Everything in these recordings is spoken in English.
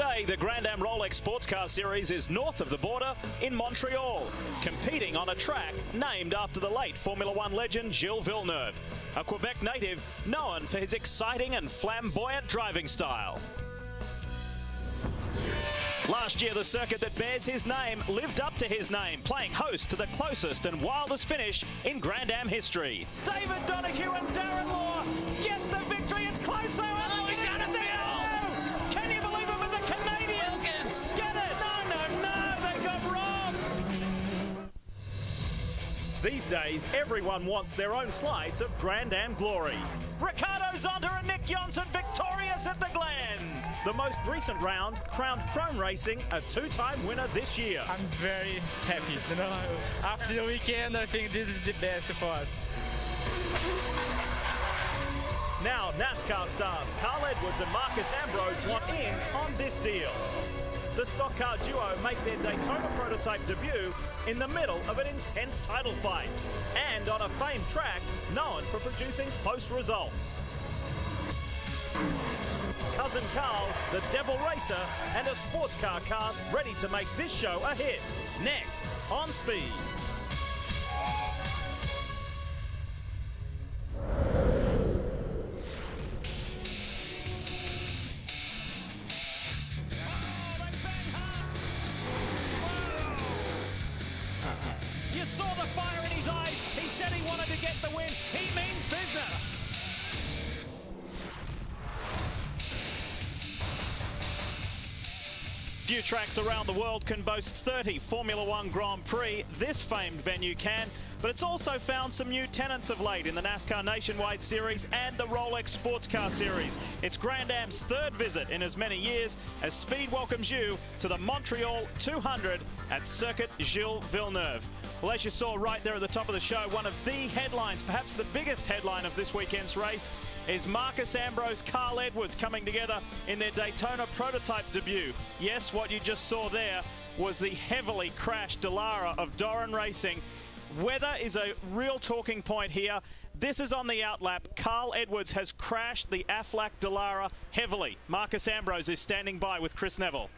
Today, the Grand Am Rolex Sports Car Series is north of the border in Montreal, competing on a track named after the late Formula One legend Gilles Villeneuve, a Quebec native known for his exciting and flamboyant driving style. Last year, the circuit that bears his name lived up to his name, playing host to the closest and wildest finish in Grand Am history. David Donohue and Darren Moore These days, everyone wants their own slice of Grand Am glory. Ricardo Zonta and Nic Jönsson victorious at the Glen. The most recent round crowned Krohn Racing a two-time winner this year. I'm very happy. You know, after the weekend, I think this is the best for us. Now NASCAR stars Carl Edwards and Marcos Ambrose want in on this deal. The stock car duo make their Daytona prototype debut in the middle of an intense title fight and on a famed track known for producing close results. Cousin Carl, the Devil Racer, and a sports car cast ready to make this show a hit. Next, on Speed. Few tracks around the world can boast 30 Formula One Grand Prix. This famed venue can, but it's also found some new tenants of late in the NASCAR Nationwide Series and the Rolex Sports Car Series. It's Grand Am's third visit in as many years as Speed welcomes you to the Montreal 200 at Circuit Gilles Villeneuve. Well, as you saw right there at the top of the show, one of the headlines, perhaps the biggest headline of this weekend's race, is Marcos Ambrose, Carl Edwards coming together in their Daytona prototype debut. Yes, what you just saw there was the heavily crashed Dallara of Doran Racing. Weather is a real talking point here. This is on the outlap. Carl Edwards has crashed the Aflac Dallara heavily. Marcus Ambrose is standing by with Chris Neville.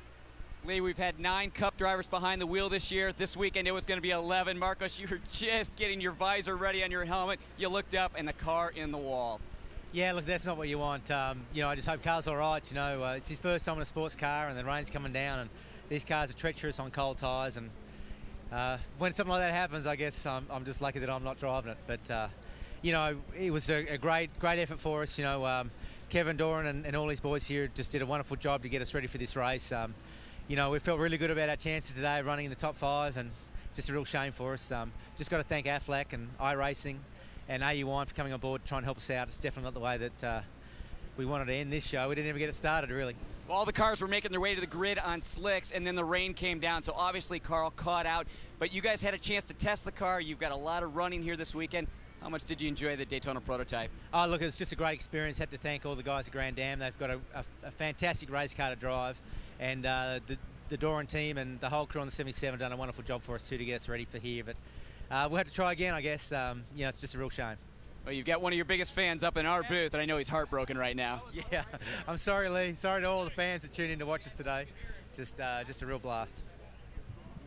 Leigh, we've had nine cup drivers behind the wheel this year. This weekend it was going to be 11. Marcos, you were just getting your visor ready on your helmet. You looked up and the car in the wall. Yeah, look, that's not what you want. Um, you know, I just hope Carl's all right. You know, uh, it's his first time in a sports car, and the rain's coming down, and these cars are treacherous on cold tyres. And uh, when something like that happens, I guess I'm, I'm just lucky that I'm not driving it. But uh, you know, it was a, a, great, great effort for us. You know, um, Kevin Doran and, and, all his boys here just did a wonderful job to get us ready for this race. Um, you know, we felt really good about our chances today, running in the top five, and just a real shame for us. Um, just got to thank AFLAC and iRacing and AU Wine for coming on board to try and help us out. It's definitely not the way that uh, we wanted to end this show. We didn't even get it started, really. Well, all the cars were making their way to the grid on slicks, and then the rain came down. So obviously, Carl caught out. But you guys had a chance to test the car. You've got a lot of running here this weekend. How much did you enjoy the Daytona prototype? Oh, look, it's just a great experience. Had to thank all the guys at Grand Am. They've got a, a, a fantastic race car to drive, and uh, the, the Doran team and the whole crew on the 77 done a wonderful job for us too to get us ready for here. But uh, we'll have to try again, I guess. Um, you know, it's just a real shame. Well, you've got one of your biggest fans up in our booth, and I know he's heartbroken right now. Yeah, I'm sorry, Leigh. Sorry to all the fans that tuned in to watch us today. Just, uh, just a real blast.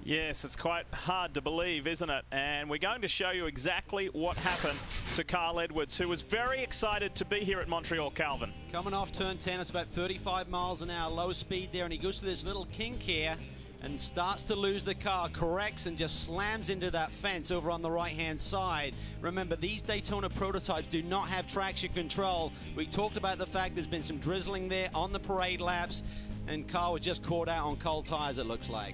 Yes, it's quite hard to believe, isn't it? And we're going to show you exactly what happened to Carl Edwards, who was very excited to be here at Montreal, Calvin. Coming off turn 10, it's about 35 miles an hour, low speed there, and he goes to this little kink here and starts to lose the car, corrects and just slams into that fence over on the right-hand side. Remember, these Daytona prototypes do not have traction control. We talked about the fact there's been some drizzling there on the parade laps, and Carl was just caught out on cold tires, it looks like.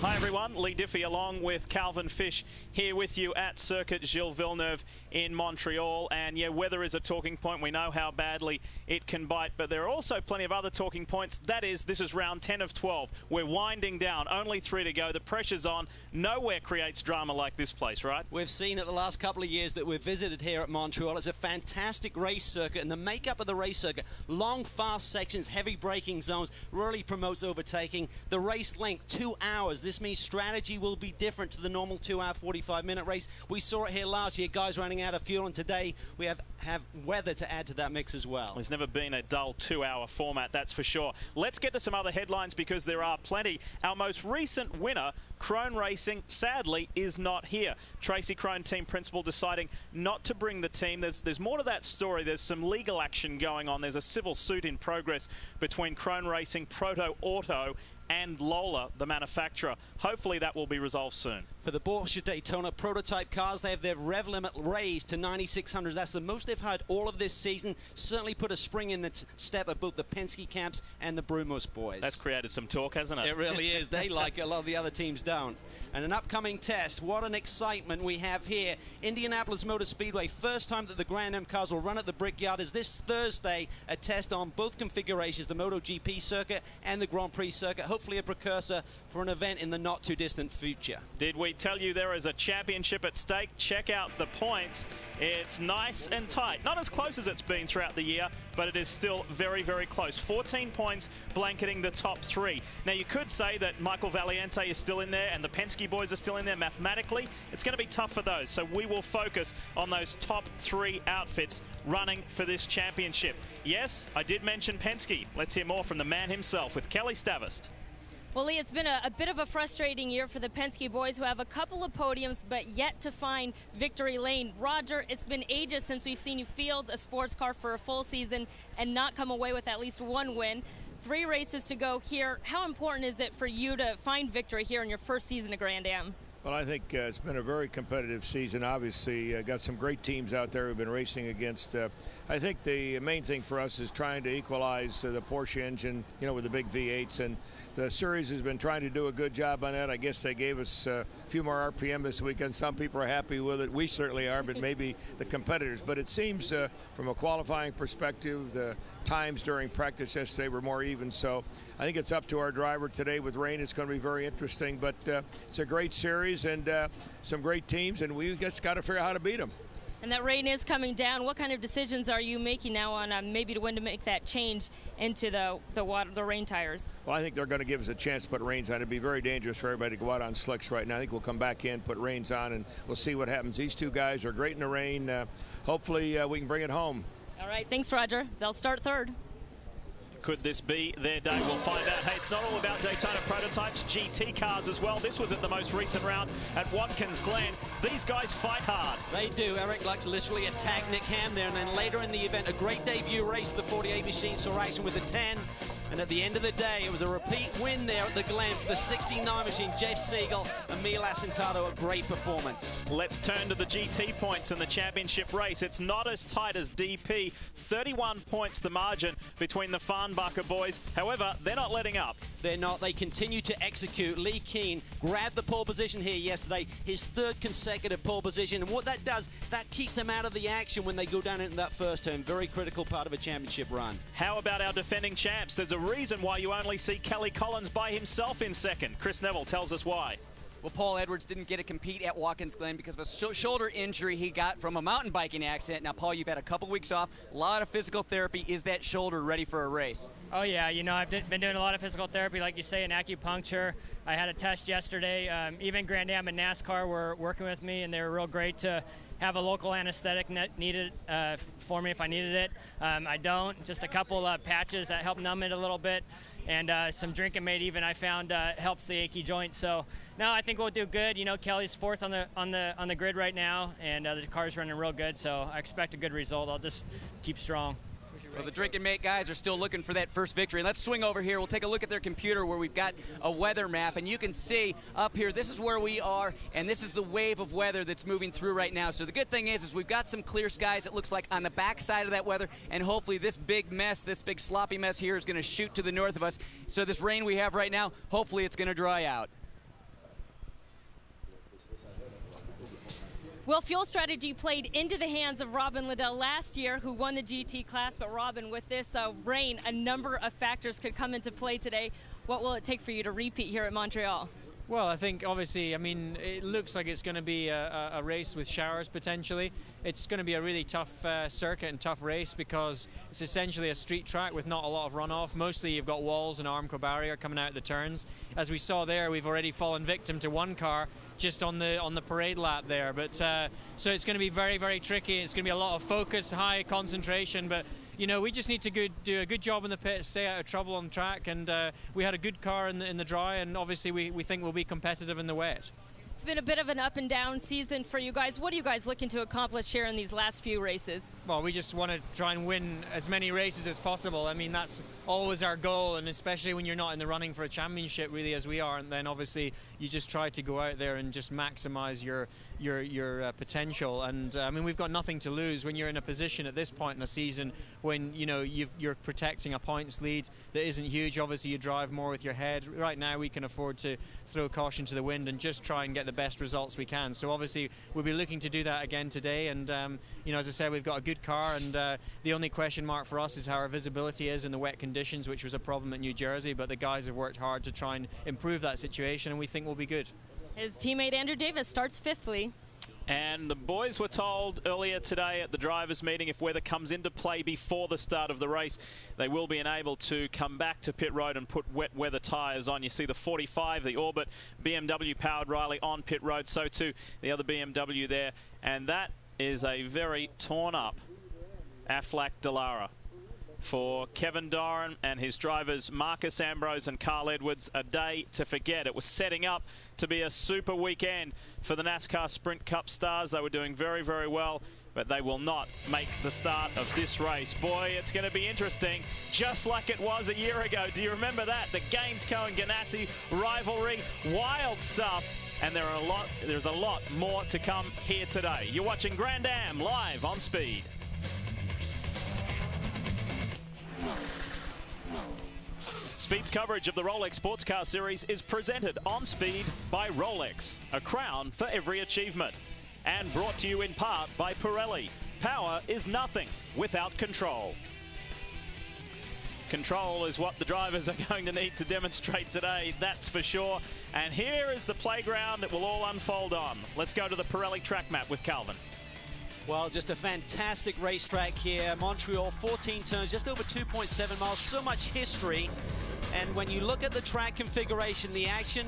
Hi everyone, Leigh Diffey along with Calvin Fish here with you at Circuit Gilles Villeneuve in Montreal. And yeah, weather is a talking point. We know how badly it can bite, but there are also plenty of other talking points. That is, this is round 10 of 12. We're winding down, only three to go. The pressure's on. Nowhere creates drama like this place, right? We've seen it the last couple of years that we've visited here at Montreal. It's a fantastic race circuit, and the makeup of the race circuit, long, fast sections, heavy braking zones, really promotes overtaking. The race length, two hours. This means strategy will be different to the normal two-hour, 45-minute race. We saw it here last year, guys running out of fuel, and today we have, have weather to add to that mix as well. There's never been a dull two-hour format, that's for sure. Let's get to some other headlines because there are plenty. Our most recent winner, Krohn Racing, sadly, is not here. Tracy Krohn, team principal, deciding not to bring the team. There's, there's more to that story. There's some legal action going on. There's a civil suit in progress between Krohn Racing, Proto Auto, and Lola, the manufacturer. Hopefully that will be resolved soon. For the Porsche Daytona prototype cars, they have their rev limit raised to 9,600. That's the most they've had all of this season. Certainly put a spring in the step of both the Penske camps and the Brumos boys. That's created some talk, hasn't it? It really is. They like it. A lot of the other teams don't. And an upcoming test. What an excitement we have here. Indianapolis Motor Speedway. First time that the Grand Am cars will run at the Brickyard is this Thursday. A test on both configurations, the MotoGP circuit and the Grand Prix circuit. Hopefully a precursor for an event in the not too distant future. Did we tell you there is a championship at stake? Check out the points. It's nice and tight. Not as close as it's been throughout the year, but it is still very, very close. 14 points blanketing the top three. Now, you could say that Michael Valiante is still in there and the Penske boys are still in there mathematically. It's going to be tough for those, so we will focus on those top three outfits running for this championship. Yes, I did mention Penske. Let's hear more from the man himself with Kelly Stavast. Well, Leigh, it's been a, a, bit of a frustrating year for the Penske boys who have a couple of podiums but yet to find victory lane. Roger, it's been ages since we've seen you field a sports car for a full season and not come away with at least one win. Three races to go here. How important is it for you to find victory here in your first season of Grand Am? Well, I think uh, it's been a very competitive season. Obviously, uh, got some great teams out there who've been racing against. Uh, I think the main thing for us is trying to equalize uh, the Porsche engine, you know, with the big V8s. And the series has been trying to do a good job on that. I guess they gave us uh, a few more RPM this weekend. Some people are happy with it. We certainly are, but maybe the competitors. But it seems, uh, from a qualifying perspective, the times during practice yesterday were more even. So I think it's up to our driver today with rain. It's going to be very interesting. But uh, it's a great series and uh, some great teams, and we just got to figure out how to beat them. And that rain is coming down. What kind of decisions are you making now on uh, maybe to when to make that change into the the water, the rain tires? Well, I think they're going to give us a chance to put rains on. It'd be very dangerous for everybody to go out on slicks right now. I think we'll come back in, put rains on, and we'll see what happens. These two guys are great in the rain. Uh, hopefully, uh, we can bring it home. All right, thanks, Roger. They'll start third. Could this be their day? We'll find out. Hey, it's not all about Daytona prototypes, GT cars as well. This was at the most recent round at Watkins Glen. These guys fight hard. They do. Eric Lux literally attacked Nick Ham there, and then later in the event, a great debut race. The 48 machine saw action with a 10. And at the end of the day, it was a repeat win there at the Glen for the 69 machine. Jeff Segal and Emil Assentato, a great performance. Let's turn to the GT points in the championship race. It's not as tight as DP. 31 points the margin between the Farnbacher boys. However, they're not letting up. They're not. They continue to execute. Leh Keen grabbed the pole position here yesterday, his third consecutive pole position. And what that does, that keeps them out of the action when they go down into that first turn. Very critical part of a championship run. How about our defending champs? There's a reason why you only see Kelly Collins by himself in second. Chris Neville tells us why. Well, Paul Edwards didn't get to compete at Watkins Glen because of a sh shoulder injury he got from a mountain biking accident. Now, Paul, you've had a couple weeks off, a lot of physical therapy. Is that shoulder ready for a race? Oh, yeah. You know, I've been doing a lot of physical therapy, like you say, in acupuncture. I had a test yesterday. Um, even Grand Am and NASCAR were working with me, and they were real great to have a local anesthetic needed uh, for me if I needed it. Um, I don't. Just a couple uh, patches that help numb it a little bit, and uh, some drinking mate even I found uh, helps the achy joint. So no, I think we'll do good. You know, Kelly's fourth on the on the on the grid right now, and uh, the car's running real good. So I expect a good result. I'll just keep strong. Well, the drinking mate guys are still looking for that first victory. Let's swing over here. We'll take a look at their computer where we've got a weather map, and you can see up here, this is where we are, and this is the wave of weather that's moving through right now. So the good thing is, is we've got some clear skies, it looks like, on the back side of that weather, and hopefully this big mess, this big sloppy mess here is going to shoot to the north of us. So this rain we have right now, hopefully it's going to dry out. Well, fuel strategy played into the hands of Robin Liddell last year, who won the GT class. But Robin, with this uh, rain, a number of factors could come into play today. What will it take for you to repeat here at Montreal? Well, I think obviously, I mean, it looks like it's going to be a, a, race with showers potentially. It's going to be a really tough uh, circuit and tough race because it's essentially a street track with not a lot of runoff. Mostly you've got walls and Armco barrier coming out of the turns. As we saw there, we've already fallen victim to one car just on the on the parade lap there. But uh, so it's going to be very very tricky. It's going to be a lot of focus, high concentration, but you know, we just need to good, do a good job in the pit, stay out of trouble on track, and uh, we had a good car in the, in the dry, and obviously we, we think we'll be competitive in the wet. It's been a bit of an up and down season for you guys. What are you guys looking to accomplish here in these last few races? Well, we just want to try and win as many races as possible. I mean, that's always our goal, and especially when you're not in the running for a championship, really, as we are, and then obviously you just try to go out there and just maximise your your your uh, potential. And uh, I mean, we've got nothing to lose when you're in a position at this point in the season when you know you are protecting a points lead that isn't huge. Obviously, you drive more with your head. Right now, we can afford to throw caution to the wind and just try and get the best results we can. So obviously, we'll be looking to do that again today. And um, you know, as I said, we've got a good car, and uh, the only question mark for us is how our visibility is in the wet conditions, which was a problem at New Jersey. But the guys have worked hard to try and improve that situation, and we think we'll be good. His teammate Andrew Davis starts fifthly. And the boys were told earlier today at the drivers' meeting if weather comes into play before the start of the race, they will be enabled to come back to pit road and put wet weather tyres on. You see the 45, the Orbit BMW powered Riley on pit road, so too the other BMW there. And that is a very torn up Aflac Dallara for Kevin Doran and his drivers Marcos Ambrose and Carl Edwards. A day to forget. It was setting up to be a super weekend for the NASCAR Sprint Cup stars. They were doing very, very well. But they will not make the start of this race. Boy, it's going to be interesting, just like it was a year ago. Do you remember that? The Gainsco and Ganassi rivalry, wild stuff and there are a lot there's a lot more to come here today. You're watching Grand Am live on Speed. Speed's coverage of the Rolex Sports Car Series is presented on Speed by Rolex, a crown for every achievement. And brought to you in part by Pirelli. Power is nothing without control. Control is what the drivers are going to need to demonstrate today, that's for sure. And here is the playground it will all unfold on. Let's go to the Pirelli track map with Calvin. Well, just a fantastic racetrack here. Montreal, 14 turns, just over 2.7 miles. So much history. And when you look at the track configuration, the action,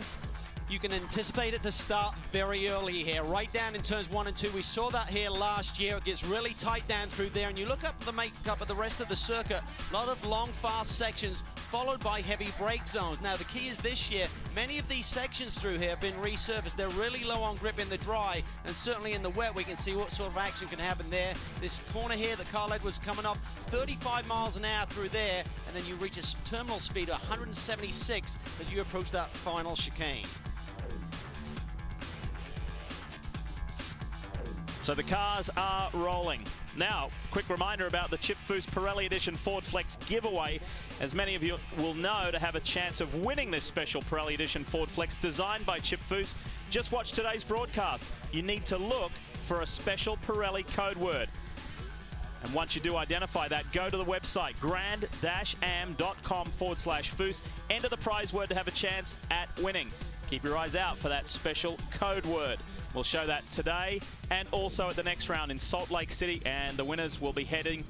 you can anticipate it to start very early here, right down in turns one and two. We saw that here last year. It gets really tight down through there. And you look up the makeup of the rest of the circuit, a lot of long, fast sections followed by heavy brake zones. Now, the key is this year, many of these sections through here have been resurfaced. They're really low on grip in the dry, and certainly in the wet, we can see what sort of action can happen there. This corner here that Carl Edwards coming up, 35 miles an hour through there, and then you reach a terminal speed of 176 as you approach that final chicane. So the cars are rolling. Now, quick reminder about the Chip Foose Pirelli Edition Ford Flex giveaway. As many of you will know, to have a chance of winning this special Pirelli Edition Ford Flex designed by Chip Foose, just watch today's broadcast. You need to look for a special Pirelli code word. And once you do identify that, go to the website grand-am.com forward slash Foose. Enter the prize word to have a chance at winning. Keep your eyes out for that special code word. We'll show that today and also at the next round in Salt Lake City. And the winners will be heading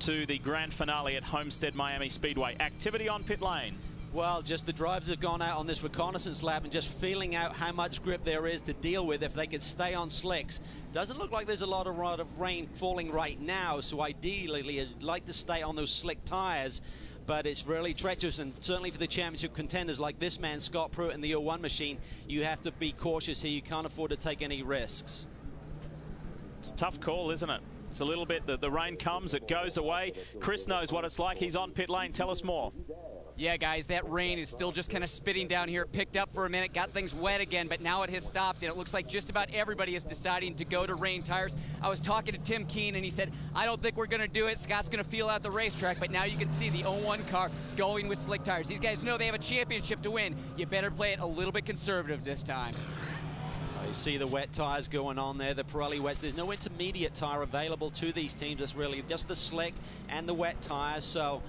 to the grand finale at Homestead Miami Speedway. Activity on pit lane. Well, just the drivers have gone out on this reconnaissance lap and just feeling out how much grip there is to deal with if they could stay on slicks. Doesn't look like there's a lot of, lot of rain falling right now, so ideally you'd like to stay on those slick tires but it's really treacherous and certainly for the championship contenders like this man, Scott Pruett in the 01 machine, you have to be cautious here. You can't afford to take any risks. It's a tough call, isn't it? It's a little bit, that the rain comes, it goes away. Chris knows what it's like. He's on pit lane. Tell us more. Yeah, guys, that rain is still just kind of spitting down here. It picked up for a minute, got things wet again, but now it has stopped, and it looks like just about everybody is deciding to go to rain tires. I was talking to Tim Keen, and he said, I don't think we're going to do it. Scott's going to feel out the racetrack, but now you can see the 0-1 car going with slick tires. These guys know they have a championship to win. You better play it a little bit conservative this time. Oh, you see the wet tyres going on there, the Pirelli wets. There's no intermediate tyre available to these teams. It's really just the slick and the wet tyres. So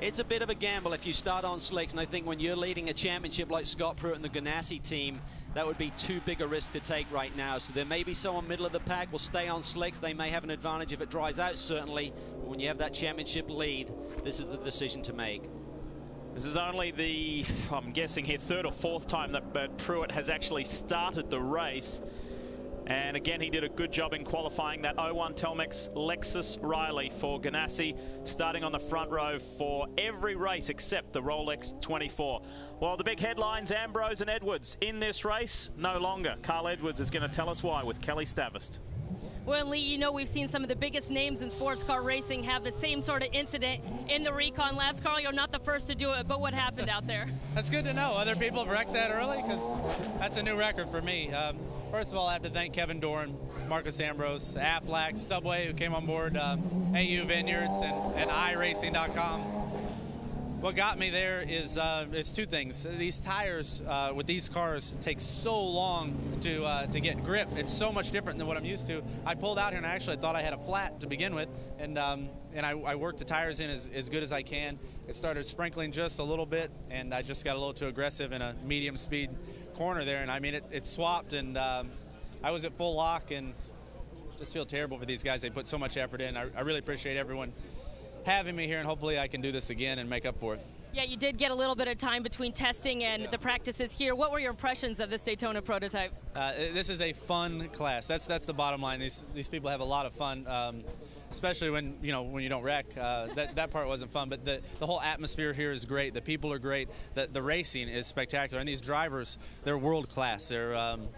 it's a bit of a gamble if you start on slicks. And I think when you're leading a championship like Scott Pruett and the Ganassi team, that would be too big a risk to take right now. So there may be someone middle of the pack will stay on slicks. They may have an advantage if it dries out, certainly. But when you have that championship lead, this is the decision to make. This is only the, I'm guessing here, third or fourth time that Pruett has actually started the race. And again, he did a good job in qualifying that 01 Telmex Lexus Riley for Ganassi, starting on the front row for every race except the Rolex 24. Well, the big headlines, Ambrose and Edwards in this race, no longer. Carl Edwards is going to tell us why with Kelly Stavast. Well, Leigh, you know we've seen some of the biggest names in sports car racing have the same sort of incident in the recon labs. Carl, you're not the first to do it, but what happened out there? That's good to know. Other people have wrecked that early because that's a new record for me. Um, first of all, I have to thank Kevin Doran, Marcos Ambrose, Aflac, Subway, who came on board, um, AU Vineyards, and, and iRacing.com what got me there is uh, it's two things. These tires uh, with these cars take so long to uh, to get grip. It's so much different than what I'm used to. I pulled out here and I actually thought I had a flat to begin with, and um, and I, I, worked the tires in as, as good as I can. It started sprinkling just a little bit, and I just got a little too aggressive in a medium speed corner there, and I mean it, it swapped, and um, I was at full lock, and just feel terrible for these guys. They put so much effort in. I, I really appreciate everyone having me here, and hopefully I can do this again and make up for it. Yeah, you did get a little bit of time between testing and yeah. the practices here. What were your impressions of this Daytona prototype? Uh, this is a fun class. That's that's the bottom line. These these people have a lot of fun, um, especially when you know when you don't wreck. Uh, that that part wasn't fun, but the the whole atmosphere here is great. The people are great. The the racing is spectacular, and these drivers they're world class. They're um,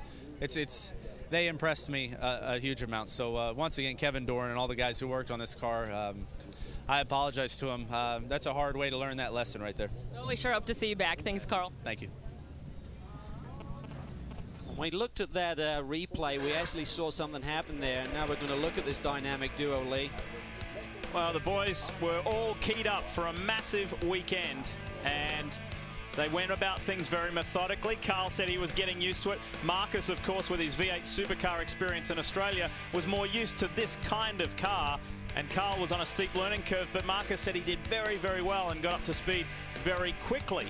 it's it's they impressed me a, a huge amount. So uh, once again, Kevin Doran and all the guys who worked on this car. Um, I apologize to him. Uh, that's a hard way to learn that lesson right there. Well, we sure hope to see you back. Thanks, Carl. Thank you. When we looked at that uh, replay, we actually saw something happen there, and now we're going to look at this dynamic duo, Leigh. Well, the boys were all keyed up for a massive weekend, and they went about things very methodically. Carl said he was getting used to it. Marcos, of course, with his V8 supercar experience in Australia, was more used to this kind of car and Carl was on a steep learning curve, but Marcos said he did very, very well and got up to speed very quickly.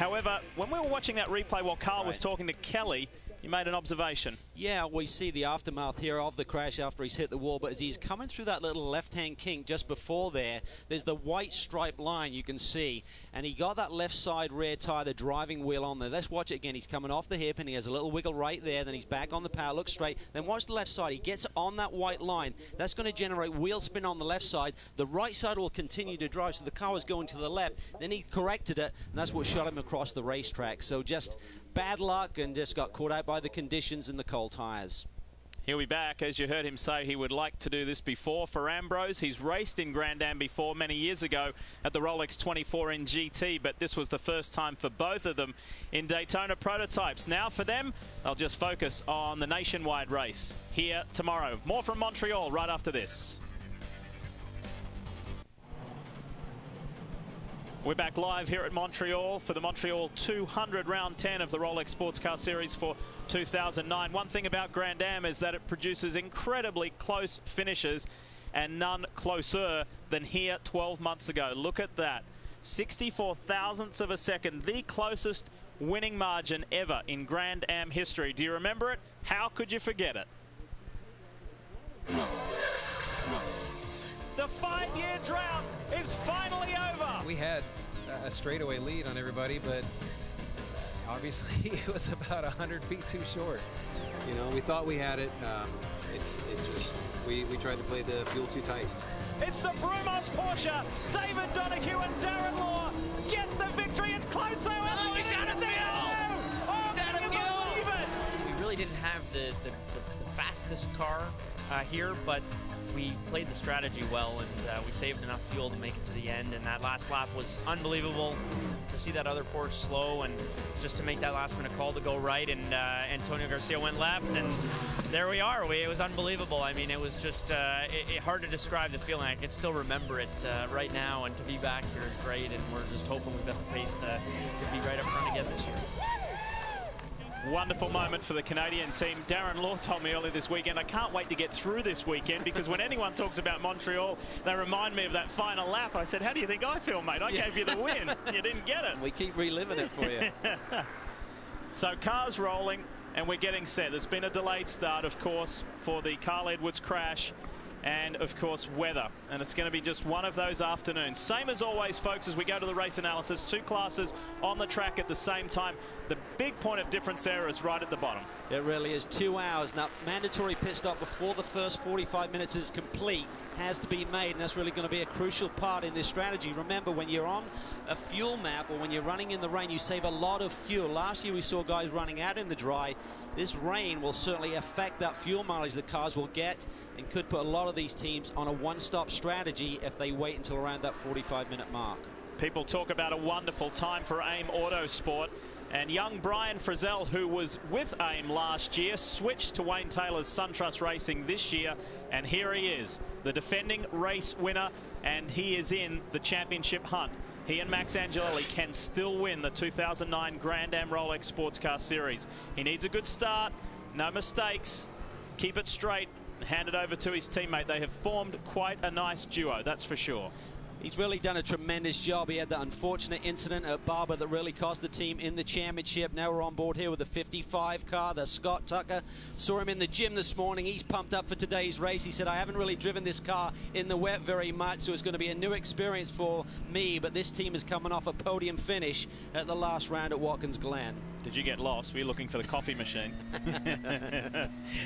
However, when we were watching that replay while Carl right. was talking to Kelly, you made an observation. Yeah, we see the aftermath here of the crash after he's hit the wall, but as he's coming through that little left-hand kink just before there, there's the white stripe line you can see, and he got that left side rear tire, the driving wheel on there. Let's watch it again. He's coming off the hip, and he has a little wiggle right there, then he's back on the power, looks straight, then watch the left side. He gets on that white line. That's going to generate wheel spin on the left side. The right side will continue to drive, so the car was going to the left. Then he corrected it, and that's what shot him across the racetrack. So just bad luck and just got caught out by the conditions and the cold tyres. He'll be back. As you heard him say, he would like to do this before. For Ambrose, he's raced in Grand Am before many years ago at the Rolex 24 in GT, but this was the first time for both of them in Daytona prototypes. Now for them, they'll just focus on the nationwide race here tomorrow. More from Montreal right after this. We're back live here at Montreal for the Montreal 200 round 10 of the Rolex Sports Car Series for 2009. One thing about Grand Am is that it produces incredibly close finishes and none closer than here 12 months ago. Look at that. 64 thousandths of a second, the closest winning margin ever in Grand Am history. Do you remember it? How could you forget it? The five-year drought is finally over. We had a straightaway lead on everybody, but obviously it was about 100 feet too short. You know, we thought we had it. Um, it's it just we we tried to play the fuel too tight. It's the Brumos Porsche. David Donohue and Darren Law get the victory. It's close though. Oh, he's out of fuel. Oh, he's out of fuel. We really didn't have the, the, the, the fastest car uh, here, but we played the strategy well and uh, we saved enough fuel to make it to the end. And that last lap was unbelievable to see that other Porsche slow and just to make that last minute call to go right. And uh, Antonio Garcia went left, and there we are. We, it was unbelievable. I mean, it was just uh, it, it hard to describe the feeling. I can still remember it uh, right now, and to be back here is great. And we're just hoping we've got the pace to, to be right up front again this year. Wonderful moment for the Canadian team. Darren Law told me earlier this weekend, I can't wait to get through this weekend because when anyone talks about Montreal, they remind me of that final lap. I said, how do you think I feel, mate? I yeah. gave you the win. you didn't get it. We keep reliving it for you. so cars rolling and we're getting set. There's been a delayed start, of course, for the Carl Edwards crash and of course weather and it's going to be just one of those afternoons same as always folks as we go to the race analysis two classes on the track at the same time the big point of difference there is right at the bottom. It really is two hours. Now mandatory pit stop before the first 45 minutes is complete has to be made and that's really going to be a crucial part in this strategy. Remember when you're on a fuel map or when you're running in the rain you save a lot of fuel. Last year we saw guys running out in the dry. This rain will certainly affect that fuel mileage the cars will get and could put a lot of these teams on a one-stop strategy if they wait until around that 45-minute mark. People talk about a wonderful time for AIM Autosport. And young Brian Frisselle, who was with AIM last year, switched to Wayne Taylor's SunTrust Racing this year. And here he is, the defending race winner, and he is in the championship hunt. He and Max Angelelli can still win the 2009 Grand Am Rolex Sports Car Series. He needs a good start, no mistakes, keep it straight, and hand it over to his teammate. They have formed quite a nice duo, that's for sure. He's really done a tremendous job. He had that unfortunate incident at Barber that really cost the team in the championship. Now we're on board here with the 55 car, the Scott Tucker. Saw him in the gym this morning. He's pumped up for today's race. He said, I haven't really driven this car in the wet very much, so it's going to be a new experience for me. But this team is coming off a podium finish at the last round at Watkins Glen. Did you get lost? We're looking for the coffee machine?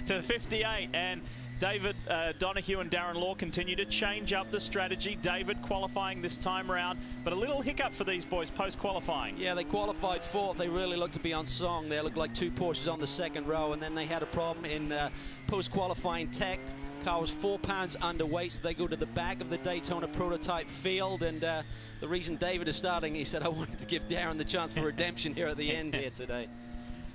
to 58 and David uh, Donohue and Darren Law continue to change up the strategy. David qualifying this time round, but a little hiccup for these boys post-qualifying. Yeah, they qualified fourth. They really looked to be on song. They looked like two Porsches on the second row, and then they had a problem in uh, post-qualifying tech. Car was four pounds underweight, so they go to the back of the Daytona prototype field. And uh, the reason David is starting, he said, I wanted to give Darren the chance for redemption here at the end here today.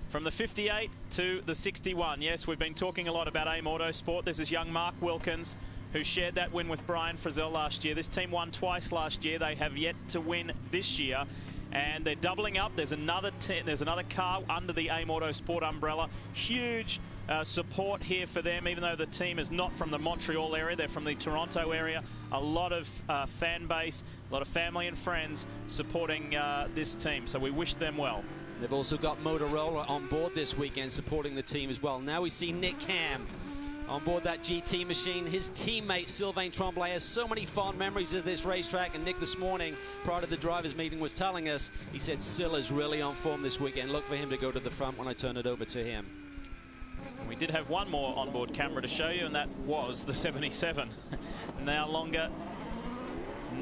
From the 58 to the 61, yes, we've been talking a lot about AIM Autosport. This is young Mark Wilkins, who shared that win with Brian Frisselle last year. This team won twice last year. They have yet to win this year. And they're doubling up. There's another there's another car under the AIM Autosport umbrella. Huge uh, support here for them, even though the team is not from the Montreal area, they're from the Toronto area. A lot of uh, fan base, a lot of family and friends supporting uh, this team, so we wish them well. They've also got Motorola on board this weekend supporting the team as well. Now we see Nick Ham on board that GT machine. His teammate Sylvain Tremblay has so many fond memories of this racetrack. And Nick this morning, prior to the drivers' meeting, was telling us, he said Sil is really on form this weekend. Look for him to go to the front when I turn it over to him. We did have one more onboard camera to show you, and that was the 77. now longer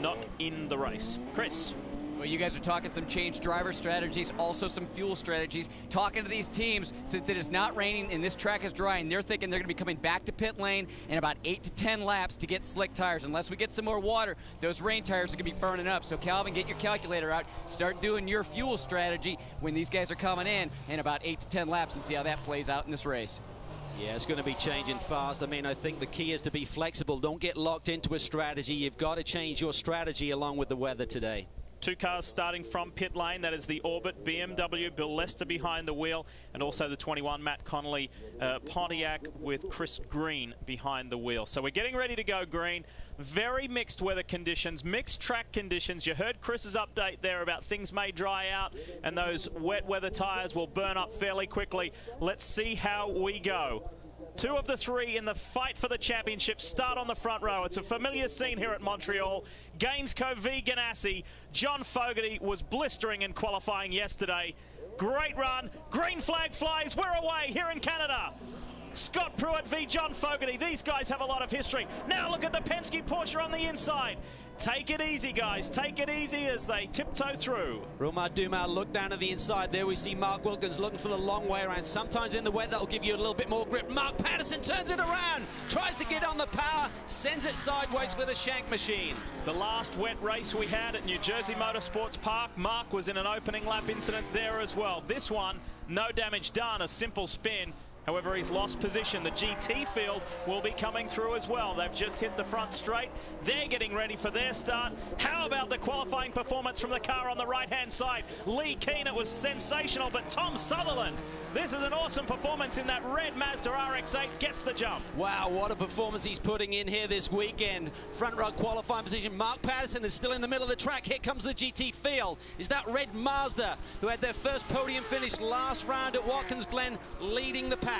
not in the race. Chris. Well, you guys are talking some change driver strategies, also some fuel strategies. Talking to these teams, since it is not raining and this track is dry, and they're thinking they're going to be coming back to pit lane in about 8 to 10 laps to get slick tires. Unless we get some more water, those rain tires are going to be burning up. So, Calvin, get your calculator out. Start doing your fuel strategy when these guys are coming in in about 8 to 10 laps and see how that plays out in this race. Yeah, it's going to be changing fast. I mean, I think the key is to be flexible. Don't get locked into a strategy. You've got to change your strategy along with the weather today. Two cars starting from pit lane. That is the Orbit BMW, Bill Lester behind the wheel, and also the 21 Matt Connolly uh, Pontiac with Chris Green behind the wheel. So we're getting ready to go green. Very mixed weather conditions, mixed track conditions. You heard Chris's update there about things may dry out and those wet weather tyres will burn up fairly quickly. Let's see how we go. Two of the three in the fight for the championship start on the front row. It's a familiar scene here at Montreal. Gainsco v Ganassi. Jon Fogarty was blistering in qualifying yesterday. Great run. Green flag flies. We're away here in Canada. Scott Pruett v Jon Fogarty. These guys have a lot of history. Now look at the Penske Porsche on the inside. Take it easy, guys. Take it easy as they tiptoe through. Romain Dumas look down to the inside. There we see Mark Wilkins looking for the long way around. Sometimes in the wet, that'll give you a little bit more grip. Mark Patterson turns it around, tries to get on the power, sends it sideways with a shank machine. The last wet race we had at New Jersey Motorsports Park, Mark was in an opening lap incident there as well. This one, no damage done, a simple spin. However, he's lost position. The GT field will be coming through as well. They've just hit the front straight. They're getting ready for their start. How about the qualifying performance from the car on the right-hand side? Leh Keen, it was sensational, but Tom Sutherland, This is an awesome performance in that red Mazda RX-8. Gets the jump. Wow, what a performance he's putting in here this weekend. Front row qualifying position. Mark Patterson is still in the middle of the track. Here comes the GT field. Is that red Mazda, who had their first podium finish last round at Watkins Glen, leading the pack.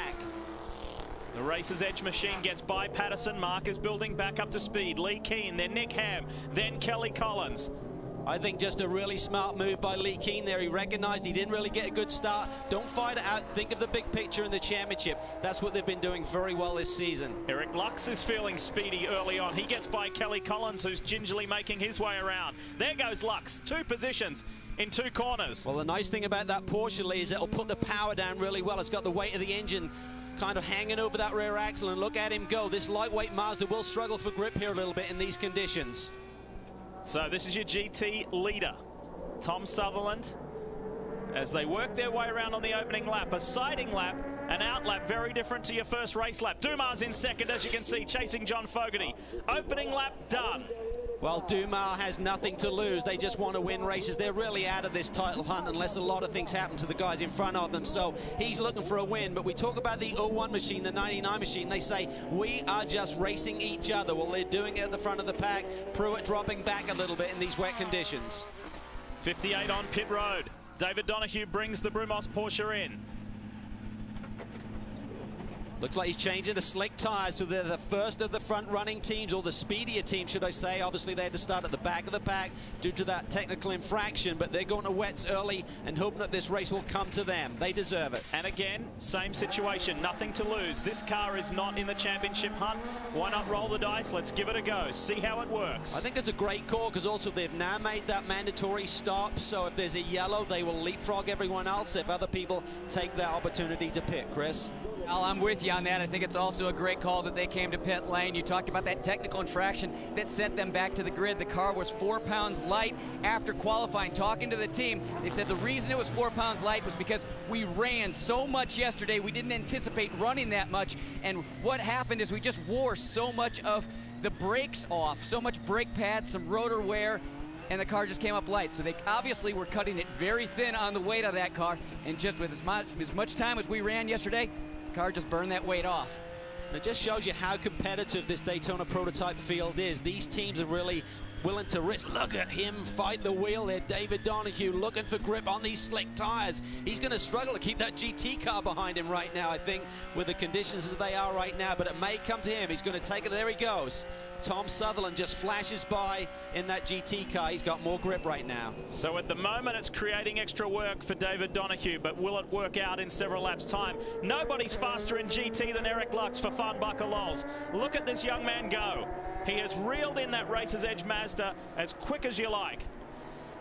The racer's edge machine gets by Patterson. Mark is building back up to speed. Leh Keen, then Nick Ham, then Kelly Collins. I think just a really smart move by Leh Keen there. He recognized he didn't really get a good start. Don't fight it out. Think of the big picture in the championship. That's what they've been doing very well this season. Eric Lux is feeling speedy early on. He gets by Kelly Collins, who's gingerly making his way around. There goes Lux. Two positions in two corners. Well, the nice thing about that Porsche, Leigh, is it'll put the power down really well. It's got the weight of the engine kind of hanging over that rear axle and look at him go. This lightweight Mazda will struggle for grip here a little bit in these conditions. So this is your GT leader, Tom Sutherland, as they work their way around on the opening lap. A siding lap, an out lap, very different to your first race lap. Dumas in second, as you can see, chasing Jon Fogarty. Opening lap done. Well, Dumas has nothing to lose. They just want to win races. They're really out of this title hunt unless a lot of things happen to the guys in front of them. So he's looking for a win. But we talk about the 01 machine, the 99 machine. They say, we are just racing each other. Well, they're doing it at the front of the pack. Pruett dropping back a little bit in these wet conditions. 58 on pit road. David Donohue brings the Brumos Porsche in. Looks like he's changing the slick tyres, so they're the first of the front-running teams, or the speedier team, should I say. Obviously, they had to start at the back of the pack due to that technical infraction, but they're going to wets early and hoping that this race will come to them. They deserve it. And again, same situation, nothing to lose. This car is not in the championship hunt. Why not roll the dice? Let's give it a go, see how it works. I think it's a great call because also they've now made that mandatory stop, so if there's a yellow, they will leapfrog everyone else if other people take that opportunity to pit. Chris? Al, I'm with you on that. I think it's also a great call that they came to pit lane. You talked about that technical infraction that sent them back to the grid. The car was four pounds light after qualifying. Talking to the team, they said the reason it was four pounds light was because we ran so much yesterday. We didn't anticipate running that much. And what happened is we just wore so much of the brakes off, so much brake pads, some rotor wear, and the car just came up light. So they obviously were cutting it very thin on the weight of that car. And just with as much, as much time as we ran yesterday, car just burned that weight off. It just shows you how competitive this Daytona prototype field is. These teams are really willing to risk. Look at him fight the wheel there. David Donohue looking for grip on these slick tires. He's going to struggle to keep that GT car behind him right now, I think, with the conditions as they are right now. But it may come to him. He's going to take it. There he goes. Tom Sutherland just flashes by in that GT car. He's got more grip right now. So at the moment, it's creating extra work for David Donohue, but will it work out in several laps' time? Nobody's faster in GT than Eric Lux for Farnbacher Loles. Look at this young man go. He has reeled in that Racer's Edge Mazda as quick as you like.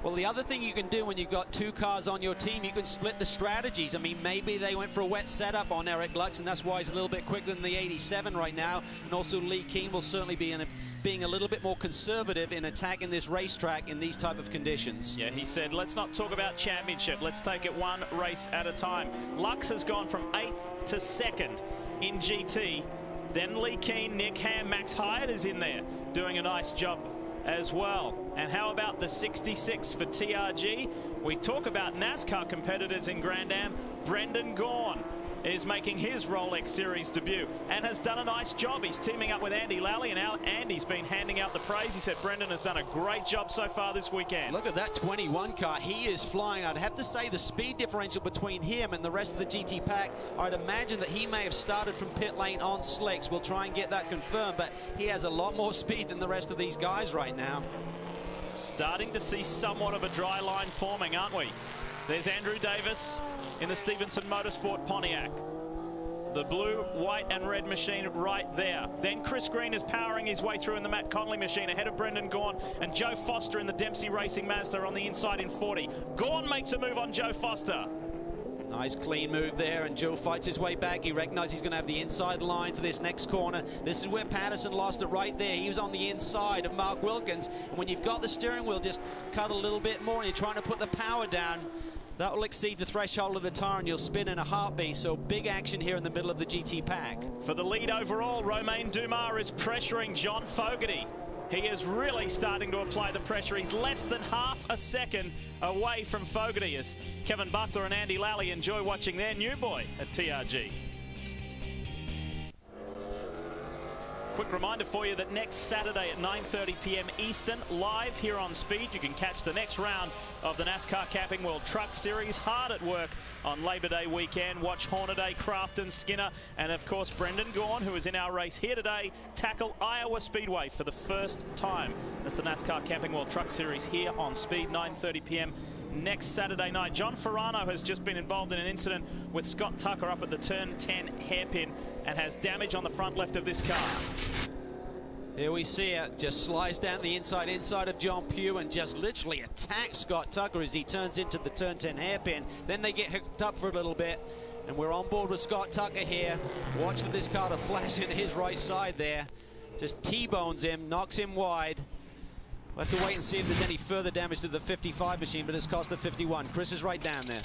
Well, the other thing you can do when you've got two cars on your team, you can split the strategies. I mean, maybe they went for a wet setup on Eric Lux, and that's why he's a little bit quicker than the 87 right now. And also Leh Keen will certainly be a, being a little bit more conservative in attacking this racetrack in these type of conditions. Yeah, he said, let's not talk about championship. Let's take it one race at a time. Lux has gone from eighth to second in GT. Then Leh Keen, Nick Ham, Max Hyatt is in there doing a nice job as well. And how about the 66 for TRG? We talk about NASCAR competitors in Grand Am. Brendan Gaughan is making his Rolex Series debut and has done a nice job. He's teaming up with Andy Lally, and Andy's been handing out the praise. He said Brendan has done a great job so far this weekend. Look at that 21 car. He is flying. I'd have to say the speed differential between him and the rest of the GT pack, I'd imagine that he may have started from pit lane on slicks. We'll try and get that confirmed, but he has a lot more speed than the rest of these guys right now. Starting to see somewhat of a dry line forming, aren't we? There's Andrew Davis in the Stevenson Motorsport Pontiac. The blue, white and red machine right there. Then Chris Green is powering his way through in the Matt Connolly machine ahead of Brendan Gaughan and Joe Foster in the Dempsey Racing Mazda on the inside in 40. Gaughan makes a move on Joe Foster. Nice clean move there, and Joe fights his way back. He recognizes he's going to have the inside line for this next corner. This is where Patterson lost it right there. He was on the inside of Mark Wilkins, and when you've got the steering wheel just cut a little bit more and you're trying to put the power down, that will exceed the threshold of the tire and you'll spin in a heartbeat. So big action here in the middle of the GT pack. For the lead overall, Romain Dumas is pressuring Jon Fogarty. He is really starting to apply the pressure. He's less than half a second away from Fogarty as Kevin Buckler and Andy Lally enjoy watching their new boy at TRG. Quick reminder for you that next Saturday at 9.30 p.m. Eastern, live here on Speed, you can catch the next round of the NASCAR Camping World Truck Series. Hard at work on Labor Day weekend. Watch Hornaday, Crafton, Skinner, and of course Brendan Gaughan, who is in our race here today, tackle Iowa Speedway for the first time. That's the NASCAR Camping World Truck Series here on Speed, 9.30 p.m next Saturday night. John Farano has just been involved in an incident with Scott Tucker up at the turn 10 hairpin and has damage on the front left of this car. Here we see it, just slides down the inside, inside of John Pugh and just literally attacks Scott Tucker as he turns into the turn 10 hairpin. Then they get hooked up for a little bit and we're on board with Scott Tucker here. Watch for this car to flash into his right side there. Just T-bones him, knocks him wide. We'll have to wait and see if there's any further damage to the 55 machine, but it's cost the 51. Chris is right down there.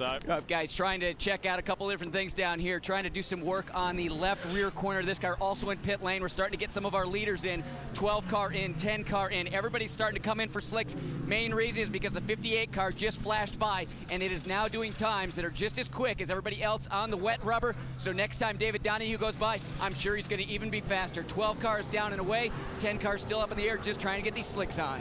Uh, guys, trying to check out a couple different things down here, trying to do some work on the left rear corner. Of this car also in pit lane. We're starting to get some of our leaders in. 12 car in, 10 car in. Everybody's starting to come in for slicks. Main reason is because the 58 car just flashed by, and it is now doing times that are just as quick as everybody else on the wet rubber. So next time David Donohue goes by, I'm sure he's going to even be faster. 12 cars down and away, 10 cars still up in the air, just trying to get these slicks on.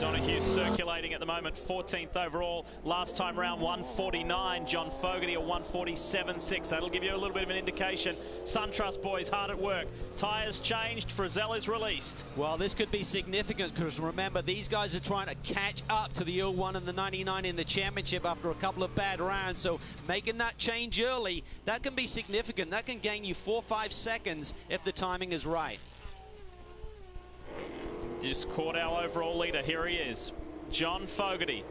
Donohue circulating at the moment, 14th overall. Last time round, 149. Jon Fogarty, a 147.6. That'll give you a little bit of an indication. SunTrust boys hard at work. Tyres changed. Frisselle is released. Well, this could be significant because remember, these guys are trying to catch up to the 01 and the 99 in the championship after a couple of bad rounds. So making that change early, that can be significant. That can gain you four, five seconds if the timing is right. Just caught our overall leader. Here he is, Jon Fogarty.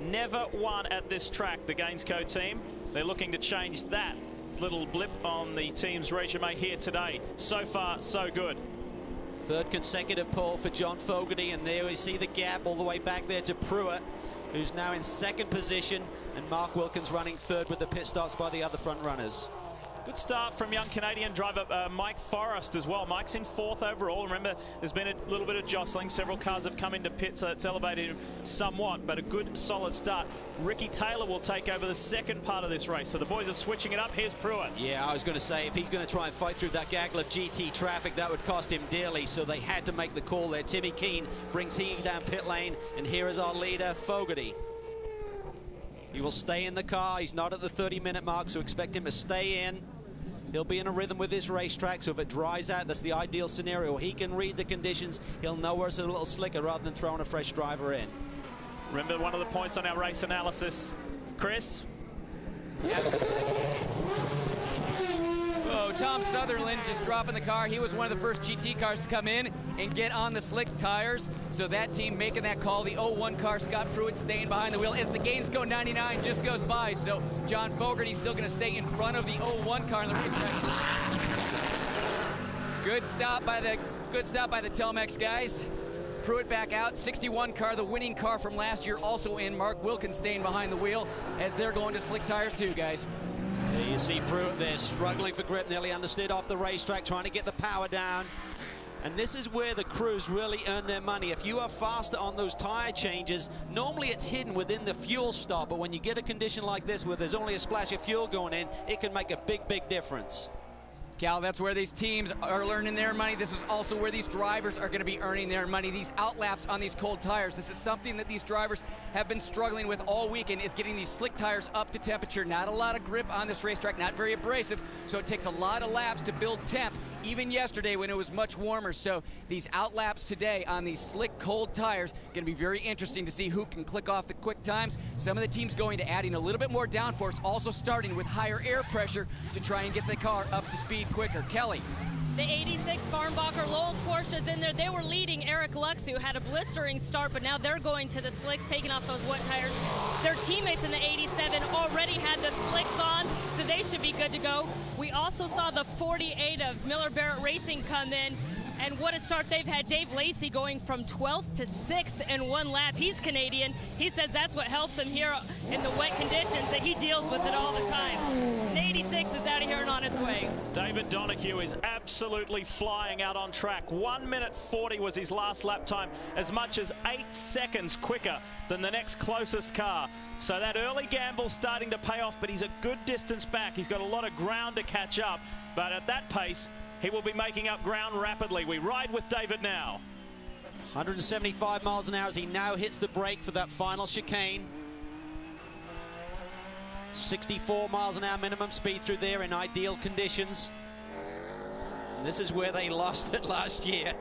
Never won at this track, the Gainsco team. They're looking to change that little blip on the team's resume here today. So far, so good. Third consecutive pole for Jon Fogarty, and there we see the gap all the way back there to Pruett, who's now in second position, and Mark Wilkins running third with the pit stops by the other front runners. Good start from young Canadian driver uh, Mike Forrest as well. Mike's in fourth overall. Remember, there's been a little bit of jostling. Several cars have come into pit, so it's elevated him somewhat, but a good, solid start. Ricky Taylor will take over the second part of this race. So the boys are switching it up. Here's Pruett. Yeah, I was going to say, if he's going to try and fight through that gaggle of GT traffic, that would cost him dearly, so they had to make the call there. Timmy Keene brings he down pit lane, and here is our leader, Fogarty. He will stay in the car. He's not at the 30-minute mark, so expect him to stay in. He'll be in a rhythm with this racetrack, so if it dries out, that's the ideal scenario. He can read the conditions. He'll know where it's a little slicker rather than throwing a fresh driver in. Remember one of the points on our race analysis, Chris? Oh, Tom Sutherland just dropping the car. He was one of the first GT cars to come in and get on the slick tires. So that team making that call. The 01 car, Scott Pruett staying behind the wheel as the Gainsco 99 just goes by. So Jon Fogarty's still going to stay in front of the 01 car in the. Good stop by the good stop by the Telmex guys. Pruett back out. 61 car, the winning car from last year, also in. Mark Wilkins staying behind the wheel as they're going to slick tires too, guys. You see Pruett there struggling for grip, nearly understood off the racetrack, trying to get the power down. And this is where the crews really earn their money. If you are faster on those tire changes, normally it's hidden within the fuel stop, but when you get a condition like this where there's only a splash of fuel going in, it can make a big, big difference. Cal, that's where these teams are earning their money. This is also where these drivers are going to be earning their money. These outlaps on these cold tires. This is something that these drivers have been struggling with all weekend is getting these slick tires up to temperature. Not a lot of grip on this racetrack, not very abrasive, so it takes a lot of laps to build temp even yesterday when it was much warmer. So these outlaps today on these slick, cold tires going to be very interesting to see who can click off the quick times. Some of the teams going to adding a little bit more downforce, also starting with higher air pressure to try and get the car up to speed quicker. Kelly. The 86 Farnbacher Loles Porsche is in there. They were leading Eric Lux, who had a blistering start, but now they're going to the slicks, taking off those wet tires. Their teammates in the 87 already had the slicks on, so they should be good to go. We also saw the 48 of Miller Barrett Racing come in. And what a start they've had. Dave Lacey going from 12th to 6th in one lap. He's Canadian. He says that's what helps him here in the wet conditions, that he deals with it all the time. And 86 is out of here and on its way. David Donohue is absolutely flying out on track. 1 minute 40 was his last lap time, as much as 8 seconds quicker than the next closest car. So that early gamble starting to pay off, but he's a good distance back. He's got a lot of ground to catch up, but at that pace, he will be making up ground rapidly. We ride with David now. 175 miles an hour as he now hits the brake for that final chicane. 64 miles an hour minimum speed through there in ideal conditions. And this is where they lost it last year.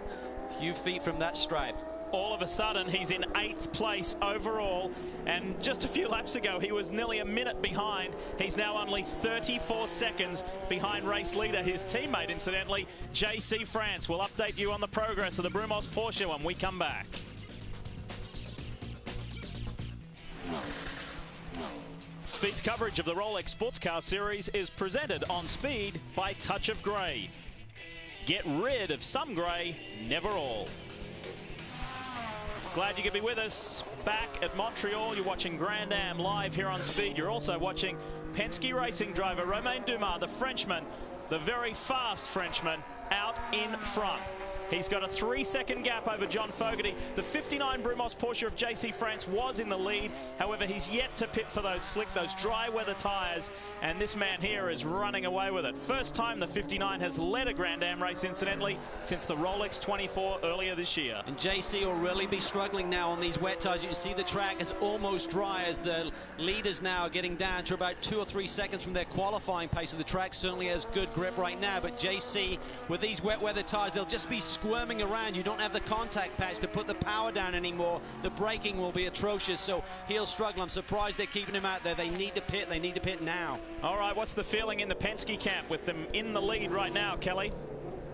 A few feet from that stripe all of a sudden he's in eighth place overall and just a few laps ago he was nearly a minute behind he's now only 34 seconds behind race leader his teammate incidentally JC France will update you on the progress of the Brumos Porsche when we come back Speed's coverage of the Rolex Sports Car Series is presented on Speed by Touch of Grey. Get rid of some grey, never all. Glad you could be with us back at Montreal. You're watching Grand Am live here on Speed. You're also watching Penske racing driver Romain Dumas, the Frenchman, the very fast Frenchman, out in front. He's got a three-second gap over John Fogarty. The 59 Brumos Porsche of JC France was in the lead. However, he's yet to pit for those slick, those dry weather tyres, and this man here is running away with it. First time the 59 has led a Grand Am race, incidentally, since the Rolex 24 earlier this year. And JC will really be struggling now on these wet tyres. You can see the track is almost dry as the leaders now are getting down to about two or three seconds from their qualifying pace. of the track certainly has good grip right now, but JC, with these wet weather tyres, they'll just be squirming around. You don't have the contact patch to put the power down anymore. The braking will be atrocious, so he'll struggle. I'm surprised they're keeping him out there. They need to pit. They need to pit now. All right, what's the feeling in the Penske camp with them in the lead right now, Kelly?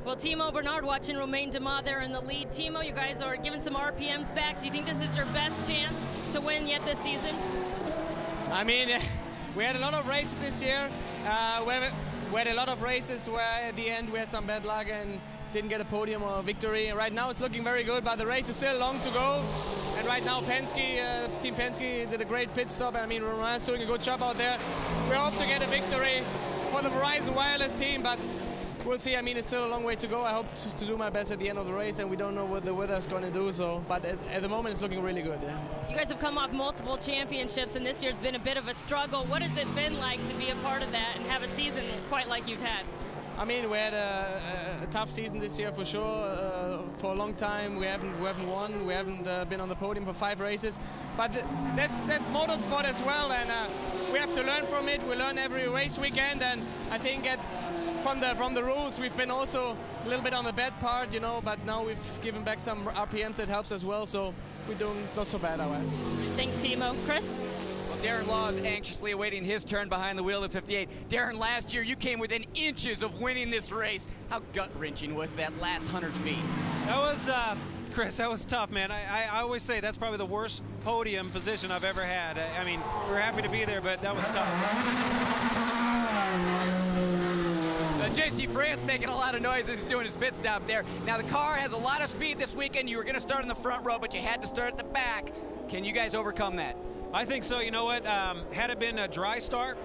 Well, Timo Bernhard watching Romain Dumas there in the lead. Timo, you guys are giving some RPMs back. Do you think this is your best chance to win yet this season? I mean, we had a lot of races this year. Uh, we, had, we had a lot of races where at the end we had some bad luck and didn't get a podium or a victory. Right now it's looking very good, but the race is still long to go. And right now Penske, uh, Team Penske did a great pit stop. I mean, Romain's doing a good job out there. We hope to get a victory for the Verizon Wireless team, but we'll see. I mean, it's still a long way to go. I hope to, to do my best at the end of the race, and we don't know what the weather is going to do. So, but at, at, the moment, it's looking really good. Yeah. You guys have come off multiple championships, and this year's been a bit of a struggle. What has it been like to be a part of that and have a season quite like you've had? I mean, we had a, a, a tough season this year for sure. Uh, for a long time, we haven't we haven't won. We haven't uh, been on the podium for five races. But th that's that's motorsport as well, and uh, we have to learn from it. We learn every race weekend, and I think at from the from the rules, we've been also a little bit on the bad part, you know. But now we've given back some RPMs that helps as well, so we're doing not so bad, however. Thanks, Timo. Chris. Darren Law is anxiously awaiting his turn behind the wheel of 58. Darren, last year you came within inches of winning this race. How gut-wrenching was that last 100 feet? That was, uh, Chris, that was tough, man. I, I, I, always say that's probably the worst podium position I've ever had. I, I mean, we're happy to be there, but that was tough. Uh, JC France making a lot of noise as he's doing his pit stop there. Now, the car has a lot of speed this weekend. You were going to start in the front row, but you had to start at the back. Can you guys overcome that? I think so. You know what? Um, had it been a dry start,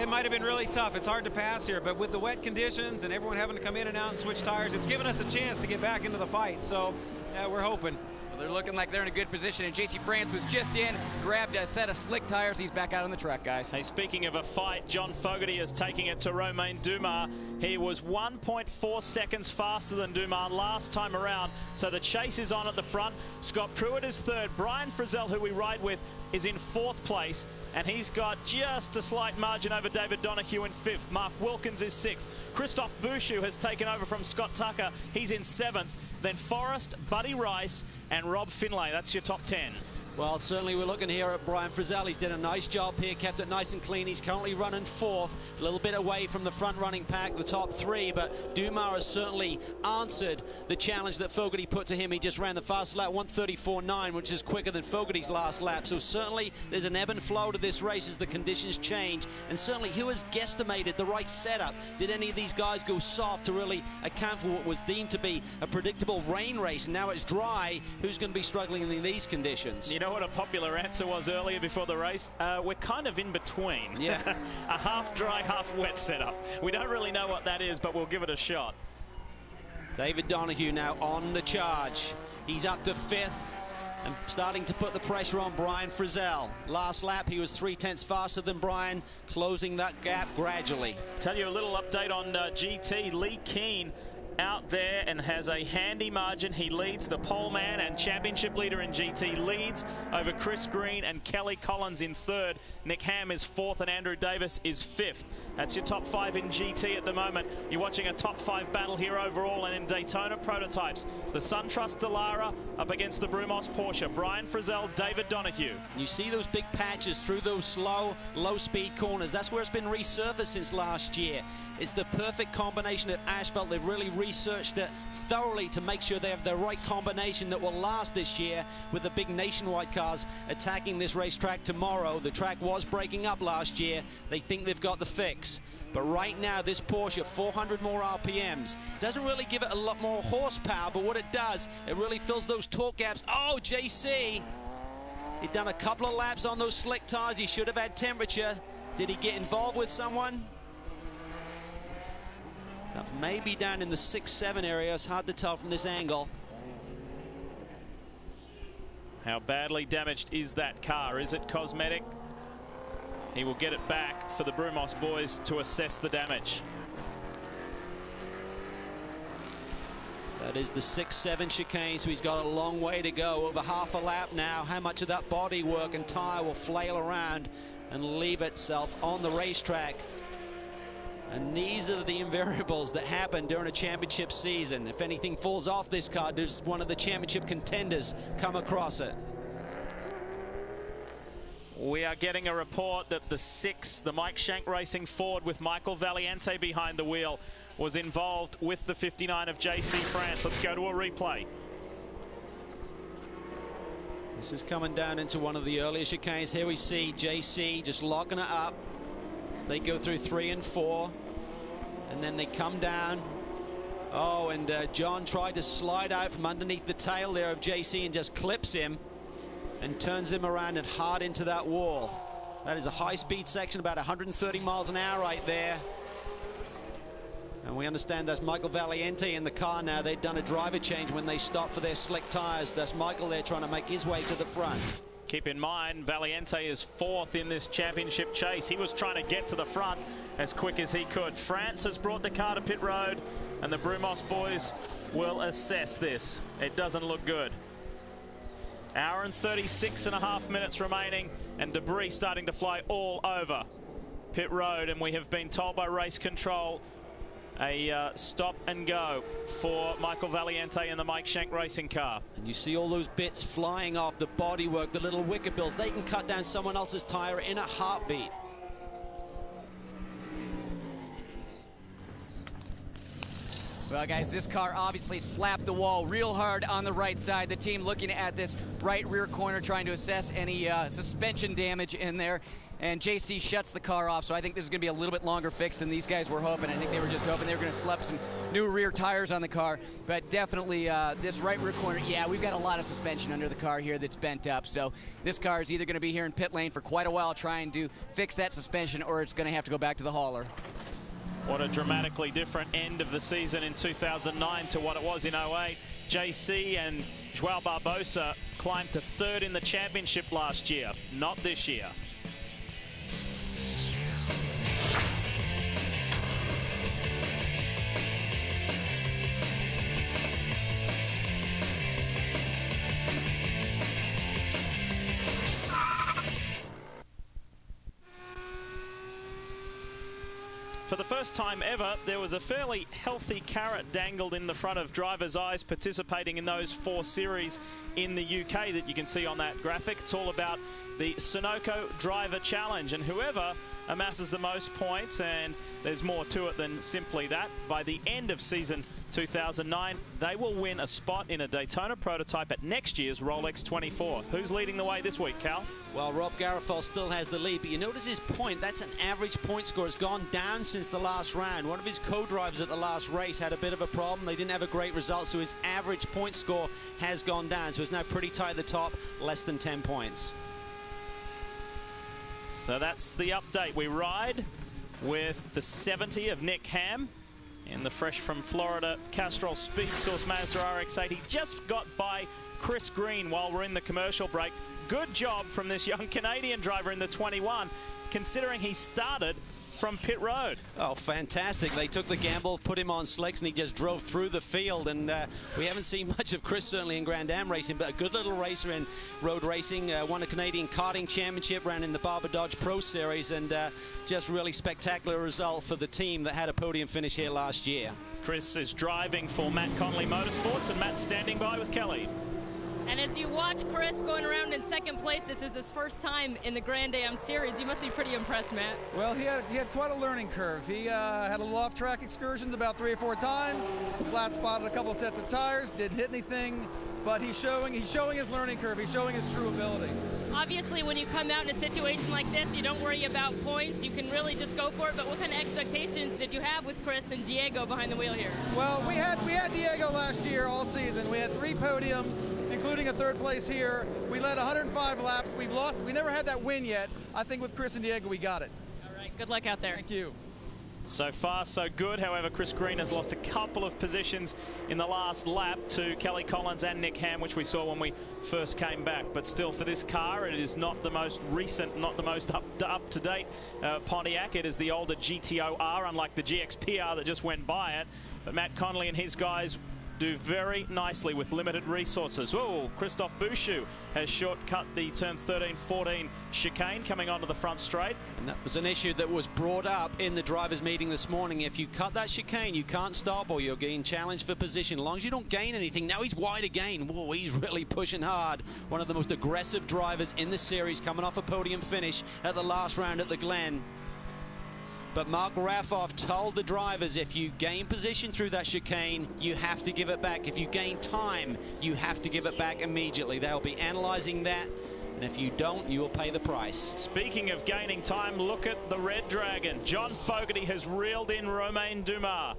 it might have been really tough. It's hard to pass here, but with the wet conditions and everyone having to come in and out and switch tires, it's given us a chance to get back into the fight. So yeah, we're hoping. Well, they're looking like they're in a good position, and JC France was just in, grabbed a set of slick tires. He's back out on the track, guys. Hey, speaking of a fight, Jon Fogarty is taking it to Romain Dumas. He was 1.4 seconds faster than Dumas last time around, so the chase is on at the front. Scott Pruett is third. Brian Frisselle, who we ride with, is in fourth place, and he's got just a slight margin over David Donohue in fifth. Mark Wilkins is sixth. Christophe Bouchut has taken over from Scott Tucker. He's in seventh. Then Forrest, Buddy Rice, and Rob Finlay. That's your top 10. Well, certainly we're looking here at Brian Frisselle. He's done a nice job here, kept it nice and clean. He's currently running fourth, a little bit away from the front running pack, the top three, but Dumas has certainly answered the challenge that Fogarty put to him. He just ran the fastest lap, 134.9, which is quicker than Fogarty's last lap. So certainly there's an ebb and flow to this race as the conditions change. And certainly who has guesstimated the right setup? Did any of these guys go soft to really account for what was deemed to be a predictable rain race? And now it's dry. Who's going to be struggling in these conditions? You know what a popular answer was earlier before the race? Uh, we're kind of in between. Yeah. a half dry, half wet setup. We don't really know what that is, but we'll give it a shot. David Donohue now on the charge. He's up to fifth and starting to put the pressure on Brian Frisselle. Last lap, he was three tenths faster than Brian, closing that gap gradually. Tell you a little update on uh, GT. Leh Keen out there and has a handy margin. He leads the pole man and championship leader in GT leads over Chris Green and Kelly Collins in third. Nick Ham is fourth and Andrew Davis is fifth. That's your top five in GT at the moment. You're watching a top five battle here overall and in Daytona prototypes. The SunTrust Dallara up against the Brumos Porsche. Brian Frisselle, David Donohue. You see those big patches through those slow, low-speed corners. That's where it's been resurfaced since last year. It's the perfect combination of asphalt. They've really researched it thoroughly to make sure they have the right combination that will last this year with the big nationwide cars attacking this racetrack tomorrow. The track was breaking up last year. They think they've got the fix. But right now, this Porsche, 400 more RPMs, doesn't really give it a lot more horsepower, but what it does, it really fills those torque gaps. Oh, JC, he'd done a couple of laps on those slick tires. He should have had temperature. Did he get involved with someone? That may be down in the 6-7 area. It's hard to tell from this angle. How badly damaged is that car? Is it cosmetic? He will get it back for the Brumos boys to assess the damage. That is the 6-7 chicane, so he's got a long way to go. Over half a lap now. How much of that body work and tyre will flail around and leave itself on the racetrack? And these are the invariables that happen during a championship season. If anything falls off this car, does one of the championship contenders come across it? We are getting a report that the six, the Mike Shank Racing Ford with Michael Valiante behind the wheel, was involved with the 59 of JC France. Let's go to a replay. This is coming down into one of the earlier chicanes. Here we see JC just locking it up. They go through three and four and then they come down. Oh, and uh, John tried to slide out from underneath the tail there of JC and just clips him and turns him around and hard into that wall. That is a high-speed section, about 130 miles an hour right there. And we understand that's Michael Valiante in the car now. They've done a driver change when they stopped for their slick tires. That's Michael there trying to make his way to the front. Keep in mind, Valiante is fourth in this championship chase. He was trying to get to the front as quick as he could. France has brought the car to pit road, and the Brumos boys will assess this. It doesn't look good. Hour and 36 and a half minutes remaining, and debris starting to fly all over pit road, and we have been told by race control a uh, stop and go for Michael Valiante in the Mike Shank racing car. And you see all those bits flying off the bodywork, the little wicker bills. They can cut down someone else's tire in a heartbeat. Well, guys, this car obviously slapped the wall real hard on the right side. The team looking at this right rear corner, trying to assess any uh, suspension damage in there. And JC shuts the car off, so I think this is going to be a little bit longer fix than these guys were hoping. I think they were just hoping they were going to slap some new rear tires on the car. But definitely uh, this right rear corner, yeah, we've got a lot of suspension under the car here that's bent up. So this car is either going to be here in pit lane for quite a while trying to fix that suspension, or it's going to have to go back to the hauler. What a dramatically different end of the season in 2009 to what it was in 08. JC and Joao Barbosa climbed to third in the championship last year, not this year. First time ever, there was a fairly healthy carrot dangled in the front of drivers' eyes participating in those four series in the UK that you can see on that graphic. It's all about the Sunoco Driver Challenge, and whoever amasses the most points, and there's more to it than simply that, by the end of season 2009, they will win a spot in a Daytona prototype at next year's Rolex 24. Who's leading the way this week, Cal? Well, Rob Garofalo still has the lead, but you notice his point. That's an average point score. has gone down since the last round. One of his co-drivers at the last race had a bit of a problem. They didn't have a great result, so his average point score has gone down. So it's now pretty tight at the top, less than 10 points. So that's the update. We ride with the 70 of Nick Ham in the fresh from Florida Castrol Speed Source Mazda RX-80. Just got by Chris Green while we're in the commercial break. Good job from this young Canadian driver in the 21, considering he started from pit road. Oh, fantastic. They took the gamble, put him on slicks, and he just drove through the field. And uh, we haven't seen much of Chris, certainly, in Grand Am racing, but a good little racer in road racing. Uh, won a Canadian karting championship, ran in the Barber Dodge Pro Series, and uh, just really spectacular result for the team that had a podium finish here last year. Chris is driving for Matt Connolly Motorsports, and Matt's standing by with Kelly. And as you watch Chris going around in second place, this is his first time in the Grand Am Series. You must be pretty impressed, Matt. Well, he had, he had quite a learning curve. He uh, had a little off-track excursions about three or four times, flat spotted a couple sets of tires, didn't hit anything, but he's showing, he's showing his learning curve. He's showing his true ability obviously when you come out in a situation like this, you don't worry about points. You can really just go for it. But what kind of expectations did you have with Chris and Diego behind the wheel here? Well, we had we had Diego last year all season. We had three podiums, including a third place here. We led 105 laps. We've lost. We never had that win yet. I think with Chris and Diego, we got it. All right. Good luck out there. Thank you. So far, so good. However, Chris Green has lost a couple of positions in the last lap to Kelly Collins and Nick Ham, which we saw when we first came back. But still, for this car, it is not the most recent, not the most up to, up uh, Pontiac. It is the older GTO-R, unlike the GXP-R that just went by it. But Matt Connolly and his guys do very nicely with limited resources. Oh, Christophe Bouchut has shortcut the turn 13-14 chicane coming onto the front straight. And that was an issue that was brought up in the drivers' meeting this morning. If you cut that chicane, you can't stop or you're getting challenged for position. As long as you don't gain anything. Now he's wide again. Whoa, he's really pushing hard. One of the most aggressive drivers in the series coming off a podium finish at the last round at the Glen. But Mark Raffauf told the drivers if you gain position through that chicane, you have to give it back. If you gain time, you have to give it back immediately. They'll be analyzing that. And if you don't, you will pay the price. Speaking of gaining time, look at the Red Dragon. Jon Fogarty has reeled in Romain Dumas.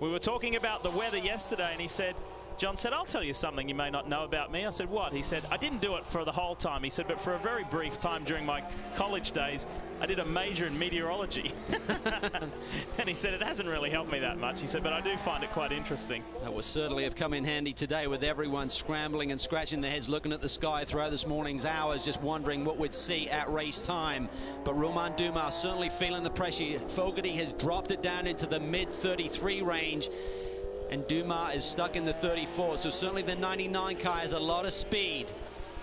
We were talking about the weather yesterday, and he said, John said, I'll tell you something you may not know about me. I said, what? He said, I didn't do it for the whole time. He said, but for a very brief time during my college days, I did a major in meteorology. and he said, it hasn't really helped me that much. He said, but I do find it quite interesting. That would certainly have come in handy today with everyone scrambling and scratching their heads, looking at the sky throughout this morning's hours, just wondering what we'd see at race time. But Romain Dumas certainly feeling the pressure. Fogarty has dropped it down into the mid 33 range and Dumas is stuck in the 34. So certainly the 99 car has a lot of speed.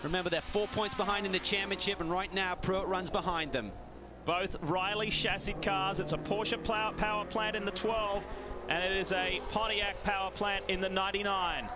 Remember, they're four points behind in the championship, and right now, Pruett runs behind them. Both Riley chassis cars. It's a Porsche power plant in the 12, and it is a Pontiac power plant in the 99.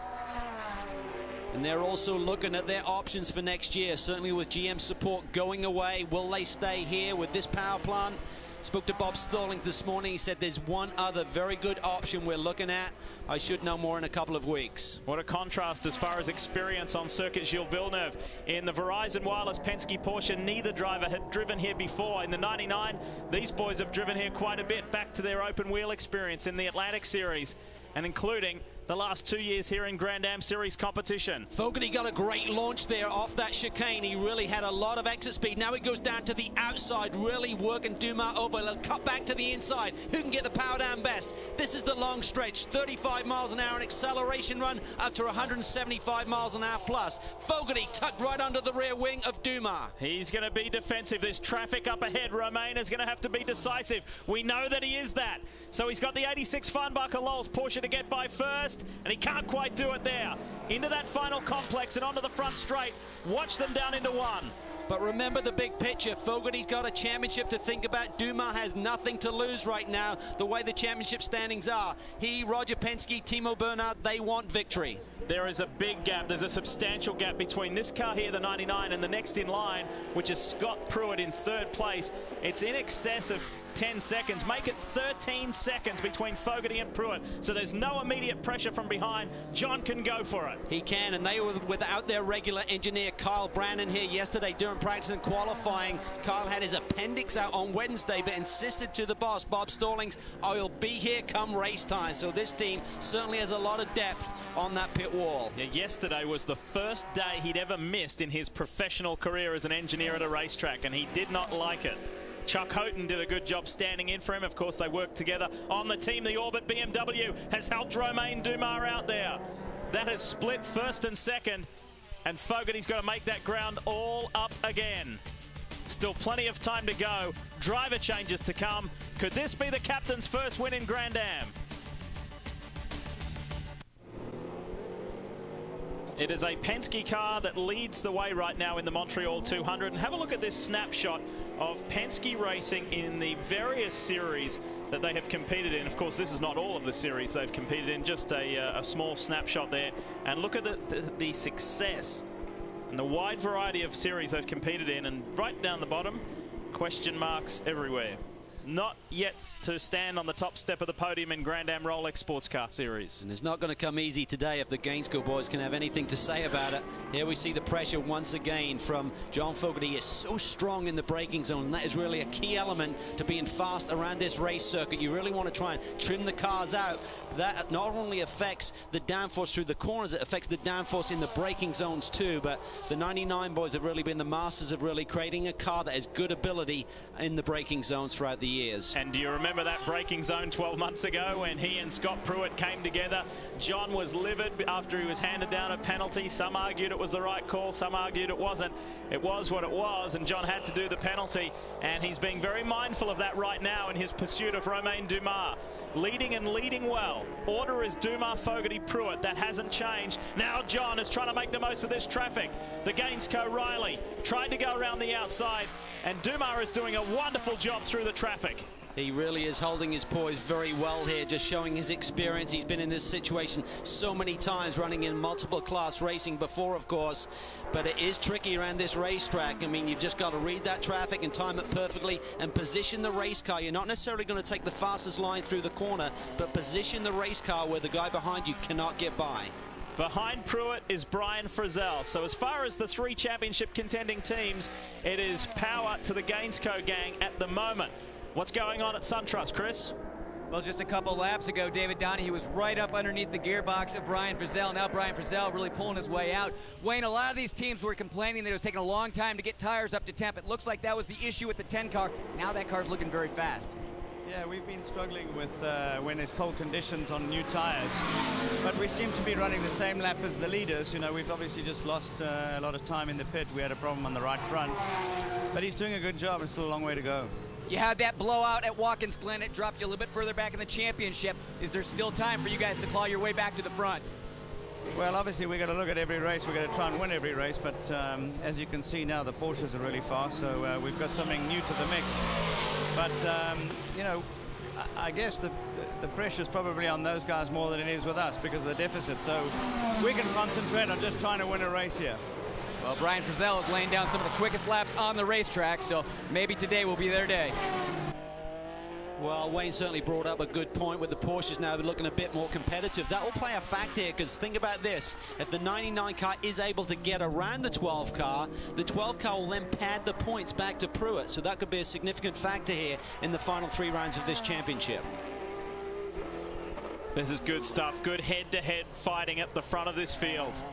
And they're also looking at their options for next year. Certainly with GM support going away, will they stay here with this power plant? Spoke to Bob Stallings this morning. He said there's one other very good option we're looking at. I should know more in a couple of weeks. What a contrast as far as experience on circuit Gilles Villeneuve. In the Verizon Wireless Penske Porsche, neither driver had driven here before. In the 99, these boys have driven here quite a bit back to their open wheel experience in the Atlantic Series and including the last two years here in Grand Am Series competition. Fogarty got a great launch there off that chicane. He really had a lot of exit speed. Now he goes down to the outside, really working Dumas over. He'll cut back to the inside. Who can get the power down best? This is the long stretch. 35 miles an hour an acceleration run up to 175 miles an hour plus. Fogarty tucked right under the rear wing of Dumas. He's going to be defensive. There's traffic up ahead. Romain is going to have to be decisive. We know that he is that. So he's got the 86 Farnbacher Loles Porsche to get by first and he can't quite do it there. Into that final complex and onto the front straight. Watch them down into one. But remember the big picture. Fogarty's got a championship to think about. Dumas has nothing to lose right now, the way the championship standings are. He, Roger Penske, Timo Bernhard, they want victory. There is a big gap. There's a substantial gap between this car here, the 99, and the next in line, which is Scott Pruett in third place. It's in excess of 10 seconds. Make it 13 seconds between Fogarty and Pruett. So there's no immediate pressure from behind. John can go for it. He can, and they were without their regular engineer, Kyle Brandon, here yesterday during practice and qualifying. Kyle had his appendix out on Wednesday, but insisted to the boss, Bob Stallings, I'll be here come race time. So this team certainly has a lot of depth on that pit wall. Yeah, yesterday was the first day he'd ever missed in his professional career as an engineer at a racetrack, and he did not like it. Chuck Houghton did a good job standing in for him. Of course, they worked together on the team. The Orbit BMW has helped Romain Dumas out there. That has split first and second, and Fogarty's got to make that ground all up again. Still plenty of time to go. Driver changes to come. Could this be the captain's first win in Grand Am? It is a Penske car that leads the way right now in the Montreal 200. And have a look at this snapshot of Penske Racing in the various series that they have competed in. Of course, this is not all of the series they've competed in, just a, uh, a small snapshot there. And look at the, the, the success and the wide variety of series they've competed in. And right down the bottom, question marks everywhere not yet to stand on the top step of the podium in Grand Am Rolex Sports Car Series. And it's not going to come easy today if the Gainsco boys can have anything to say about it. Here we see the pressure once again from Jon Fogarty. He is so strong in the braking zone, and that is really a key element to being fast around this race circuit. You really want to try and trim the cars out. That not only affects the downforce through the corners, it affects the downforce in the braking zones too. But the 99 boys have really been the masters of really creating a car that has good ability in the braking zones throughout the years. And do you remember that braking zone 12 months ago when he and Scott Pruett came together? John was livid after he was handed down a penalty. Some argued it was the right call, some argued it wasn't. It was what it was, and John had to do the penalty. And he's being very mindful of that right now in his pursuit of Romain Dumas leading and leading well. Order is Dumas, Fogarty, Pruett. That hasn't changed. Now John is trying to make the most of this traffic. The Gainsco Riley tried to go around the outside, and Dumas is doing a wonderful job through the traffic. He really is holding his poise very well here, just showing his experience. He's been in this situation so many times, running in multiple class racing before, of course. But it is tricky around this racetrack. I mean, you've just got to read that traffic and time it perfectly and position the race car. You're not necessarily going to take the fastest line through the corner, but position the race car where the guy behind you cannot get by. Behind Pruett is Brian Frisselle. So as far as the three championship contending teams, it is power to the Gainsco gang at the moment. What's going on at SunTrust, Chris? Well, just a couple laps ago, David Donohue was right up underneath the gearbox of Brian Frisselle. Now Brian Frisselle really pulling his way out. Wayne, a lot of these teams were complaining that it was taking a long time to get tires up to temp. It looks like that was the issue with the 10 car. Now that car's looking very fast. Yeah, we've been struggling with uh, when there's cold conditions on new tires. But we seem to be running the same lap as the leaders. You know, we've obviously just lost uh, a lot of time in the pit. We had a problem on the right front. But he's doing a good job. It's still a long way to go. You had that blowout at Watkins Glen. It dropped you a little bit further back in the championship. Is there still time for you guys to claw your way back to the front? Well, obviously, we've got to look at every race. We've got to try and win every race. But um, as you can see now, the Porsches are really fast. So uh, we've got something new to the mix. But, um, you know, I, guess the, the, the pressure is probably on those guys more than it is with us because of the deficit. So we can concentrate on just trying to win a race here. Well, Brian Frisselle is laying down some of the quickest laps on the racetrack, so maybe today will be their day. Well, Wayne certainly brought up a good point with the Porsches now looking a bit more competitive. That will play a factor here because think about this. If the 99 car is able to get around the 12 car, the 12 car will then pad the points back to Pruett. So that could be a significant factor here in the final three rounds of this championship. This is good stuff. Good head-to-head -head fighting at the front of this field.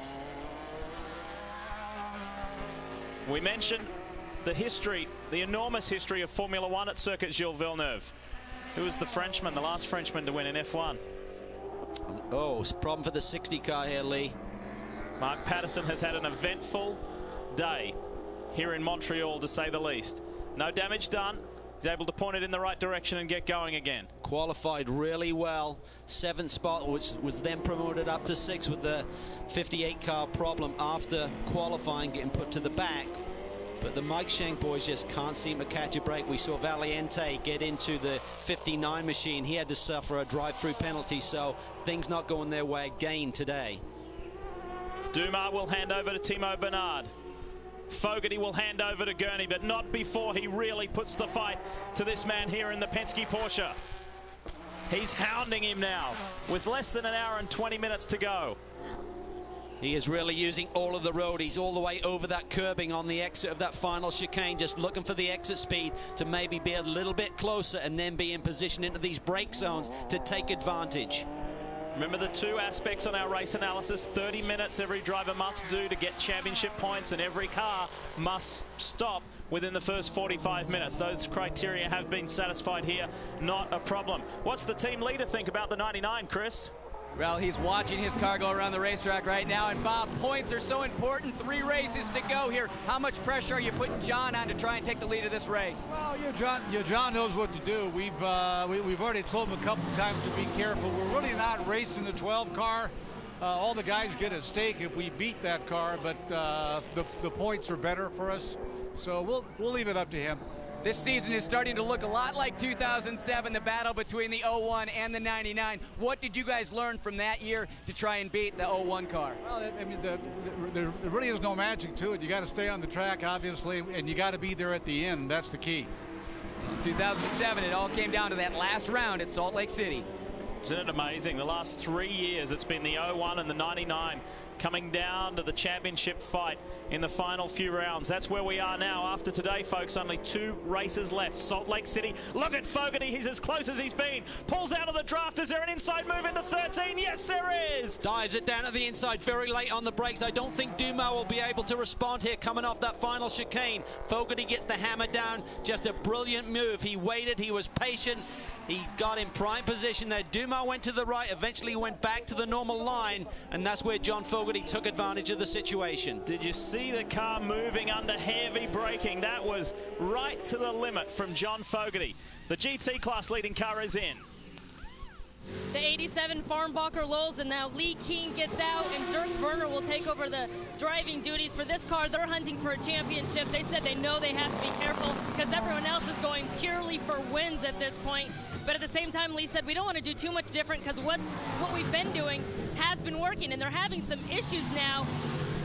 We mentioned the history, the enormous history of Formula One at Circuit Gilles Villeneuve. Who was the Frenchman, the last Frenchman to win in F1? Oh, it's a problem for the 60 car here, Leigh. Mark Patterson has had an eventful day here in Montreal, to say the least. No damage done. He's able to point it in the right direction and get going again. Qualified really well. Seventh spot, which was then promoted up to six with the 58 car problem after qualifying, getting put to the back But the Mike Shank boys just can't seem to catch a break. We saw Valiante get into the 59 machine. He had to suffer a drive-through penalty, so things not going their way again today. Dumas will hand over to Timo Bernhard. Fogarty will hand over to Gurney, but not before he really puts the fight to this man here in the Penske Porsche. He's hounding him now with less than an hour and 20 minutes to go. He is really using all of the road. He's all the way over that curbing on the exit of that final chicane, just looking for the exit speed to maybe be a little bit closer and then be in position into these brake zones to take advantage. Remember the two aspects on our race analysis 30 minutes every driver must do to get championship points, and every car must stop within the first 45 minutes. Those criteria have been satisfied here. Not a problem. What's the team leader think about the 99, Chris? Well, he's watching his car go around the racetrack right now. And Bob, points are so important. Three races to go here. How much pressure are you putting John on to try and take the lead of this race? Well, yeah, John, yeah, John knows what to do. We've uh, we, have already told him a couple times to be careful. We're really not racing the 12 car. Uh, all the guys get a stake if we beat that car, but uh, the, the points are better for us. So we'll we'll leave it up to him. This season is starting to look a lot like 2007, the battle between the 01 and the 99. What did you guys learn from that year to try and beat the 01 car? Well, I mean, the, the, there really is no magic to it. You got to stay on the track, obviously, and you got to be there at the end. That's the key. In 2007, it all came down to that last round at Salt Lake City. Isn't it amazing? The last three years, it's been the 01 and the 99 coming down to the championship fight in the final few rounds. That's where we are now after today, folks. Only two races left. Salt Lake City. Look at Fogarty. He's as close as he's been. Pulls out of the draft. Is there an inside move into 13? Yes, there is. Dives it down to the inside very late on the brakes. I don't think Dumas will be able to respond here coming off that final chicane. Fogarty gets the hammer down. Just a brilliant move. He waited. He was patient. He got in prime position there. Dumas went to the right, eventually went back to the normal line, and that's where Jon Fogarty took advantage of the situation. Did you see the car moving under heavy braking? That was right to the limit from Jon Fogarty. The GT class leading car is in. The 87 Farnbacher Loles, and now Leh Keen gets out, and Dirk Werner will take over the driving duties for this car. They're hunting for a championship. They said they know they have to be careful because everyone else is going purely for wins at this point. But at the same time, Lee said we don't want to do too much different because what's what we've been doing has been working, and they're having some issues now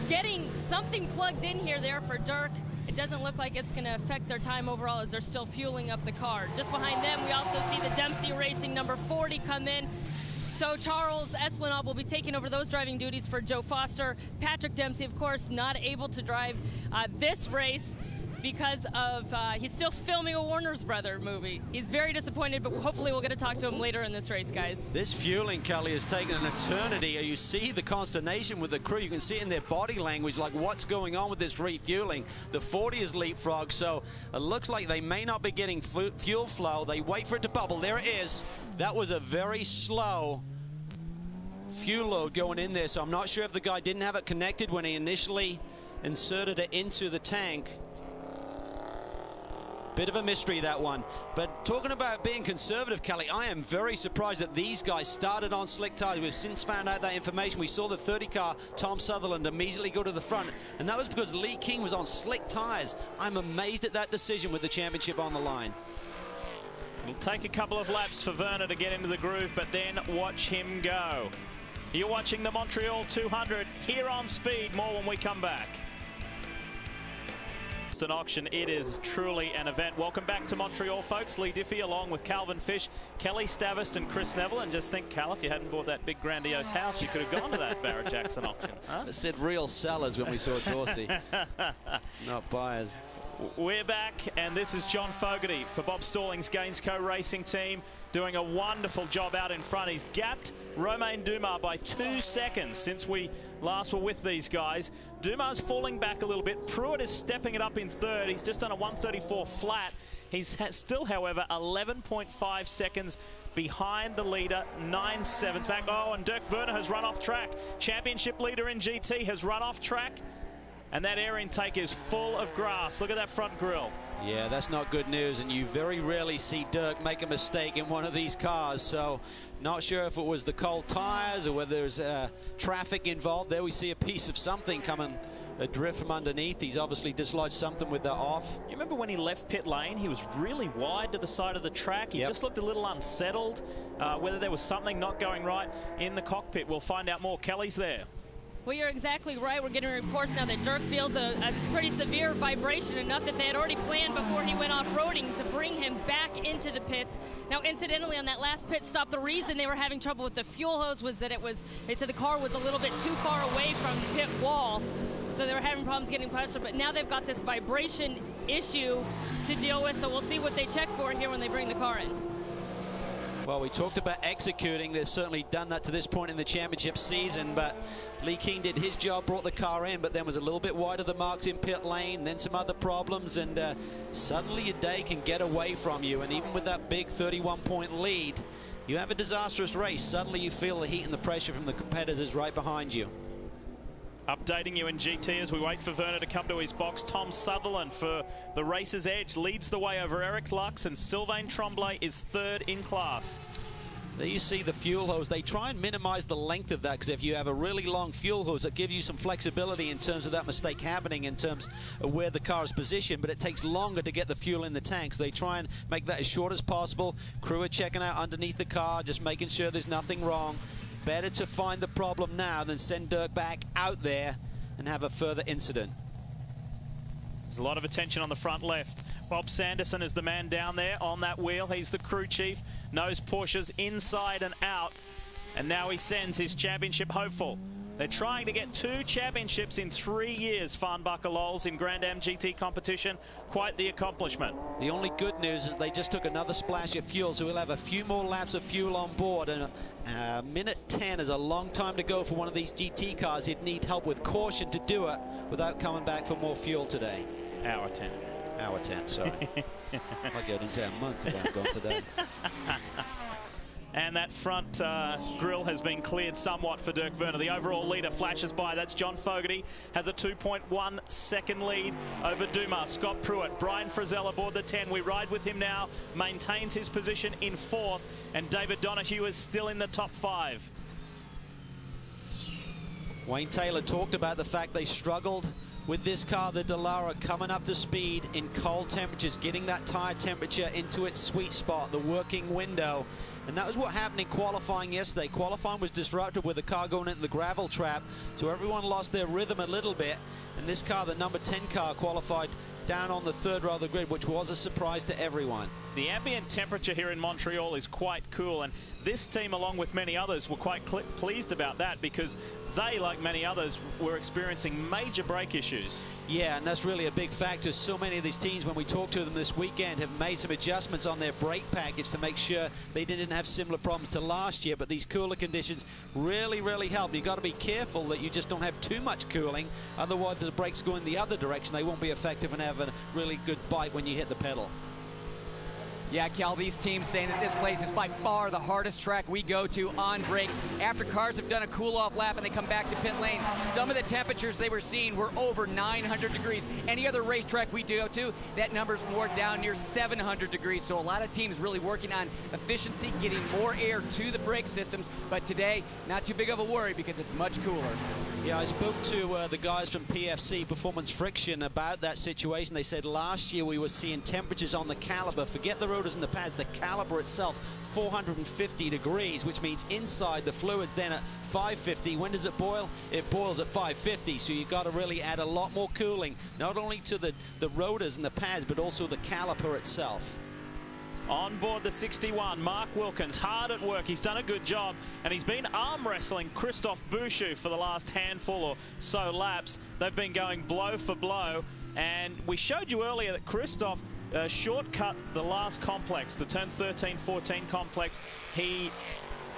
getting something plugged in here there for Dirk. It doesn't look like it's going to affect their time overall as they're still fueling up the car. Just behind them, we also see the Dempsey Racing number 40 come in. So Charles Espenlaub will be taking over those driving duties for Joe Foster. Patrick Dempsey, of course, not able to drive uh, this race because of uh, he's still filming a Warner's Brother movie. He's very disappointed, but hopefully we'll get to talk to him later in this race, guys. This fueling, Kelly, has taken an eternity. You see the consternation with the crew. You can see it in their body language, like what's going on with this refueling. The 40 is leapfrog, so it looks like they may not be getting fuel flow. They wait for it to bubble. There it is. That was a very slow fuel load going in there, so I'm not sure if the guy didn't have it connected when he initially inserted it into the tank. Bit of a mystery, that one. But talking about being conservative, Kelly, I am very surprised that these guys started on slick tires. We've since found out that information. We saw the 30 car, Tom Sutherland, immediately go to the front. And that was because Leh Keen was on slick tires. I'm amazed at that decision with the championship on the line. It'll take a couple of laps for Werner to get into the groove, but then watch him go. You're watching the Montreal 200 here on Speed. More when we come back an auction. It is truly an event. Welcome back to Montreal, folks. Leigh Diffey along with Calvin Fish, Kelly Stavast and Chris Neville. And just think, Cal, if you hadn't bought that big grandiose house, you could have gone to that Barrett Jackson auction. Huh? It said real sellers when we saw Dorsey, not buyers. We're back, and this is Jon Fogarty for Bob Stallings Gainsco Racing Team, doing a wonderful job out in front. He's gapped Romain Dumas by two seconds since we last were with these guys. Dumas falling back a little bit. Pruett is stepping it up in third. He's just done a 134 flat. He's still, however, 11.5 seconds behind the leader, nine sevenths back. Oh, and Dirk Werner has run off track. Championship leader in GT has run off track and that air intake is full of grass. Look at that front grille. Yeah, that's not good news, and you very rarely see Dirk make a mistake in one of these cars, so not sure if it was the cold tires or whether there's uh, traffic involved. There we see a piece of something coming adrift from underneath. He's obviously dislodged something with the off. You remember when he left pit lane, he was really wide to the side of the track. He Yep. just looked a little unsettled. Uh, whether there was something not going right in the cockpit, we'll find out more. Kelly's there. Well, you're exactly right. We're getting reports now that Dirk feels a, a pretty severe vibration, enough that they had already planned before he went off-roading to bring him back into the pits. Now, incidentally, on that last pit stop, the reason they were having trouble with the fuel hose was that it was, they said the car was a little bit too far away from the pit wall, so they were having problems getting pressure, but now they've got this vibration issue to deal with, so we'll see what they check for here when they bring the car in. Well, we talked about executing. They've certainly done that to this point in the championship season, but Leh Keen did his job, brought the car in, but then was a little bit wide of the marks in pit lane, then some other problems, and uh, suddenly your day can get away from you. And even with that big 31-point lead, you have a disastrous race. Suddenly you feel the heat and the pressure from the competitors right behind you. Updating you in GT as we wait for Werner to come to his box. Tom Sutherland for the race's edge leads the way over Eric Lux, and Sylvain Tremblay is third in class. There you see the fuel hose. They try and minimize the length of that because if you have a really long fuel hose, it gives you some flexibility in terms of that mistake happening in terms of where the car is positioned, but it takes longer to get the fuel in the tanks. They try and make that as short as possible. Crew are checking out underneath the car, just making sure there's nothing wrong. Better to find the problem now than send Dirk back out there and have a further incident. There's a lot of attention on the front left. Bob Sanderson is the man down there on that wheel. He's the crew chief, knows Porsche's inside and out, and now he sends his championship hopeful. They're trying to get two championships in three years, Farnbacher Loles in Grand Am GT competition. Quite the accomplishment. The only good news is they just took another splash of fuel, so we'll have a few more laps of fuel on board. And a minute 10 is a long time to go for one of these GT cars. He'd need help with caution to do it without coming back for more fuel today. Hour 10. Hour 10, sorry. I go didn't say a month if I've gone today. And that front uh, grille has been cleared somewhat for Dirk Werner. The overall leader flashes by. That's Jon Fogarty. Has a 2.1 second lead over Dumas. Scott Pruett. Brian Frisselle aboard the 10. We ride with him now. Maintains his position in fourth. And David Donohue is still in the top five. Wayne Taylor talked about the fact they struggled with this car, the Dallara, coming up to speed in cold temperatures, getting that tire temperature into its sweet spot, the working window. And that was what happened in qualifying yesterday. Qualifying was disrupted with the car going into the gravel trap, so everyone lost their rhythm a little bit. And this car, the number 10 car, qualified down on the third row of the grid, which was a surprise to everyone. The ambient temperature here in Montreal is quite cool, and this team, along with many others, were quite pleased about that because they, like many others, were experiencing major brake issues. Yeah, and that's really a big factor. So many of these teams, when we talked to them this weekend, have made some adjustments on their brake package to make sure they didn't have similar problems to last year. But these cooler conditions really, really help. You've got to be careful that you just don't have too much cooling. Otherwise, the brakes go in the other direction. They won't be effective and have a really good bite when you hit the pedal. Yeah, Cal, these teams saying that this place is by far the hardest track we go to on brakes. After cars have done a cool-off lap and they come back to pit lane, some of the temperatures they were seeing were over 900 degrees. Any other racetrack we do go to, that number's more down near 700 degrees. So a lot of teams really working on efficiency, getting more air to the brake systems. But today, not too big of a worry because it's much cooler. Yeah, I spoke to uh, the guys from PFC, Performance Friction, about that situation. They said last year we were seeing temperatures on the caliper. Forget the rotors and the pads, the caliper itself, 450 degrees, which means inside the fluids then at 550. When does it boil? It boils at 550, so you've got to really add a lot more cooling, not only to the, the rotors and the pads, but also the caliper itself. On board the 61, Mark Wilkins, hard at work. He's done a good job, and he's been arm wrestling Christophe Bouchut for the last handful or so laps. They've been going blow for blow, and we showed you earlier that Christophe uh, shortcut the last complex, the turn 13-14 complex. He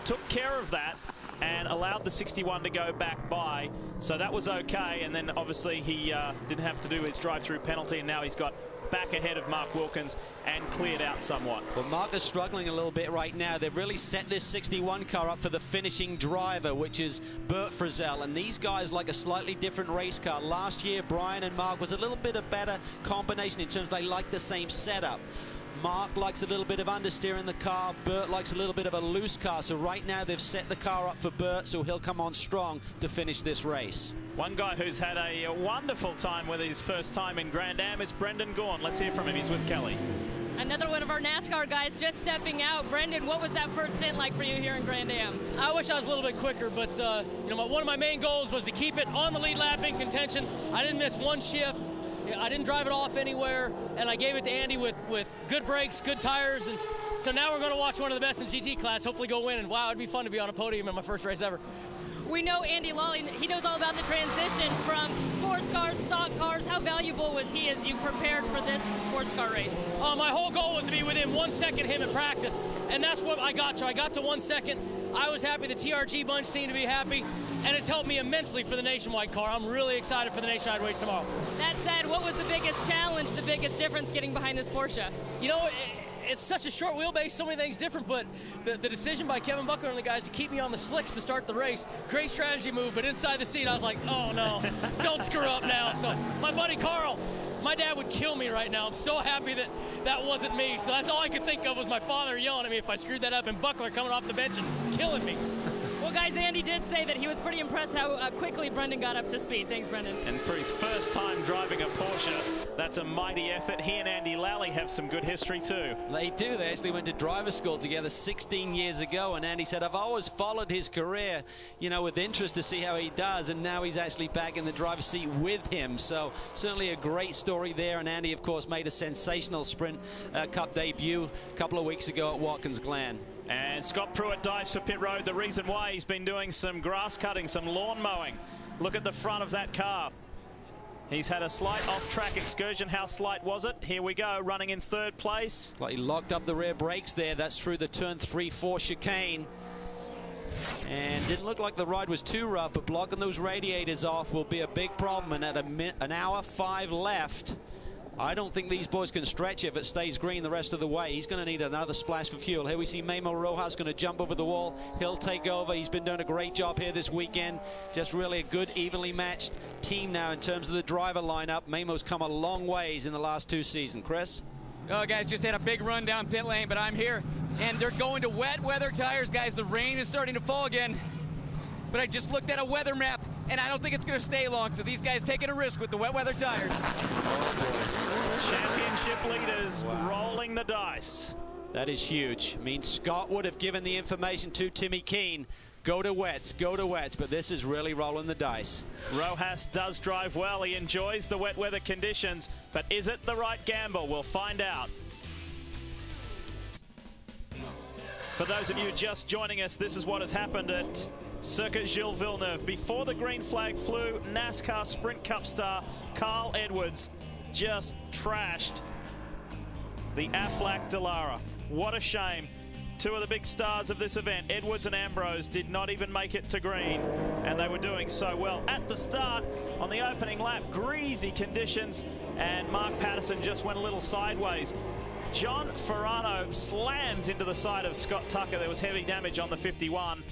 took care of that and allowed the 61 to go back by. So that was okay. And then obviously he uh, didn't have to do his drive-through penalty, and now he's got back ahead of Mark Wilkins and cleared out somewhat. Well, Mark is struggling a little bit right now. They've really set this 61 car up for the finishing driver, which is Burt Frisselle. And these guys like a slightly different race car. Last year, Brian and Mark was a little bit of better combination in terms they like the same setup. Mark likes a little bit of understeer in the car. Burt likes a little bit of a loose car. So right now they've set the car up for Burt, so he'll come on strong to finish this race. One guy who's had a, a wonderful time with his first time in Grand Am is Brendan Gaughan. Let's hear from him. He's with Kelly. Another one of our NASCAR guys just stepping out. Brendan, what was that first stint like for you here in Grand Am? I wish I was a little bit quicker, but uh, you know, my, one of my main goals was to keep it on the lead lap in contention. I didn't miss one shift. I didn't drive it off anywhere, and I gave it to Andy with, with good brakes, good tires, and so now we're going to watch one of the best in GT class, hopefully go win, and wow, it'd be fun to be on a podium in my first race ever. We know Andy Lally, he knows all about the transition from sports cars, stock cars. How valuable was he as you prepared for this sports car race? Uh, my whole goal was to be within one second him in practice, and that's what I got to. I got to one second. I was happy. The TRG bunch seemed to be happy, and it's helped me immensely for the nationwide car. I'm really excited for the nationwide race tomorrow. That said, what was the biggest challenge, the biggest difference getting behind this Porsche? You know, it, it's such a short wheelbase, so many things different, but the, the decision by Kevin Buckler and the guys to keep me on the slicks to start the race, great strategy move, but inside the seat, I was like, oh no, don't screw up now. So my buddy Carl, my dad would kill me right now. I'm so happy that that wasn't me. So that's all I could think of was my father yelling at me if I screwed that up and Buckler coming off the bench and killing me. Well, guys, Andy did say that he was pretty impressed how uh, quickly Brendan got up to speed. Thanks, Brendan. And for his first time driving a Porsche, that's a mighty effort. He and Andy Lally have some good history too. They do. They actually went to driver school together 16 years ago. And Andy said, I've always followed his career, you know, with interest to see how he does. And now he's actually back in the driver's seat with him. So certainly a great story there. And Andy, of course, made a sensational Sprint uh, Cup debut a couple of weeks ago at Watkins Glen. And Scott Pruett dives for pit road. The reason why he's been doing some grass cutting, some lawn mowing. Look at the front of that car. He's had a slight off-track excursion. How slight was it? Here we go, running in third place. Well, he locked up the rear brakes there. That's through the turn 3-4 chicane. And didn't look like the ride was too rough, but blocking those radiators off will be a big problem. And at an hour five left, I don't think these boys can stretch if it stays green the rest of the way. He's going to need another splash for fuel. Here we see Memo Rojas going to jump over the wall. He'll take over. He's been doing a great job here this weekend. Just really a good, evenly matched team now in terms of the driver lineup. Memo's come a long ways in the last two seasons. Chris? Oh, guys, just had a big run down pit lane, but I'm here. And they're going to wet weather tires, guys. The rain is starting to fall again. But I just looked at a weather map, and I don't think it's going to stay long. So these guys taking a risk with the wet weather tires. Championship leaders wow. rolling the dice. That is huge. I mean, Scott would have given the information to Timmy Keen. Go to wets, go to wets, but this is really rolling the dice. Rojas does drive well. He enjoys the wet weather conditions, but is it the right gamble? We'll find out. For those of you just joining us, this is what has happened at Circuit Gilles Villeneuve. Before the green flag flew, NASCAR Sprint Cup star Carl Edwards just trashed the Aflac Dallara. What a shame. Two of the big stars of this event, Edwards and Ambrose, did not even make it to green, and they were doing so well. At the start, on the opening lap, greasy conditions, and Mark Patterson just went a little sideways. John Farano slammed into the side of Scott Tucker. There was heavy damage on the 51.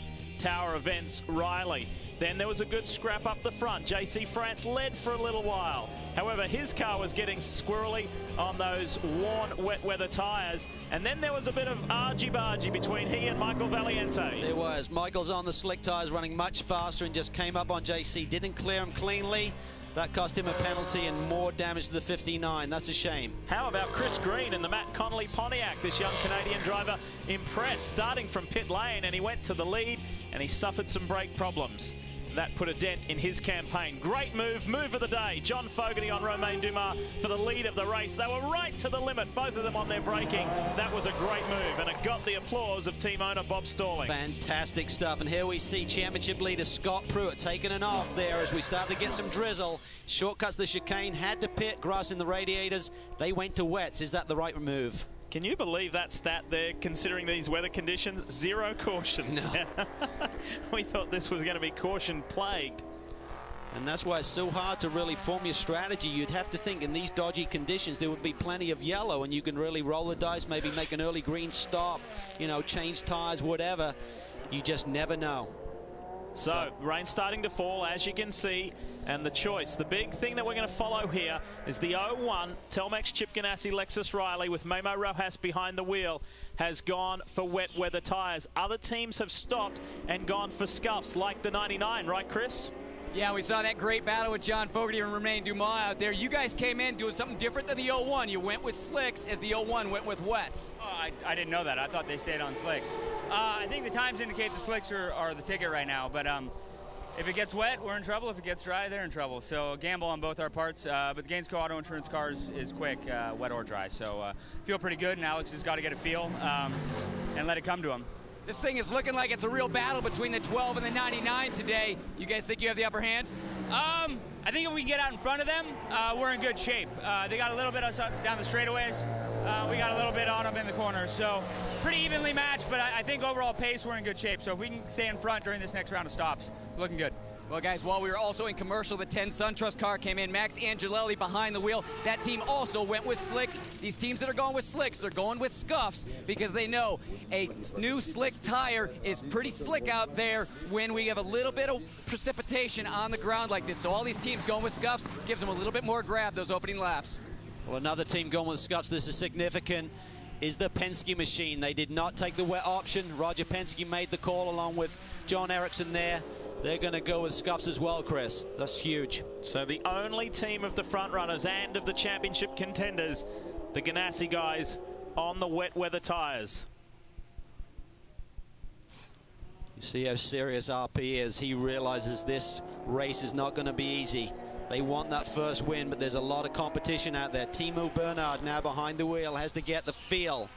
Tower Events Riley. Then there was a good scrap up the front. JC France led for a little while. However, his car was getting squirrely on those worn wet weather tyres. And then there was a bit of argy-bargy between he and Michael Valiante. There was. Michael's on the slick tyres running much faster and just came up on JC. Didn't clear him cleanly. That cost him a penalty and more damage to the 59. That's a shame. How about Chris Green and the Matt Connolly Pontiac? This young Canadian driver impressed, starting from pit lane, and he went to the lead, and he suffered some brake problems. That put a dent in his campaign. Great move, move of the day. Jon Fogarty on Romain Dumas for the lead of the race. They were right to the limit, both of them on their braking. That was a great move, and it got the applause of team owner Bob Stallings. Fantastic stuff, and here we see championship leader Scott Pruett taking an off there as we start to get some drizzle. Shortcuts the chicane, had to pit, grass in the radiators. They went to wets. Is that the right move? Can you believe that stat there, considering these weather conditions? Zero cautions. No. we thought this was going to be caution plagued. And that's why it's so hard to really form your strategy. You'd have to think in these dodgy conditions there would be plenty of yellow and you can really roll the dice, maybe make an early green stop, you know, change tires, whatever. You just never know. So, rain starting to fall, as you can see, and the choice. The big thing that we're going to follow here is the 01 Telmex Chip Ganassi Lexus Riley with Memo Rojas behind the wheel has gone for wet weather tyres. Other teams have stopped and gone for scuffs like the 99, right, Chris? Yeah, we saw that great battle with Jon Fogarty and Romain Dumas out there. You guys came in doing something different than the 01. You went with slicks as the 01 went with wets. Oh, I, I didn't know that. I thought they stayed on slicks. Uh, I think the times indicate the slicks are, are the ticket right now, but um, if it gets wet, we're in trouble. If it gets dry, they're in trouble. So gamble on both our parts. Uh, but the Gainsco Auto Insurance cars is quick, uh, wet or dry. So uh, feel pretty good, and Alex has got to get a feel um, and let it come to him. This thing is looking like it's a real battle between the 12 and the 99 today. You guys think you have the upper hand? Um, I think if we get out in front of them, uh, we're in good shape. Uh, they got a little bit us down the straightaways. Uh, we got a little bit on them in the corners. So pretty evenly matched, but I, I think overall pace, we're in good shape. So if we can stay in front during this next round of stops, looking good. Well, guys, while we were also in commercial, the 10 SunTrust car came in. Max Angelelli behind the wheel. That team also went with slicks. These teams that are going with slicks, they're going with scuffs because they know a new slick tire is pretty slick out there when we have a little bit of precipitation on the ground like this. So all these teams going with scuffs gives them a little bit more grab those opening laps. Well, another team going with scuffs. This is significant. Is the Penske machine. They did not take the wet option. Roger Penske made the call along with John Erickson there. They're going to go with scuffs as well, Chris. That's huge. So the only team of the front runners and of the championship contenders, the Ganassi guys, on the wet weather tyres. You see how serious RP is. He realizes this race is not going to be easy. They want that first win, but there's a lot of competition out there. Timo Bernhard now behind the wheel has to get the feel.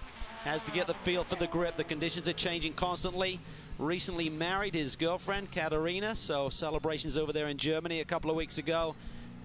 Has to get the feel for the grip. The conditions are changing constantly recently married his girlfriend, Katarina, so celebrations over there in Germany a couple of weeks ago.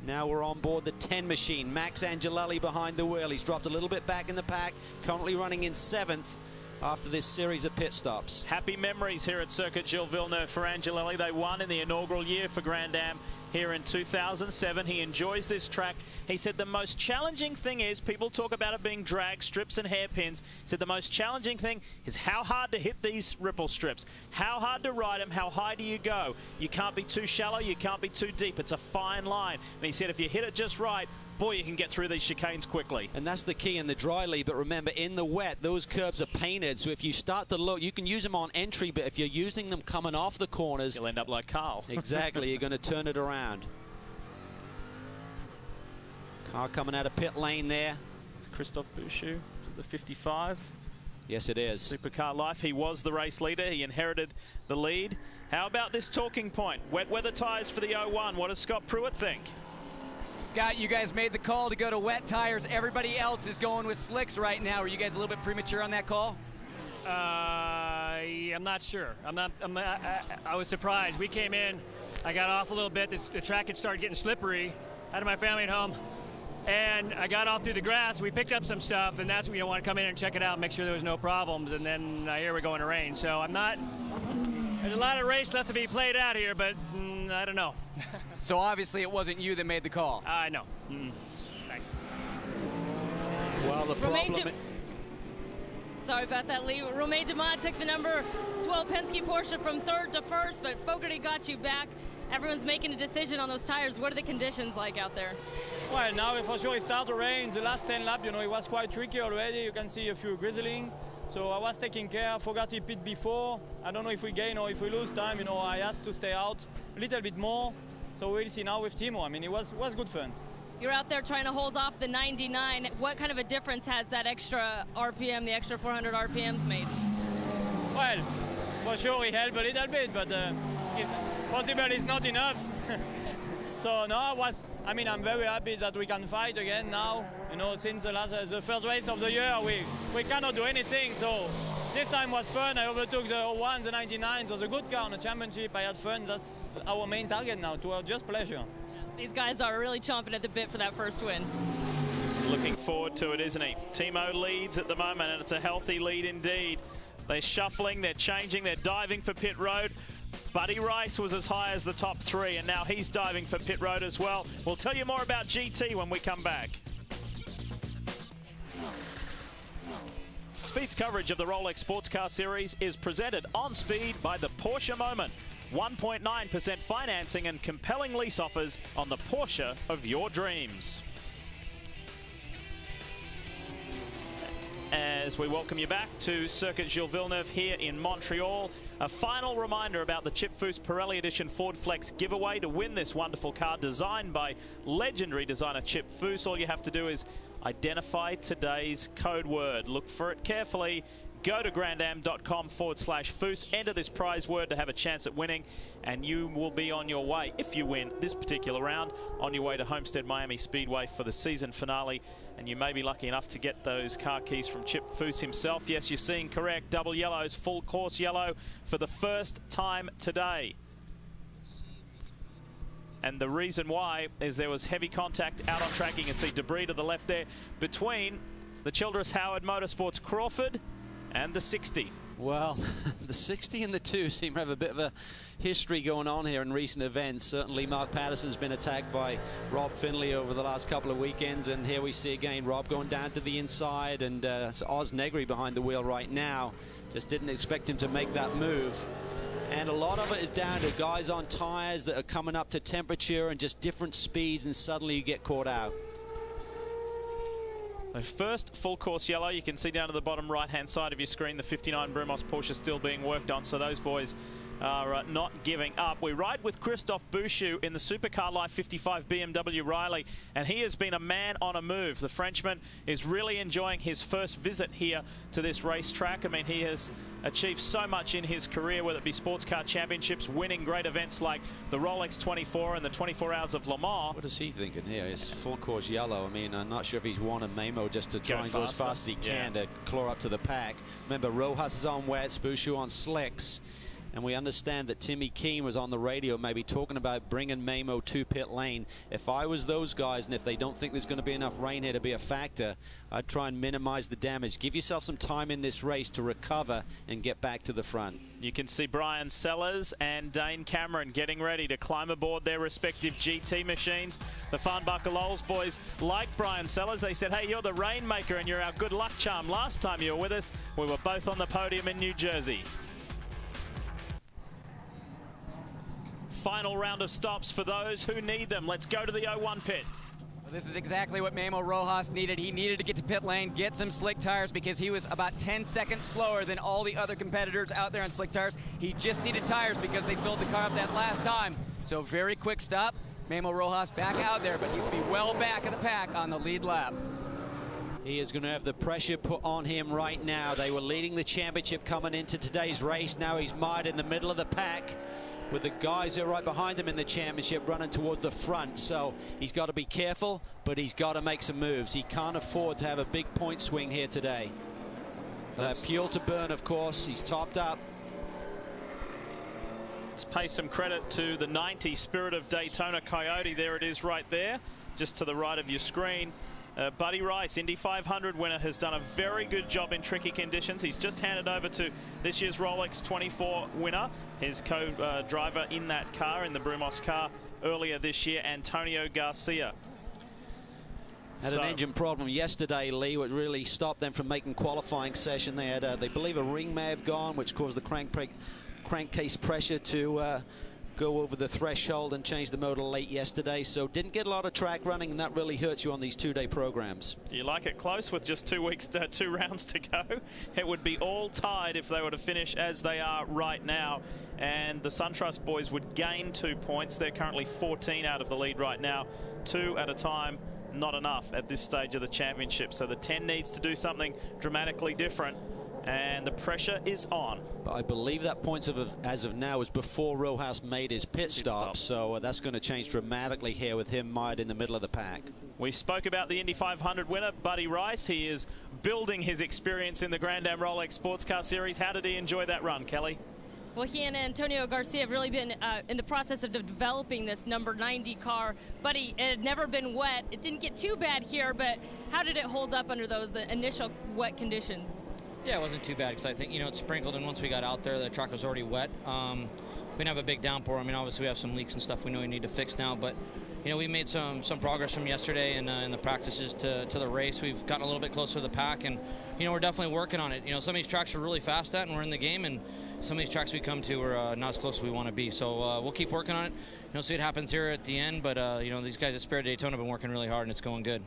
Now we're on board the 10 machine. Max Angelelli behind the wheel. He's dropped a little bit back in the pack, currently running in seventh after this series of pit stops. Happy memories here at Circuit Gilles Villeneuve for Angelelli. They won in the inaugural year for Grand Am here in 2007. He enjoys this track. He said the most challenging thing is, people talk about it being drag strips and hairpins. He said the most challenging thing is how hard to hit these ripple strips, how hard to ride them, how high do you go. You can't be too shallow, you can't be too deep. It's a fine line. And he said if you hit it just right, boy, you can get through these chicanes quickly. And that's the key in the dry lead. But remember, in the wet, those curbs are painted. So if you start to look, you can use them on entry, but if you're using them coming off the corners, you'll end up like Carl. exactly, you're going to turn it around. Car coming out of pit lane there. It's Christophe Bouchut, the 55. Yes, it is. Supercar life. He was the race leader. He inherited the lead. How about this talking point? Wet weather tyres for the 01. What does Scott Pruett think? Scott, you guys made the call to go to wet tires. Everybody else is going with slicks right now. Are you guys a little bit premature on that call? Uh, I'm not sure. I'm not. I'm, I, I, was surprised. We came in. I got off a little bit. The, the track had started getting slippery. Out of my family at home. And I got off through the grass. We picked up some stuff, and that's when you want to come in and check it out, make sure there was no problems. And then uh, here we go in the rain. So I'm not. There's a lot of race left to be played out here, but mm, I don't know. so obviously it wasn't you that made the call. I know. Mm. Thanks. Well, the problem. Sorry about that, Leigh. Romain Dumas took the number 12 Penske Porsche from third to first, but Fogarty got you back. Everyone's making a decision on those tires. What are the conditions like out there? Well, now for sure it started to rain. The last 10 lap, you know, it was quite tricky already. You can see a few grizzling. So I was taking care. I forgot Fogarty pit before. I don't know if we gain or if we lose time. You know, I asked to stay out a little bit more. So we'll see now with Timo. I mean, it was was good fun. You're out there trying to hold off the 99. What kind of a difference has that extra RPM, the extra 400 RPMs made? Well, for sure it helped a little bit, but uh, it's possible it's not enough. so no, I was. I mean, I'm very happy that we can fight again now. You know, since the last, uh, the first race of the year, we we cannot do anything. So this time was fun. I overtook the 01, the 99. So the good car on the championship. I had fun. That's our main target now. To our just pleasure. These guys are really chomping at the bit for that first win. Looking forward to it, isn't he? Timo leads at the moment, and it's a healthy lead indeed. They're shuffling, they're changing, they're diving for pit road. Buddy Rice was as high as the top three, and now he's diving for pit road as well. We'll tell you more about GT when we come back. Speed's coverage of the Rolex Sports Car Series is presented on speed by the Porsche Moment. 1.9% financing and compelling lease offers on the Porsche of your dreams. as we welcome you back to Circuit Gilles Villeneuve here in Montreal. A final reminder about the Chip Foose Pirelli Edition Ford Flex giveaway to win this wonderful car designed by legendary designer Chip Foose. All you have to do is identify today's code word. Look for it carefully go to grandam.com forward slash foose, enter this prize word to have a chance at winning, and you will be on your way, if you win this particular round, on your way to Homestead Miami Speedway for the season finale. And you may be lucky enough to get those car keys from Chip Foose himself. Yes, you're seeing correct. Double yellows, full course yellow for the first time today. And the reason why is there was heavy contact out on track. You can see debris to the left there between the Childress Howard Motorsports Crawford and the 60. Well, the 60 and the 2 seem to have a bit of a history going on here in recent events. Certainly Mark Patterson's been attacked by Rob Finlay over the last couple of weekends, and here we see again Rob going down to the inside, and uh, Oz Negri behind the wheel right now. Just didn't expect him to make that move. And a lot of it is down to guys on tires that are coming up to temperature and just different speeds, and suddenly you get caught out. So first full course yellow, you can see down to the bottom right hand side of your screen the 59 Brumos Porsche is still being worked on. So those boys are uh, not giving up. We ride with Christophe Bouchut in the Supercar Life 55 BMW Riley, and he has been a man on a move. The Frenchman is really enjoying his first visit here to this racetrack. I mean, he has achieved so much in his career, whether it be sports car championships, winning great events like the Rolex 24 and the 24 Hours of Le Mans. What is he thinking here? It's full course yellow. I mean, I'm not sure if he's won a Memo just to try go and faster. go as fast as he can yeah. to claw up to the pack. Remember, Rojas is on wets, Bouchut on slicks. And we understand that Timmy Keene was on the radio maybe talking about bringing Memo to pit lane. If I was those guys and if they don't think there's going to be enough rain here to be a factor, I'd try and minimize the damage. Give yourself some time in this race to recover and get back to the front. You can see Brian Sellers and Dane Cameron getting ready to climb aboard their respective GT machines. The Farnbacher Loles boys like Brian Sellers. They said, hey, you're the rainmaker and you're our good luck charm. Last time you were with us, we were both on the podium in New Jersey. Final round of stops for those who need them. Let's go to the 01 pit. This is exactly what Memo Rojas needed. He needed to get to pit lane, get some slick tires because he was about 10 seconds slower than all the other competitors out there on slick tires. He just needed tires because they filled the car up that last time. So very quick stop. Memo Rojas back out there, but he's to be well back of the pack on the lead lap. He is going to have the pressure put on him right now. They were leading the championship coming into today's race. Now he's mired in the middle of the pack with the guys who are right behind him in the championship running towards the front. So he's got to be careful, but he's got to make some moves. He can't afford to have a big point swing here today. Uh, He'll fuel to burn, of course. He's topped up. Let's pay some credit to the 90 Spirit of Daytona Coyote. There it is right there, just to the right of your screen. Uh, Buddy Rice, Indy 500 winner, has done a very good job in tricky conditions. He's just handed over to this year's Rolex 24 winner, his co-driver in that car, in the Brumos car earlier this year, Antonio Garcia. Had So- an engine problem yesterday, Leigh, what really stopped them from making qualifying session. They had, uh, they believe, a ring may have gone, which caused the crank crankcase pressure to uh, go over the threshold and change the motor late yesterday. So didn't get a lot of track running, and that really hurts you on these two-day programs. Do you like it close with just two weeks, uh, two rounds to go? It would be all tied if they were to finish as they are right now. And the SunTrust boys would gain two points. They're currently 14 out of the lead right now, two at a time. Not enough at this stage of the championship. So the 10 needs to do something dramatically different. And the pressure is on. But I believe that points of as of now is before Rojas made his pit stop, so uh, that's going to change dramatically here with him mired in the middle of the pack. We spoke about the Indy 500 winner, Buddy Rice. He is building his experience in the Grand Am Rolex Sports Car Series. How did he enjoy that run, Kelly? Well, he and Antonio Garcia have really been uh, in the process of developing this number 90 car. Buddy, it had never been wet. It didn't get too bad here, but how did it hold up under those uh, initial wet conditions? Yeah, it wasn't too bad because I think, you know, it sprinkled, and once we got out there, the track was already wet. Um, we didn't have a big downpour. I mean, obviously, we have some leaks and stuff we know we need to fix now, but, you know, we made some some progress from yesterday and uh, in the practices to, to the race. We've gotten a little bit closer to the pack, and, you know, we're definitely working on it. You know, some of these tracks are really fast at, and we're in the game, and, some of these tracks we come to are uh, not as close as we want to be. So uh, we'll keep working on it. You know, see what happens here at the end. But uh, you know, these guys at Spirit Daytona have been working really hard, and it's going good.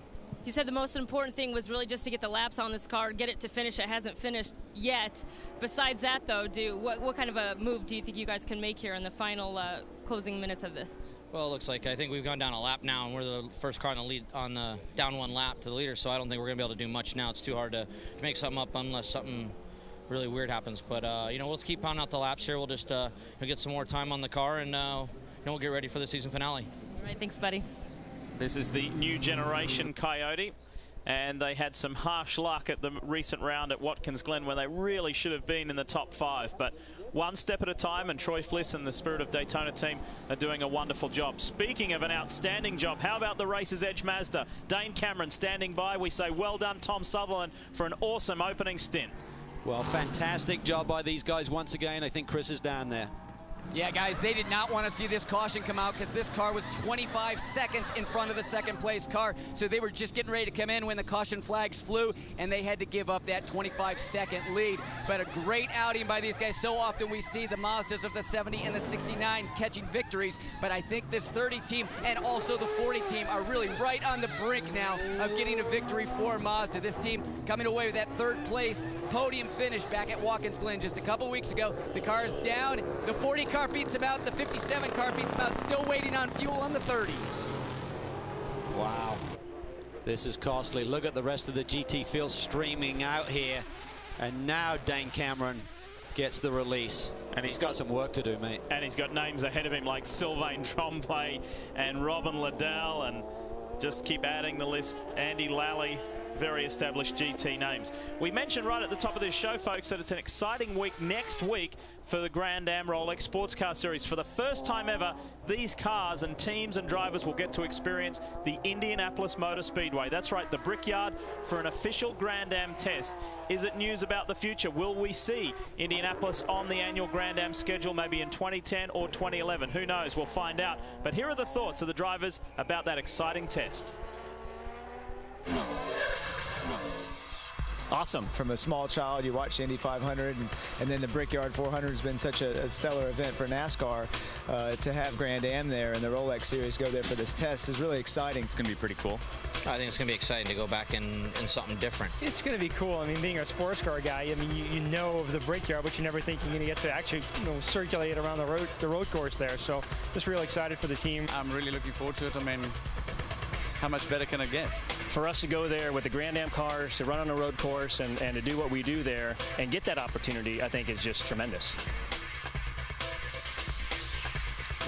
You said the most important thing was really just to get the laps on this car, get it to finish. It hasn't finished yet. Besides that, though, do what, what kind of a move do you think you guys can make here in the final uh, closing minutes of this? Well, it looks like I think we've gone down a lap now, and we're the first car on the lead on the down one lap to the leader. So I don't think we're going to be able to do much now. It's too hard to, to make something up unless something really weird happens. But uh, you know, let's keep pounding out the laps here. We'll just uh, get some more time on the car, and uh, you know, we'll get ready for the season finale. All right, thanks, buddy. This is the new generation Coyote and they had some harsh luck at the recent round at Watkins Glen where they really should have been in the top five. But one step at a time, and Troy Flis and the Spirit of Daytona team are doing a wonderful job. Speaking of an outstanding job, how about the Racer's Edge Mazda? Dane Cameron standing by. We say well done, Tom Sutherland, for an awesome opening stint. Well, fantastic job by these guys once again. I think Chris is down there. Yeah, guys, they did not want to see this caution come out because this car was 25 seconds in front of the second place car. So they were just getting ready to come in when the caution flags flew, and they had to give up that 25 second lead. But a great outing by these guys. So often we see the Mazdas of the 70 and the 69 catching victories, but I think this 30 team and also the 40 team are really right on the brink now of getting a victory for Mazda. This team coming away with that third place podium finish back at Watkins Glen just a couple weeks ago. The car is down. The 40 car beats him out. The 57 car beats him out. Still waiting on fuel on the 30. Wow. This is costly. Look at the rest of the GT field streaming out here. And now Dane Cameron gets the release. And he's got some work to do, mate. And he's got names ahead of him like Sylvain Tremblay and Robin Liddell and just keep adding the list. Andy Lally, very established GT names. We mentioned right at the top of this show, folks, that it's an exciting week next week for the Grand Am Rolex Sports Car Series. For the first time ever, these cars and teams and drivers will get to experience the Indianapolis Motor Speedway. That's right, the Brickyard for an official Grand Am test. Is it news about the future? Will we see Indianapolis on the annual Grand Am schedule maybe in 2010 or 2011? Who knows? We'll find out. But here are the thoughts of the drivers about that exciting test. Awesome. From a small child, you watch Indy 500, and, and then the Brickyard 400 has been such a, a stellar event for NASCAR. Uh, to have Grand Am there and the Rolex Series go there for this test is really exciting. It's going to be pretty cool. I think it's going to be exciting to go back in, in something different. It's going to be cool. I mean, being a sports car guy, I mean, you, you know of the Brickyard, but you never think you're going to get to actually you know, circulate around the road, the road course there. So just really excited for the team. I'm really looking forward to it. I mean, how much better can it get? For us to go there with the Grand Am cars, to run on a road course, and, and to do what we do there and get that opportunity, I think is just tremendous.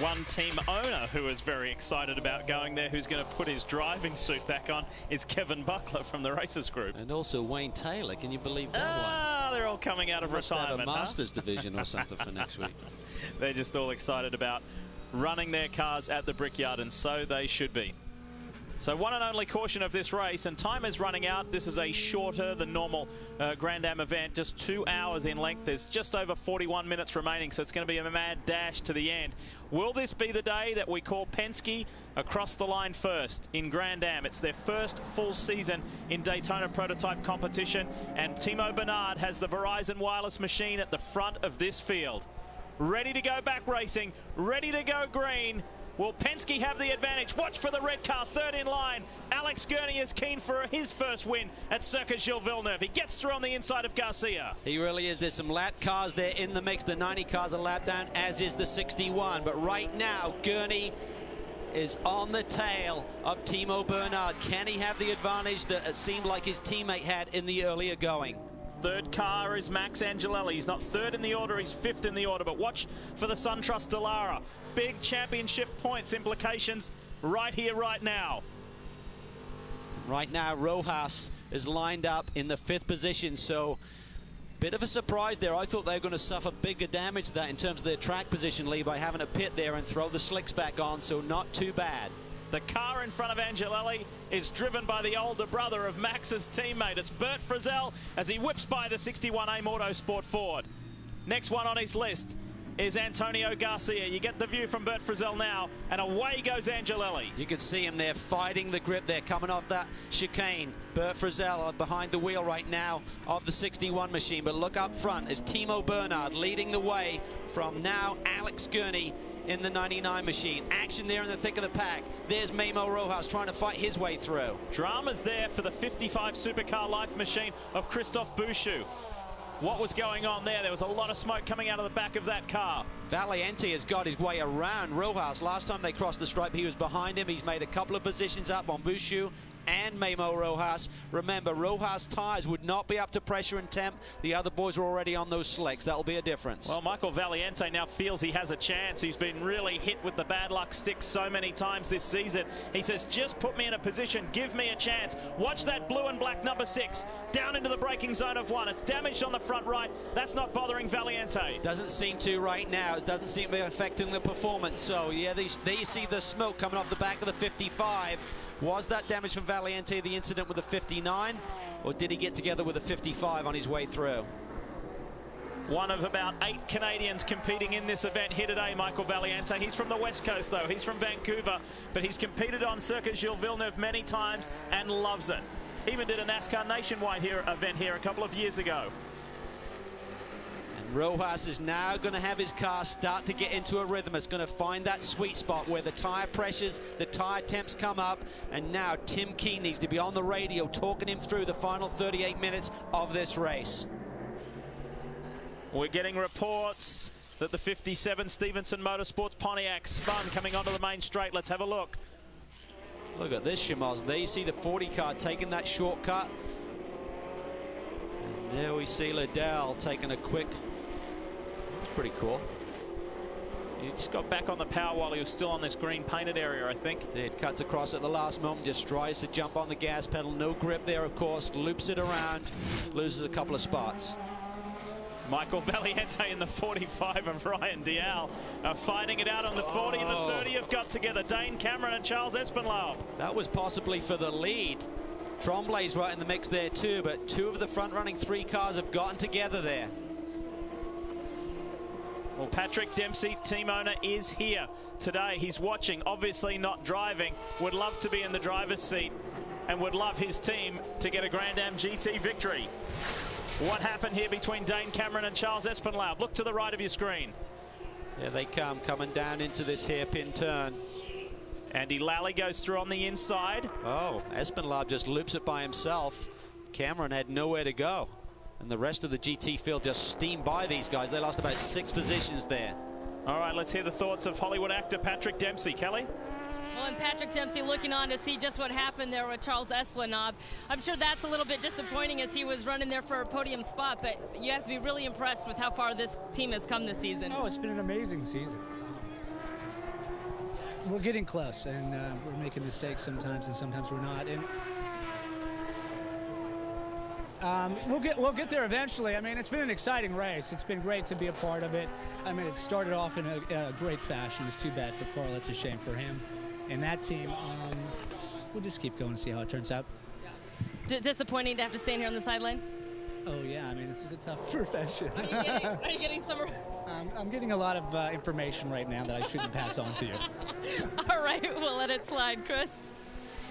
One team owner who is very excited about going there, who's going to put his driving suit back on, is Kevin Buckler from the Racers Group. And also Wayne Taylor. Can you believe that ah, one? They're all coming out of Must retirement. Have a Masters huh? division or something for next week. They're just all excited about running their cars at the Brickyard, and so they should be. So one and only caution of this race, and time is running out. This is a shorter than normal uh, Grand Am event, just two hours in length. There's just over 41 minutes remaining, so it's going to be a mad dash to the end. Will this be the day that we call Penske across the line first in Grand Am? It's their first full season in Daytona prototype competition, and Timo Bernhard has the Verizon wireless machine at the front of this field. Ready to go back racing, ready to go green, Will Penske have the advantage? Watch for the red car, third in line. Alex Gurney is keen for his first win at Circuit Gilles Villeneuve. He gets through on the inside of Garcia. He really is. There's some lap cars there in the mix. The 90 cars are lap down, as is the 61. But right now, Gurney is on the tail of Timo Bernhard. Can he have the advantage that it seemed like his teammate had in the earlier going? Third car is Max Angelelli. He's not third in the order, he's fifth in the order. But watch for the SunTrust Dallara. Big championship points implications right here, right now. Right now, Rojas is lined up in the fifth position, so bit of a surprise there. I thought they were going to suffer bigger damage that in terms of their track position, Leigh, by having a pit there and throw the slicks back on, so not too bad. The car in front of Angelelli is driven by the older brother of Max's teammate. It's Burt Frisselle as he whips by the 61A Motorsport Ford. Next one on his list, is Antonio Garcia. You get the view from Burt Frisselle now, and away goes Angelelli. You can see him there fighting the grip there, coming off that chicane. Burt Frisselle behind the wheel right now of the 61 machine. But look up front is Timo Bernhard leading the way from now Alex Gurney in the 99 machine. Action there in the thick of the pack. There's Memo Rojas trying to fight his way through. Drama's there for the 55 Supercar Life machine of Christophe Bouchut. What was going on there? There was a lot of smoke coming out of the back of that car. Valiante has got his way around Rojas. Last time they crossed the stripe, he was behind him. He's made a couple of positions up on Bouchut and Memo Rojas. Remember, Rojas' tyres would not be up to pressure and temp. The other boys are already on those slicks. That'll be a difference. Well, Michael Valiante now feels he has a chance. He's been really hit with the bad luck stick so many times this season. He says, just put me in a position, give me a chance. Watch that blue and black number six down into the braking zone of one. It's damaged on the front right. That's not bothering Valiante. Doesn't seem to right now. It doesn't seem to be affecting the performance. So, yeah, they, they see the smoke coming off the back of the 55. Was that damage from Valiante the incident with the 59, or did he get together with a 55 on his way through? One of about eight Canadians competing in this event here today, Michael Valiante. He's from the West Coast, though. He's from Vancouver, but he's competed on Circuit Gilles Villeneuve many times and loves it. Even did a NASCAR Nationwide here, event here a couple of years ago. Rojas is now going to have his car start to get into a rhythm. It's going to find that sweet spot where the tyre pressures, the tyre temps come up. And now Tim Keen needs to be on the radio talking him through the final 38 minutes of this race. We're getting reports that the 57 Stevenson Motorsports Pontiac spun coming onto the main straight. Let's have a look. Look at this, Shimaz. There you see the 40 car taking that shortcut. And there we see Liddell taking a quick pretty cool. He just got back on the power while he was still on this green painted area, I think. It cuts across at the last moment, just tries to jump on the gas pedal. No grip there, of course. Loops it around, loses a couple of spots. Michael Valiante in the 45 of Ryan Dalziel are uh, fighting it out on the 40 oh. and the 30 have got together. Dane Cameron and Charles Espenlaub. That was possibly for the lead. Tremblay's right in the mix there too, but two of the front-running three cars have gotten together there. Well, Patrick Dempsey, team owner, is here today. He's watching, obviously not driving. Would love to be in the driver's seat and would love his team to get a Grand Am GT victory. What happened here between Dane Cameron and Charles Espenlaub? Look to the right of your screen. There they come, coming down into this hairpin turn. Andy Lally goes through on the inside. Oh, Espenlaub just loops it by himself. Cameron had nowhere to go. And the rest of the GT field just steamed by these guys. They lost about six positions there. All right, let's hear the thoughts of Hollywood actor Patrick Dempsey. Kelly? Well, and Patrick Dempsey looking on to see just what happened there with Charles Espenlaub. I'm sure that's a little bit disappointing as he was running there for a podium spot, but you have to be really impressed with how far this team has come this season. Oh, it's been an amazing season. We're getting close, and uh, we're making mistakes sometimes, and sometimes we're not. And um, we'll get we'll get there eventually. I mean, it's been an exciting race. It's been great to be a part of it. I mean, it started off in a, a great fashion. It's too bad for Carl. It's a shame for him and that team. Um, we'll just keep going and see how it turns out. D disappointing to have to stand here on the sideline. Oh yeah, I mean this is a tough profession. Are you getting, are you getting some? Um, I'm getting a lot of uh, information right now that I shouldn't pass on to you. All right, we'll let it slide, Chris.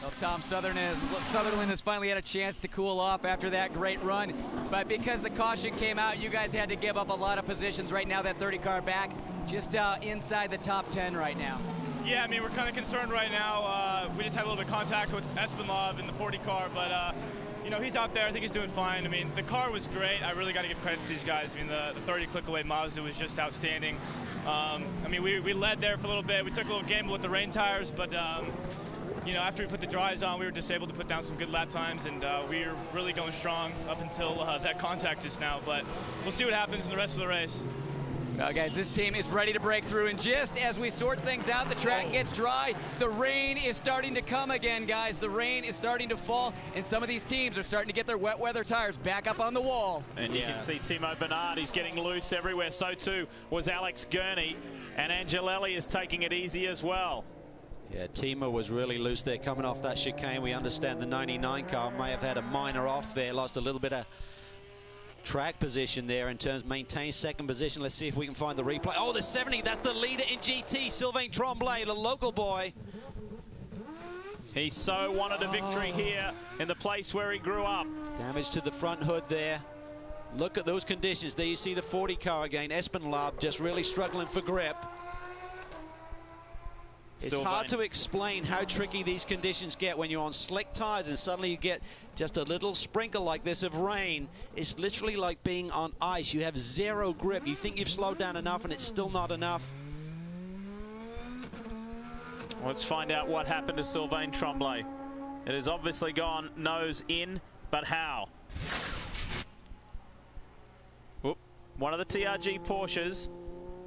Well, Tom Sutherland, Sutherland has finally had a chance to cool off after that great run. But because the caution came out, you guys had to give up a lot of positions right now. That 30 car back just uh, inside the top 10 right now. Yeah, I mean, we're kind of concerned right now. Uh, we just had a little bit of contact with Espenlaub in the 40 car, but, uh, you know, he's out there. I think he's doing fine. I mean, the car was great. I really got to give credit to these guys. I mean, the, the 30 click-away Mazda was just outstanding. Um, I mean, we, we led there for a little bit. We took a little gamble with the rain tires, but um, you know, after we put the dries on, we were just able to put down some good lap times, and uh, we were really going strong up until uh, that contact just now. But we'll see what happens in the rest of the race. Well, guys, this team is ready to break through, and just as we sort things out, the track gets dry. The rain is starting to come again, guys. The rain is starting to fall, and some of these teams are starting to get their wet weather tires back up on the wall. And you can see Timo Bernhard, he's getting loose everywhere. So too was Alex Gurney, and Angelelli is taking it easy as well. Yeah, Timo was really loose there coming off that chicane. We understand the 99 car may have had a minor off there, lost a little bit of track position there in terms of maintain second position. Let's see if we can find the replay. Oh, the 70, that's the leader in GT, Sylvain Tremblay, the local boy. He so wanted a victory Oh. here in the place where he grew up. Damage to the front hood there. Look at those conditions. There you see the 40 car again. Espenlaub just really struggling for grip. It's Sylvain. hard to explain how tricky these conditions get when you're on slick tires and suddenly you get just a little sprinkle like this of rain. It's literally like being on ice. You have zero grip. You think you've slowed down enough and it's still not enough. Let's find out what happened to Sylvain Tremblay. It has obviously gone nose in, but how? Whoop. One of the TRG Porsches.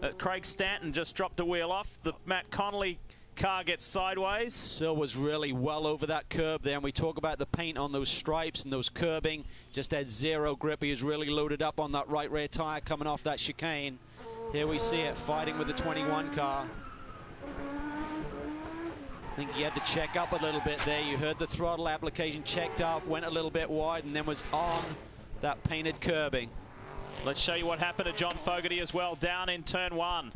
Uh, Craig Stanton just dropped a wheel off. The Matt Connolly car gets sideways. Sil was really well over that curb there, and we talk about the paint on those stripes and those curbing. Just had zero grip. He was really loaded up on that right rear tire coming off that chicane. Here we see it, fighting with the 21 car. I think he had to check up a little bit there. You heard the throttle application checked up, went a little bit wide, and then was on that painted curbing. Let's show you what happened to Jon Fogarty as well, down in turn one.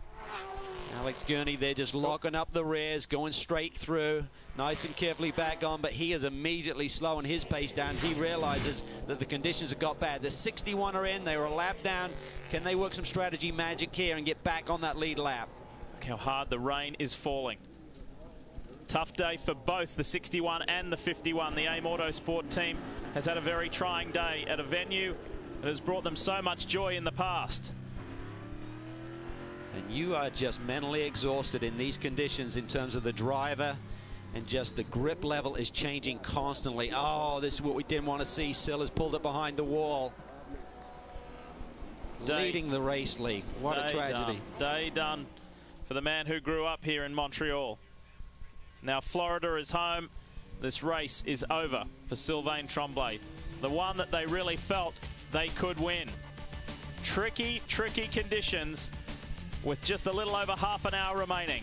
Alex Gurney there just locking up the rears, going straight through, nice and carefully back on, but he is immediately slowing his pace down. He realizes that the conditions have got bad. The 61 are in, they were a lap down. Can they work some strategy magic here and get back on that lead lap? Look how hard the rain is falling. Tough day for both the 61 and the 51. The AIM Autosport team has had a very trying day at a venue that has brought them so much joy in the past. And you are just mentally exhausted in these conditions in terms of the driver and just the grip level is changing constantly. Oh, this is what we didn't want to see. Sill has pulled it behind the wall. Day- Leading the race league. What a tragedy. Done. Day done for the man who grew up here in Montreal. Now Florida is home. This race is over for Sylvain Tremblay. The one that they really felt they could win. Tricky, tricky conditions with just a little over half an hour remaining.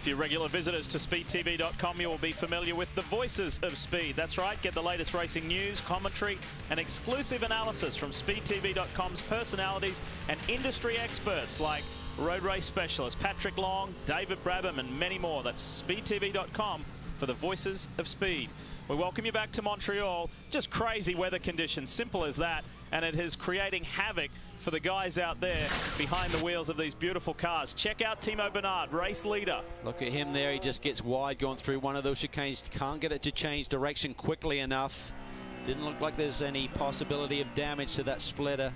If you're regular visitors to speedtv.com, you will be familiar with the voices of speed. That's right, get the latest racing news, commentary, and exclusive analysis from speedtv.com's personalities and industry experts like road race specialist Patrick Long, David Brabham, and many more. That's speedtv.com for the voices of speed. We welcome you back to Montreal. Just crazy weather conditions, simple as that. And it is creating havoc for the guys out there behind the wheels of these beautiful cars. Check out Timo Bernhard, race leader. Look at him there. He just gets wide going through one of those chicanes. Can't get it to change direction quickly enough. Didn't look like there's any possibility of damage to that splitter.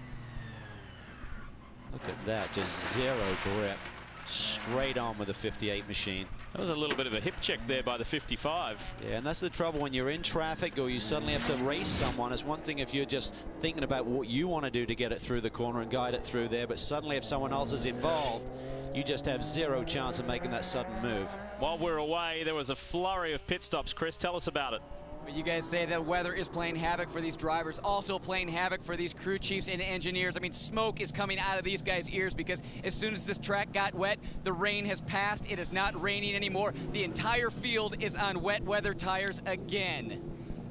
Look at that. Just zero grip. Straight on with the 58 machine. That was a little bit of a hip check there by the 55. Yeah, and that's the trouble when you're in traffic or you suddenly have to race someone. It's one thing if you're just thinking about what you want to do to get it through the corner and guide it through there, but suddenly if someone else is involved, you just have zero chance of making that sudden move. While we're away, there was a flurry of pit stops. Chris, tell us about it. But you guys say that weather is playing havoc for these drivers, also playing havoc for these crew chiefs and engineers. I mean, smoke is coming out of these guys' ears because as soon as this track got wet, the rain has passed. It is not raining anymore. The entire field is on wet weather tires again.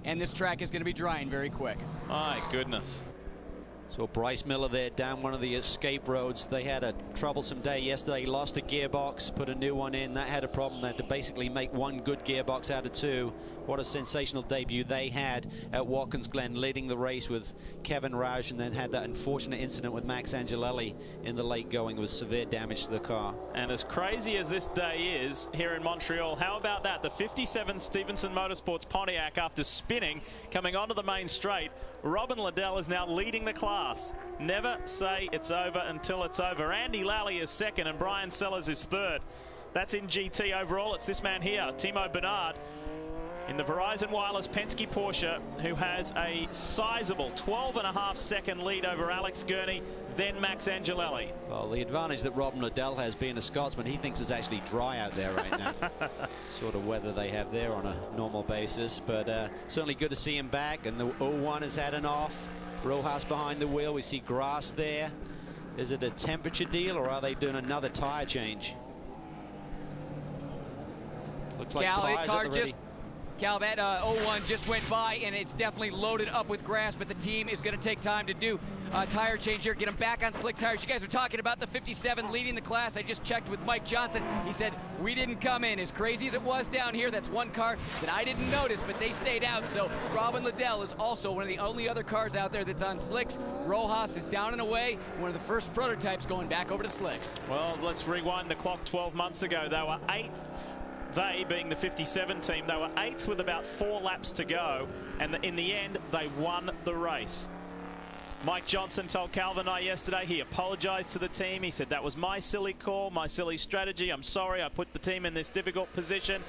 And this track is going to be drying very quick. My goodness. So Bryce Miller there down one of the escape roads. They had a troublesome day yesterday. Lost a gearbox, put a new one in. That had a problem. Had to basically make one good gearbox out of two. What a sensational debut they had at Watkins Glen, leading the race with Kevin Roush, and then had that unfortunate incident with Max Angelelli in the late going with severe damage to the car. And as crazy as this day is here in Montreal, how about that? The 57 Stevenson Motorsports Pontiac, after spinning, coming onto the main straight, Robin Liddell is now leading the class. Never say it's over until it's over. Andy Lally is second and Brian Sellers is third. That's in GT overall. It's this man here, Timo Bernhard, in the Verizon Wireless Penske Porsche, who has a sizable 12 and a half second lead over Alex Gurney, then Max Angelelli. Well, the advantage that Rob Liddell has being a Scotsman, he thinks it's actually dry out there right now. sort of weather they have there on a normal basis. But uh, certainly good to see him back. And the 01 has had an off. Rojas behind the wheel. We see grass there. Is it a temperature deal or are they doing another tire change? Looks like Cal, tires car at the just ready. Cal, that uh, 01 just went by, and it's definitely loaded up with grass, but the team is going to take time to do a tire change here, get them back on slick tires. You guys are talking about the 57 leading the class. I just checked with Mike Johnson. He said, we didn't come in. As crazy as it was down here, that's one car that I didn't notice, but they stayed out. So Robin Liddell is also one of the only other cars out there that's on slicks. Rojas is down and away, one of the first prototypes going back over to slicks. Well, let's rewind the clock 12 months ago. They were eighth. They, being the 57 team, they were eighth with about four laps to go. And in the end, they won the race. Mike Johnson told Calvin and I yesterday he apologized to the team. He said, that was my silly call, my silly strategy. I'm sorry I put the team in this difficult position.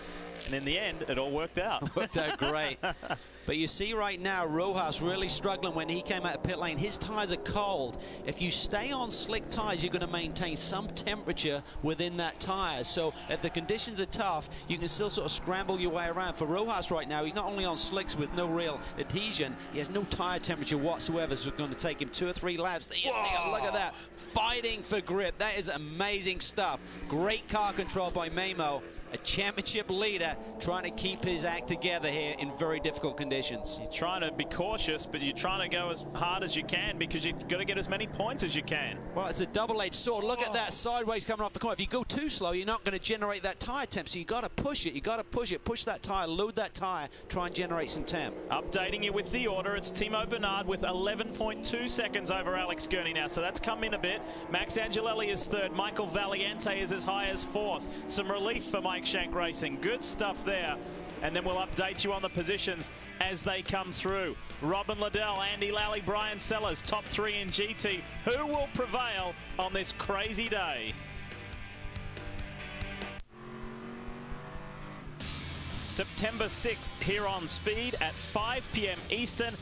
And in the end, it all worked out. worked out great. But you see right now, Rojas really struggling when he came out of pit lane. His tyres are cold. If you stay on slick tyres, you're going to maintain some temperature within that tyre. So if the conditions are tough, you can still sort of scramble your way around. For Rojas right now, he's not only on slicks with no real adhesion, he has no tyre temperature whatsoever, so it's going to take him two or three laps. There you see it, look at that. Fighting for grip. That is amazing stuff. Great car control by Memo a championship leader trying to keep his act together here in very difficult conditions. You're trying to be cautious, but you're trying to go as hard as you can because you've got to get as many points as you can. Well, it's a double-edged sword. Look at that sideways coming off the corner. If you go too slow, you're not going to generate that tire temp, so you got to push it. you got to push it. Push that tire, load that tire, try and generate some temp. Updating you with the order, it's Timo Bernhard with 11.2 seconds over Alex Gurney now, so that's come in a bit. Max Angelelli is third. Michael Valiante is as high as fourth. Some relief for Mike Shank Racing. Good stuff there. And then we'll update you on the positions as they come through. Robin Liddell, Andy Lally, Brian Sellers, top three in GT. Who will prevail on this crazy day? September 6th here on Speed at 5 p.m. Eastern.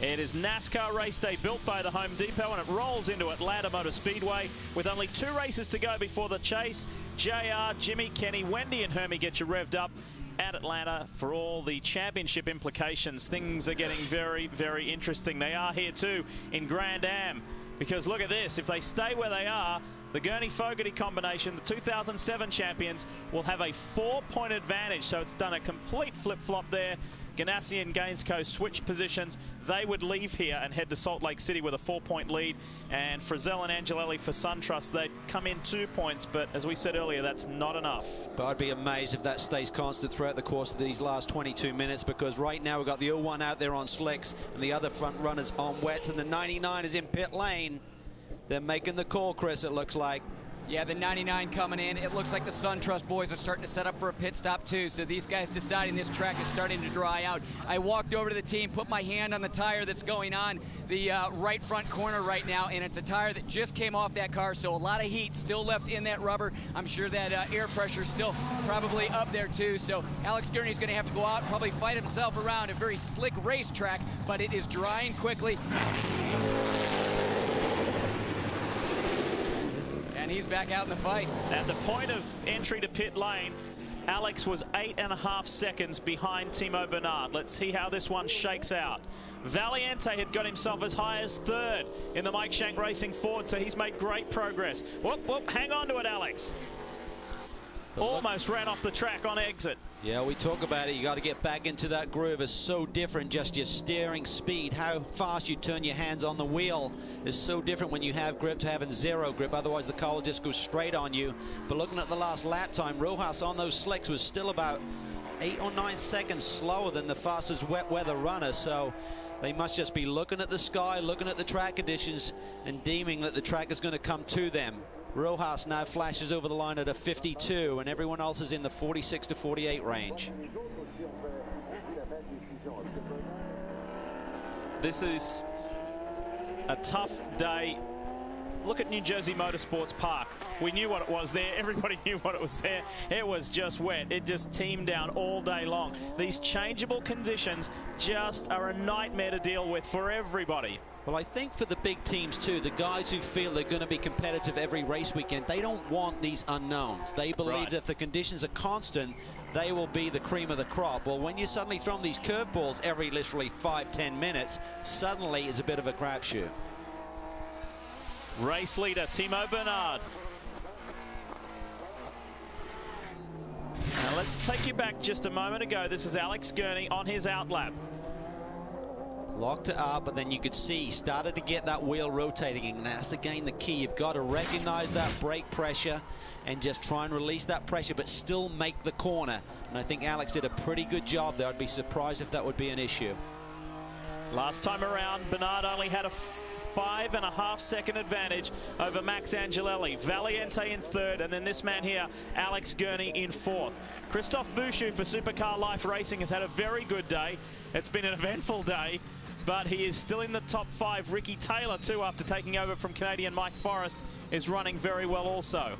It is NASCAR race day built by the Home Depot and it rolls into Atlanta Motor Speedway with only two races to go before the chase. JR, Jimmy, Kenny, Wendy and Hermie get you revved up at Atlanta for all the championship implications. Things are getting very, very interesting. They are here too in Grand Am because look at this. If they stay where they are, the Gurney Fogarty combination, the 2007 champions, will have a four-point advantage. So it's done a complete flip-flop there. Ganassi and Gainsco switch positions. They would leave here and head to Salt Lake City with a four-point lead. And Frisselle and Angelelli for SunTrust, they'd come in two points, but as we said earlier, that's not enough. But I'd be amazed if that stays constant throughout the course of these last 22 minutes because right now we've got the 01 out there on slicks and the other front runners on wets and the 99 is in pit lane. They're making the call, Chris, it looks like. Yeah, the 99 coming in. It looks like the SunTrust boys are starting to set up for a pit stop too. So these guys deciding this track is starting to dry out. I walked over to the team, put my hand on the tire that's going on the uh, right front corner right now, and it's a tire that just came off that car. So a lot of heat still left in that rubber. I'm sure that uh, air pressure is still probably up there too. So Alex Gurney is going to have to go out, probably fight himself around a very slick racetrack, but it is drying quickly. And he's back out in the fight. At the point of entry to pit lane, Alex was eight and a half seconds behind Timo Bernhard. Let's see how this one shakes out. Valiante had got himself as high as third in the Mike Shank Racing Ford, so he's made great progress. Whoop, whoop, hang on to it, Alex. Almost ran off the track on exit. Yeah, we talk about it. You got to get back into that groove. It's so different. Just your steering speed, how fast you turn your hands on the wheel is so different when you have grip to having zero grip. Otherwise, the car will just go straight on you. But looking at the last lap time, Rojas on those slicks was still about eight or nine seconds slower than the fastest wet weather runner. So they must just be looking at the sky, looking at the track conditions, and deeming that the track is going to come to them. Rojas now flashes over the line at a 52, and everyone else is in the 46 to 48 range. This is a tough day look at New Jersey Motorsports Park. We knew what it was there. Everybody knew what it was there. It was just wet. It just teemed down all day long. These changeable conditions just are a nightmare to deal with for everybody. Well, I think for the big teams too, the guys who feel they're going to be competitive every race weekend, they don't want these unknowns. They believe Right. that if the conditions are constant, they will be the cream of the crop. Well, when you suddenly throw these curveballs every literally five, ten minutes, suddenly it's a bit of a crapshoot. Race leader Timo Bernhard. Now let's take you back just a moment ago. This is Alex Gurney on his outlap. Locked it up, but then you could see started to get that wheel rotating, and that's again the key. You've got to recognize that brake pressure and just try and release that pressure, but still make the corner. And I think Alex did a pretty good job there. I'd be surprised if that would be an issue. Last time around, Bernhard only had a five and a half second advantage over Max Angelelli. Valiante in third, and then this man here, Alex Gurney, in fourth. Christophe Bouchut for Supercar Life Racing has had a very good day. It's been an eventful day, but he is still in the top five. Ricky Taylor, too, after taking over from Canadian Mike Forrest, is running very well also.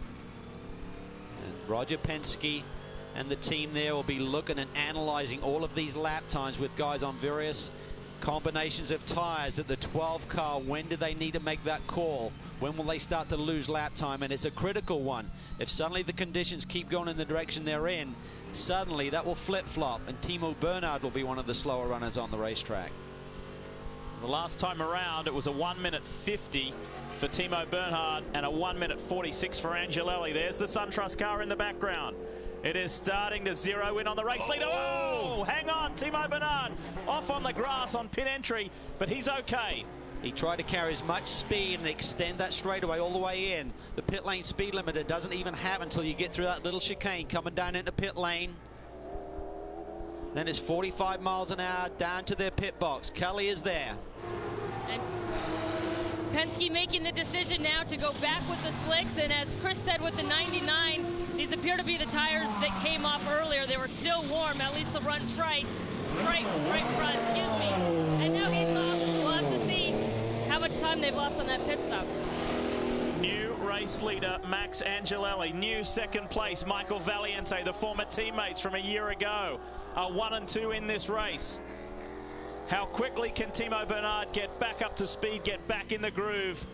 Roger Penske and the team there will be looking and analyzing all of these lap times with guys on various combinations of tires at the 12 car. When do they need to make that call? When will they start to lose lap time? And it's a critical one. If suddenly the conditions keep going in the direction they're in, suddenly that will flip-flop and Timo Bernhard will be one of the slower runners on the racetrack. The last time around, it was a 1 minute 50 for Timo Bernhard and a 1 minute 46 for Angelelli. There's the SunTrust car in the background. It is starting to zero in on the race leader. Oh, oh hang on, Timo Bernhard off on the grass on pit entry, but he's okay. He tried to carry as much speed and extend that straightaway all the way in. The pit lane speed limiter doesn't even have until you get through that little chicane coming down into pit lane. Then it's 45 miles an hour down to their pit box. Kelly is there. Penske making the decision now to go back with the slicks, and as Chris said with the 99, these appear to be the tires that came off earlier. They were still warm, at least the front right, right, right front, excuse me. And now he's off. We'll have to see how much time they've lost on that pit stop. New race leader Max Angelelli. New second place Michael Valiante, the former teammates from a year ago, are one and two in this race. How quickly can Timo Bernhard get back up to speed, get back in the groove?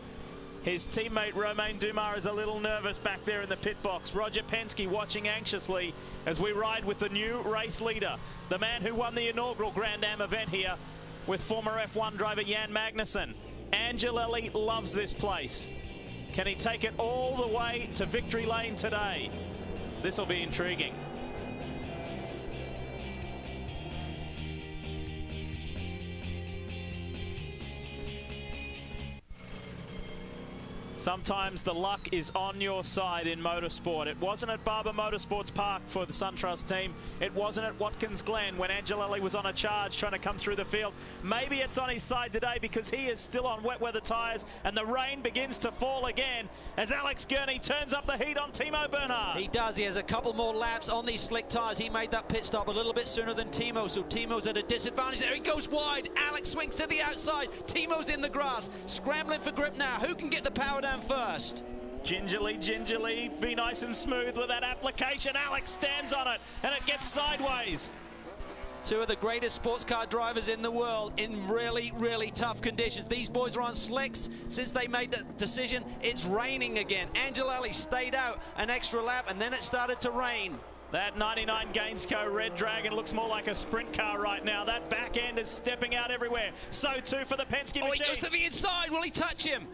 His teammate Romain Dumas is a little nervous back there in the pit box. Roger Penske watching anxiously as we ride with the new race leader, the man who won the inaugural Grand Am event here with former F1 driver Jan Magnussen. Angelelli loves this place. Can he take it all the way to victory lane today? This will be intriguing. Sometimes the luck is on your side in motorsport. It wasn't at Barber Motorsports Park for the SunTrust team. It wasn't at Watkins Glen when Angelelli was on a charge trying to come through the field. Maybe it's on his side today because he is still on wet weather tyres and the rain begins to fall again as Alex Gurney turns up the heat on Timo Bernhard. He does. He has a couple more laps on these slick tires. He made that pit stop a little bit sooner than Timo, so Timo's at a disadvantage. There he goes wide. Alex swings to the outside. Timo's in the grass, scrambling for grip now. Who can get the power down first? Gingerly, gingerly, be nice and smooth with that application. Alex stands on it and it gets sideways. Two of the greatest sports car drivers in the world in really, really tough conditions. These boys are on slicks. Since they made the decision, it's raining again. Angelelli stayed out an extra lap, and then it started to rain. That 99 Gainsco Red Dragon looks more like a sprint car right now. That back end is stepping out everywhere. So too for the Penske Oh, he machine. goes to the inside. Will he touch him?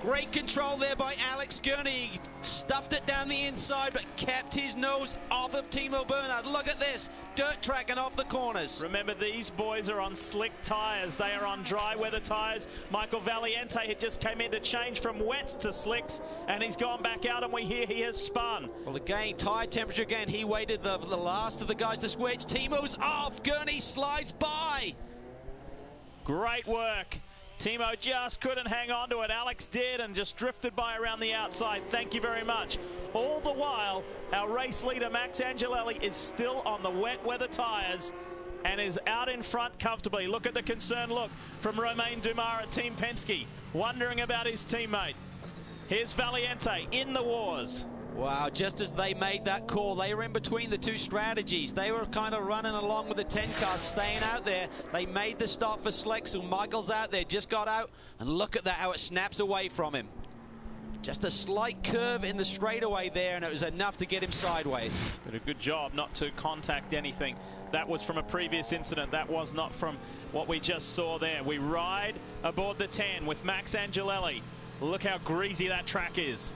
Great control there by Alex Gurney. Stuffed it down the inside, but kept his nose off of Timo Bernhard. Look at this. Dirt track and off the corners. Remember, these boys are on slick tyres. They are on dry weather tyres. Michael Valiante had just came in to change from wets to slicks, and he's gone back out, and we hear he has spun. Well, again, tire temperature again. He waited the, the last of the guys to switch. Timo's off. Gurney slides by. Great work. Timo just couldn't hang on to it. Alex did and just drifted by around the outside. Thank you very much. All the while, our race leader, Max Angelelli, is still on the wet weather tyres. and is out in front comfortably. Look at the concerned look from Romain Dumas at Team Penske, wondering about his teammate. Here's Valiante in the wars. Wow, just as they made that call, they were in between the two strategies. They were kind of running along with the 10 car, staying out there. They made the stop for so Michael's out there, just got out, and look at that, how it snaps away from him. Just a slight curve in the straightaway there, and it was enough to get him sideways. Did a good job not to contact anything. That was from a previous incident. That was not from what we just saw there. We ride aboard the 10 with Max Angelelli. Look how greasy that track is.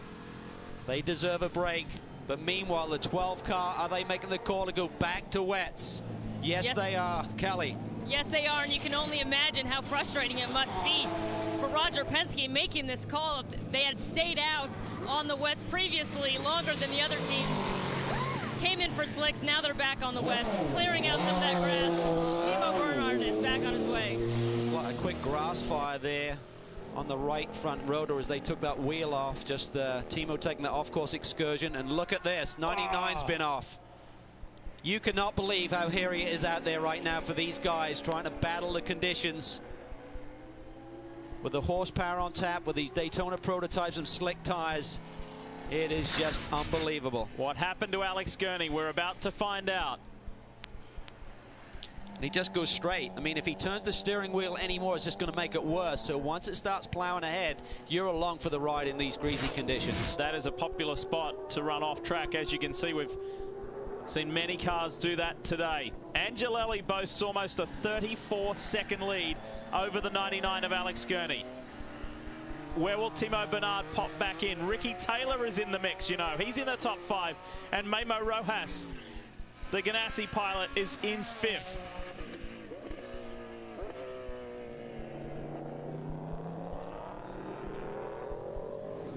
They deserve a break. But meanwhile, the 12 car, are they making the call to go back to wets? Yes, Yes. they are. Kelly. Yes, they are, and you can only imagine how frustrating it must be for Roger Penske making this call. If they had stayed out on the wets previously longer than the other team, came in for slicks, now they're back on the wets, clearing out some of that grass. Timo Bernhard is back on his way. What a quick grass fire there on the right front rotor as they took that wheel off. Just uh, Timo taking the off-course excursion. And look at this, 99's been off. You cannot believe how hairy it is out there right now for these guys trying to battle the conditions. With the horsepower on tap, with these Daytona prototypes and slick tires, it is just unbelievable. What happened to Alex Gurney? We're about to find out. And he just goes straight. I mean, if he turns the steering wheel anymore, it's just going to make it worse. So once it starts plowing ahead, you're along for the ride in these greasy conditions. That is a popular spot to run off track. As you can see, we've seen many cars do that today. Angelelli boasts almost a 34 second lead over the 99 of Alex Gurney. Where will Timo Bernhard pop back in? Ricky Taylor is in the mix, you know. He's in the top five. And Memo Rojas, the Ganassi pilot, is in fifth.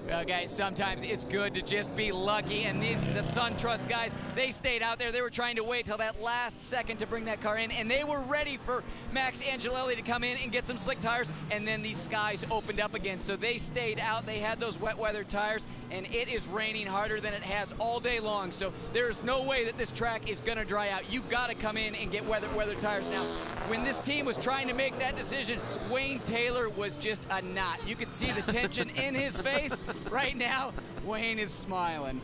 Well, guys, sometimes it's good to just be lucky, and these the SunTrust guys, they stayed out there. They were trying to wait till that last second to bring that car in, and they were ready for Max Angelelli to come in and get some slick tires, and then these skies opened up again. So they stayed out. They had those wet weather tires, and it is raining harder than it has all day long. So there's no way that this track is going to dry out. You've got to come in and get weather weather tires now. When this team was trying to make that decision, Wayne Taylor was just a knot. You could see the tension in his face. Right now, Wayne is smiling.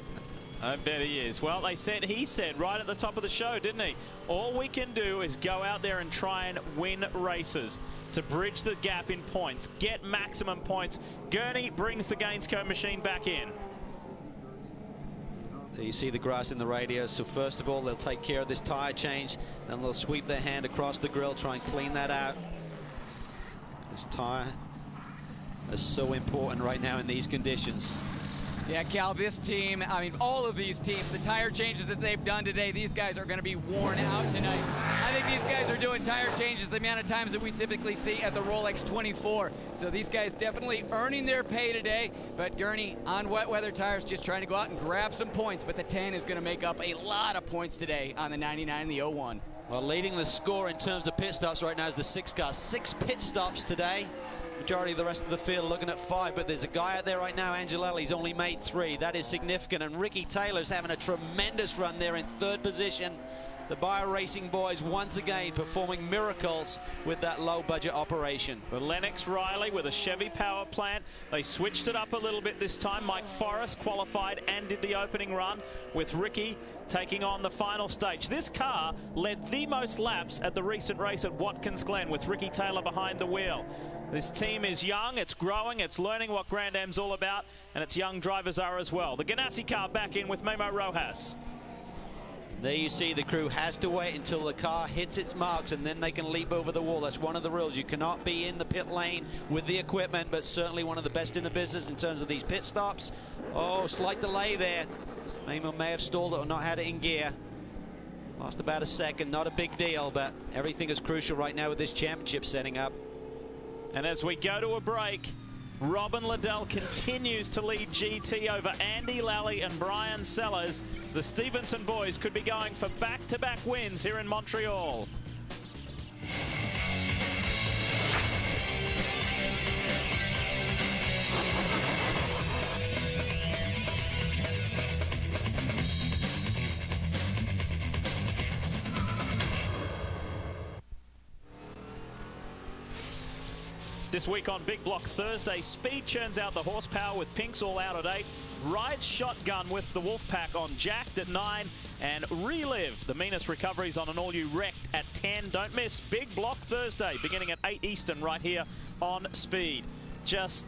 I bet he is. Well, they said, he said right at the top of the show, didn't he? All we can do is go out there and try and win races to bridge the gap in points, get maximum points. Gurney brings the Gainsco machine back in. There you see the grass in the radio. So first of all, they'll take care of this tire change. Then they'll sweep their hand across the grill, try and clean that out. This tire is so important right now in these conditions. Yeah, Cal, this team, I mean, all of these teams, the tire changes that they've done today, these guys are going to be worn out tonight. I think these guys are doing tire changes the amount of times that we typically see at the Rolex 24. So these guys definitely earning their pay today. But Gurney on wet weather tires just trying to go out and grab some points. But the 10 is going to make up a lot of points today on the 99 and the 01. Well, leading the score in terms of pit stops right now is the six car. Six pit stops today. Majority of the rest of the field looking at five, but there's a guy out there right now, Angelelli's only made three. That is significant, and Ricky Taylor's having a tremendous run there in third position. The Bio Racing boys once again performing miracles with that low-budget operation. The Lennox Riley with a Chevy power plant. They switched it up a little bit this time. Mike Forrest qualified and did the opening run with Ricky taking on the final stage. This car led the most laps at the recent race at Watkins Glen with Ricky Taylor behind the wheel. This team is young, it's growing, it's learning what Grand Am's all about, and its young drivers are as well. The Ganassi car back in with Memo Rojas. There you see the crew has to wait until the car hits its marks and then they can leap over the wall. That's one of the rules. You cannot be in the pit lane with the equipment, but certainly one of the best in the business in terms of these pit stops. Oh, slight delay there. Memo may have stalled it or not had it in gear. Lost about a second, not a big deal, but everything is crucial right now with this championship setting up. And as we go to a break, Robin Liddell continues to lead GT over Andy Lally and Brian Sellers. The Stevenson boys could be going for back-to-back -back wins here in Montreal. This week on Big Block Thursday, Speed churns out the horsepower with Pinks all out at 8, rides shotgun with the Wolfpack on Jacked at 9, and relive the meanest recoveries on an all-you wrecked at 10. Don't miss Big Block Thursday, beginning at 8 Eastern right here on Speed. Just,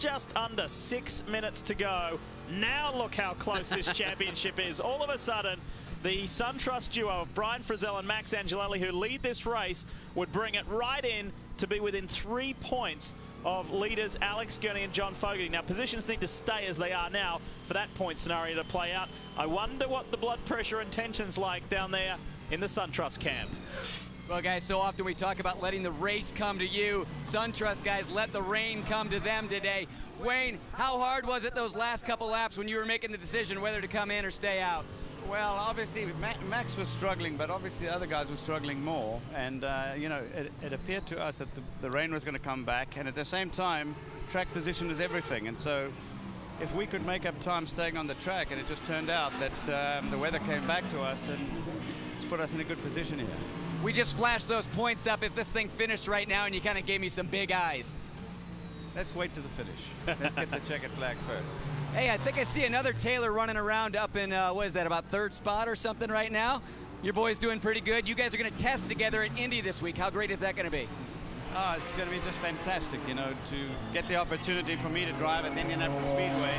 just under six minutes to go. Now look how close this championship is. All of a sudden, the SunTrust duo of Brian Frisselle and Max Angelelli, who lead this race, would bring it right in to be within three points of leaders Alex Gurney and Jon Fogarty. Now, positions need to stay as they are now for that point scenario to play out. I wonder what the blood pressure and tension's like down there in the SunTrust camp. Well, guys, so often we talk about letting the race come to you. SunTrust guys, let the rain come to them today. Wayne, how hard was it those last couple laps when you were making the decision whether to come in or stay out? Well, obviously Max was struggling, but obviously the other guys were struggling more. And uh, you know, it, it, appeared to us that the, the rain was going to come back, and at the same time, track position is everything. And so, if we could make up time staying on the track, and it just turned out that um, the weather came back to us and it's put us in a good position here. We just flashed those points up. If this thing finished right now, and you kind of gave me some big eyes. Let's wait to the finish. Let's get the checkered flag first. Hey, I think I see another Taylor running around up in, uh, what is that, about third spot or something right now? Your boy's doing pretty good. You guys are going to test together at Indy this week. How great is that going to be? Oh, it's going to be just fantastic, you know, to get the opportunity for me to drive at the Indianapolis Speedway.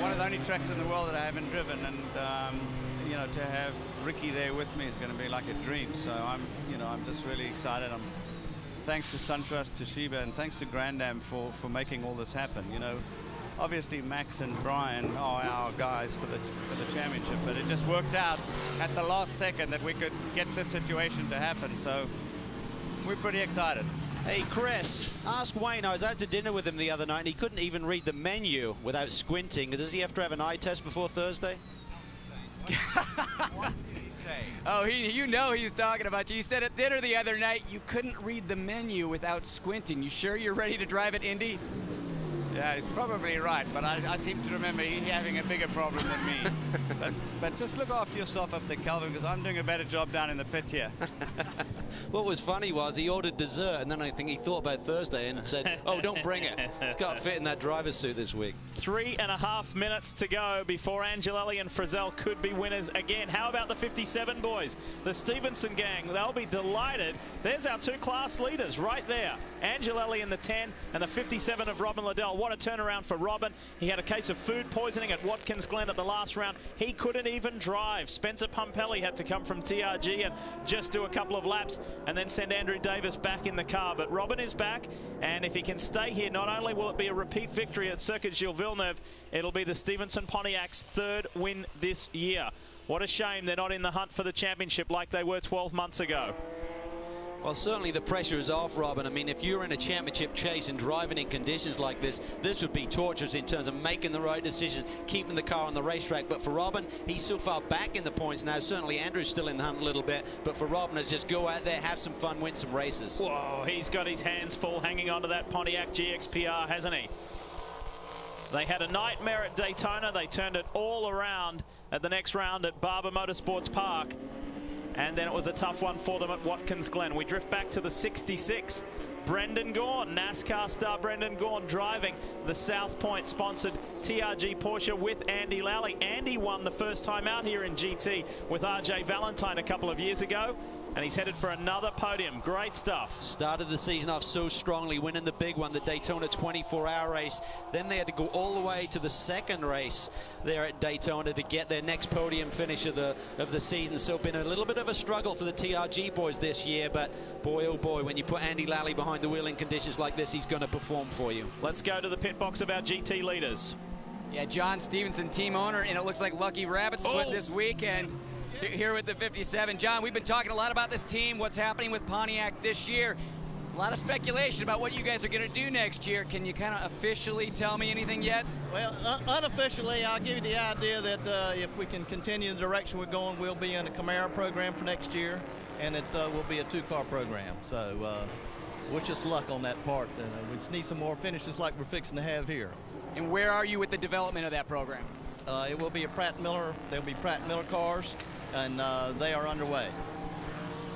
One of the only tracks in the world that I haven't driven, and, um, you know, to have Ricky there with me is going to be like a dream. So I'm, you know, I'm just really excited. I'm thanks to SunTrust, Toshiba, and thanks to Grand Am for, for making all this happen. You know, obviously Max and Brian are our guys for the for the championship, but it just worked out at the last second that we could get this situation to happen. So we're pretty excited. Hey, Chris, ask Wayne. I was out to dinner with him the other night, and he couldn't even read the menu without squinting. Does he have to have an eye test before Thursday? Oh, he, you know he's talking about you. He said at dinner the other night you couldn't read the menu without squinting. You sure you're ready to drive at Indy? Yeah, he's probably right, but I, I seem to remember he having a bigger problem than me. but, but just look after yourself up there, Calvin, because I'm doing a better job down in the pit here. what was funny was he ordered dessert, and then I think he thought about Thursday and said, oh, don't bring it. It's got to fit in that driver's suit this week. Three and a half minutes to go before Angelelli and Frisselle could be winners again. How about the 57 boys? The Stevenson gang, they'll be delighted. There's our two class leaders right there. Angelelli in the 10 and the 57 of Robin Liddell. What a turnaround for Robin. He had a case of food poisoning at Watkins Glen at the last round. He couldn't even drive. Spencer Pumpelly had to come from TRG and just do a couple of laps and then send Andrew Davis back in the car. But Robin is back, and if he can stay here, not only will it be a repeat victory at Circuit Gilles Villeneuve, it'll be the Stevenson Pontiac's third win this year. What a shame they're not in the hunt for the championship like they were 12 months ago. Well, certainly the pressure is off, Robin. I mean, if you're in a championship chase and driving in conditions like this, this would be torturous in terms of making the right decision, keeping the car on the racetrack. But for Robin, he's so far back in the points now. Certainly Andrew's still in the hunt a little bit. But for Robin, it's just go out there, have some fun, win some races. Whoa, he's got his hands full hanging onto that Pontiac GXPR, hasn't he? They had a nightmare at Daytona. They turned it all around at the next round at Barber Motorsports Park. And then it was a tough one for them at Watkins Glen. We drift back to the 66. Brendan Gaughan, NASCAR star Brendan Gaughan driving the South Point sponsored TRG Porsche with Andy Lally. Andy won the first time out here in GT with RJ Valentine a couple of years ago and he's headed for another podium. Great stuff. Started the season off so strongly, winning the big one, the Daytona 24-hour race. Then they had to go all the way to the second race there at Daytona to get their next podium finish of the of the season. So been a little bit of a struggle for the TRG boys this year, but boy, oh boy, when you put Andy Lally behind the wheel in conditions like this, he's going to perform for you. Let's go to the pit box of our GT leaders. Yeah, John Stevenson, team owner, and it looks like Lucky Rabbit's oh. foot this weekend here with the 57. John, we've been talking a lot about this team, what's happening with Pontiac this year. A lot of speculation about what you guys are going to do next year. Can you kind of officially tell me anything yet? Well, uh, unofficially, I'll give you the idea that uh, if we can continue the direction we're going, we'll be in a Camaro program for next year, and it uh, will be a two-car program. So uh, wish us luck on that part. Uh, we just need some more finishes like we're fixing to have here. And where are you with the development of that program? Uh, it will be a Pratt Miller. There'll be Pratt Miller cars and uh, they are underway.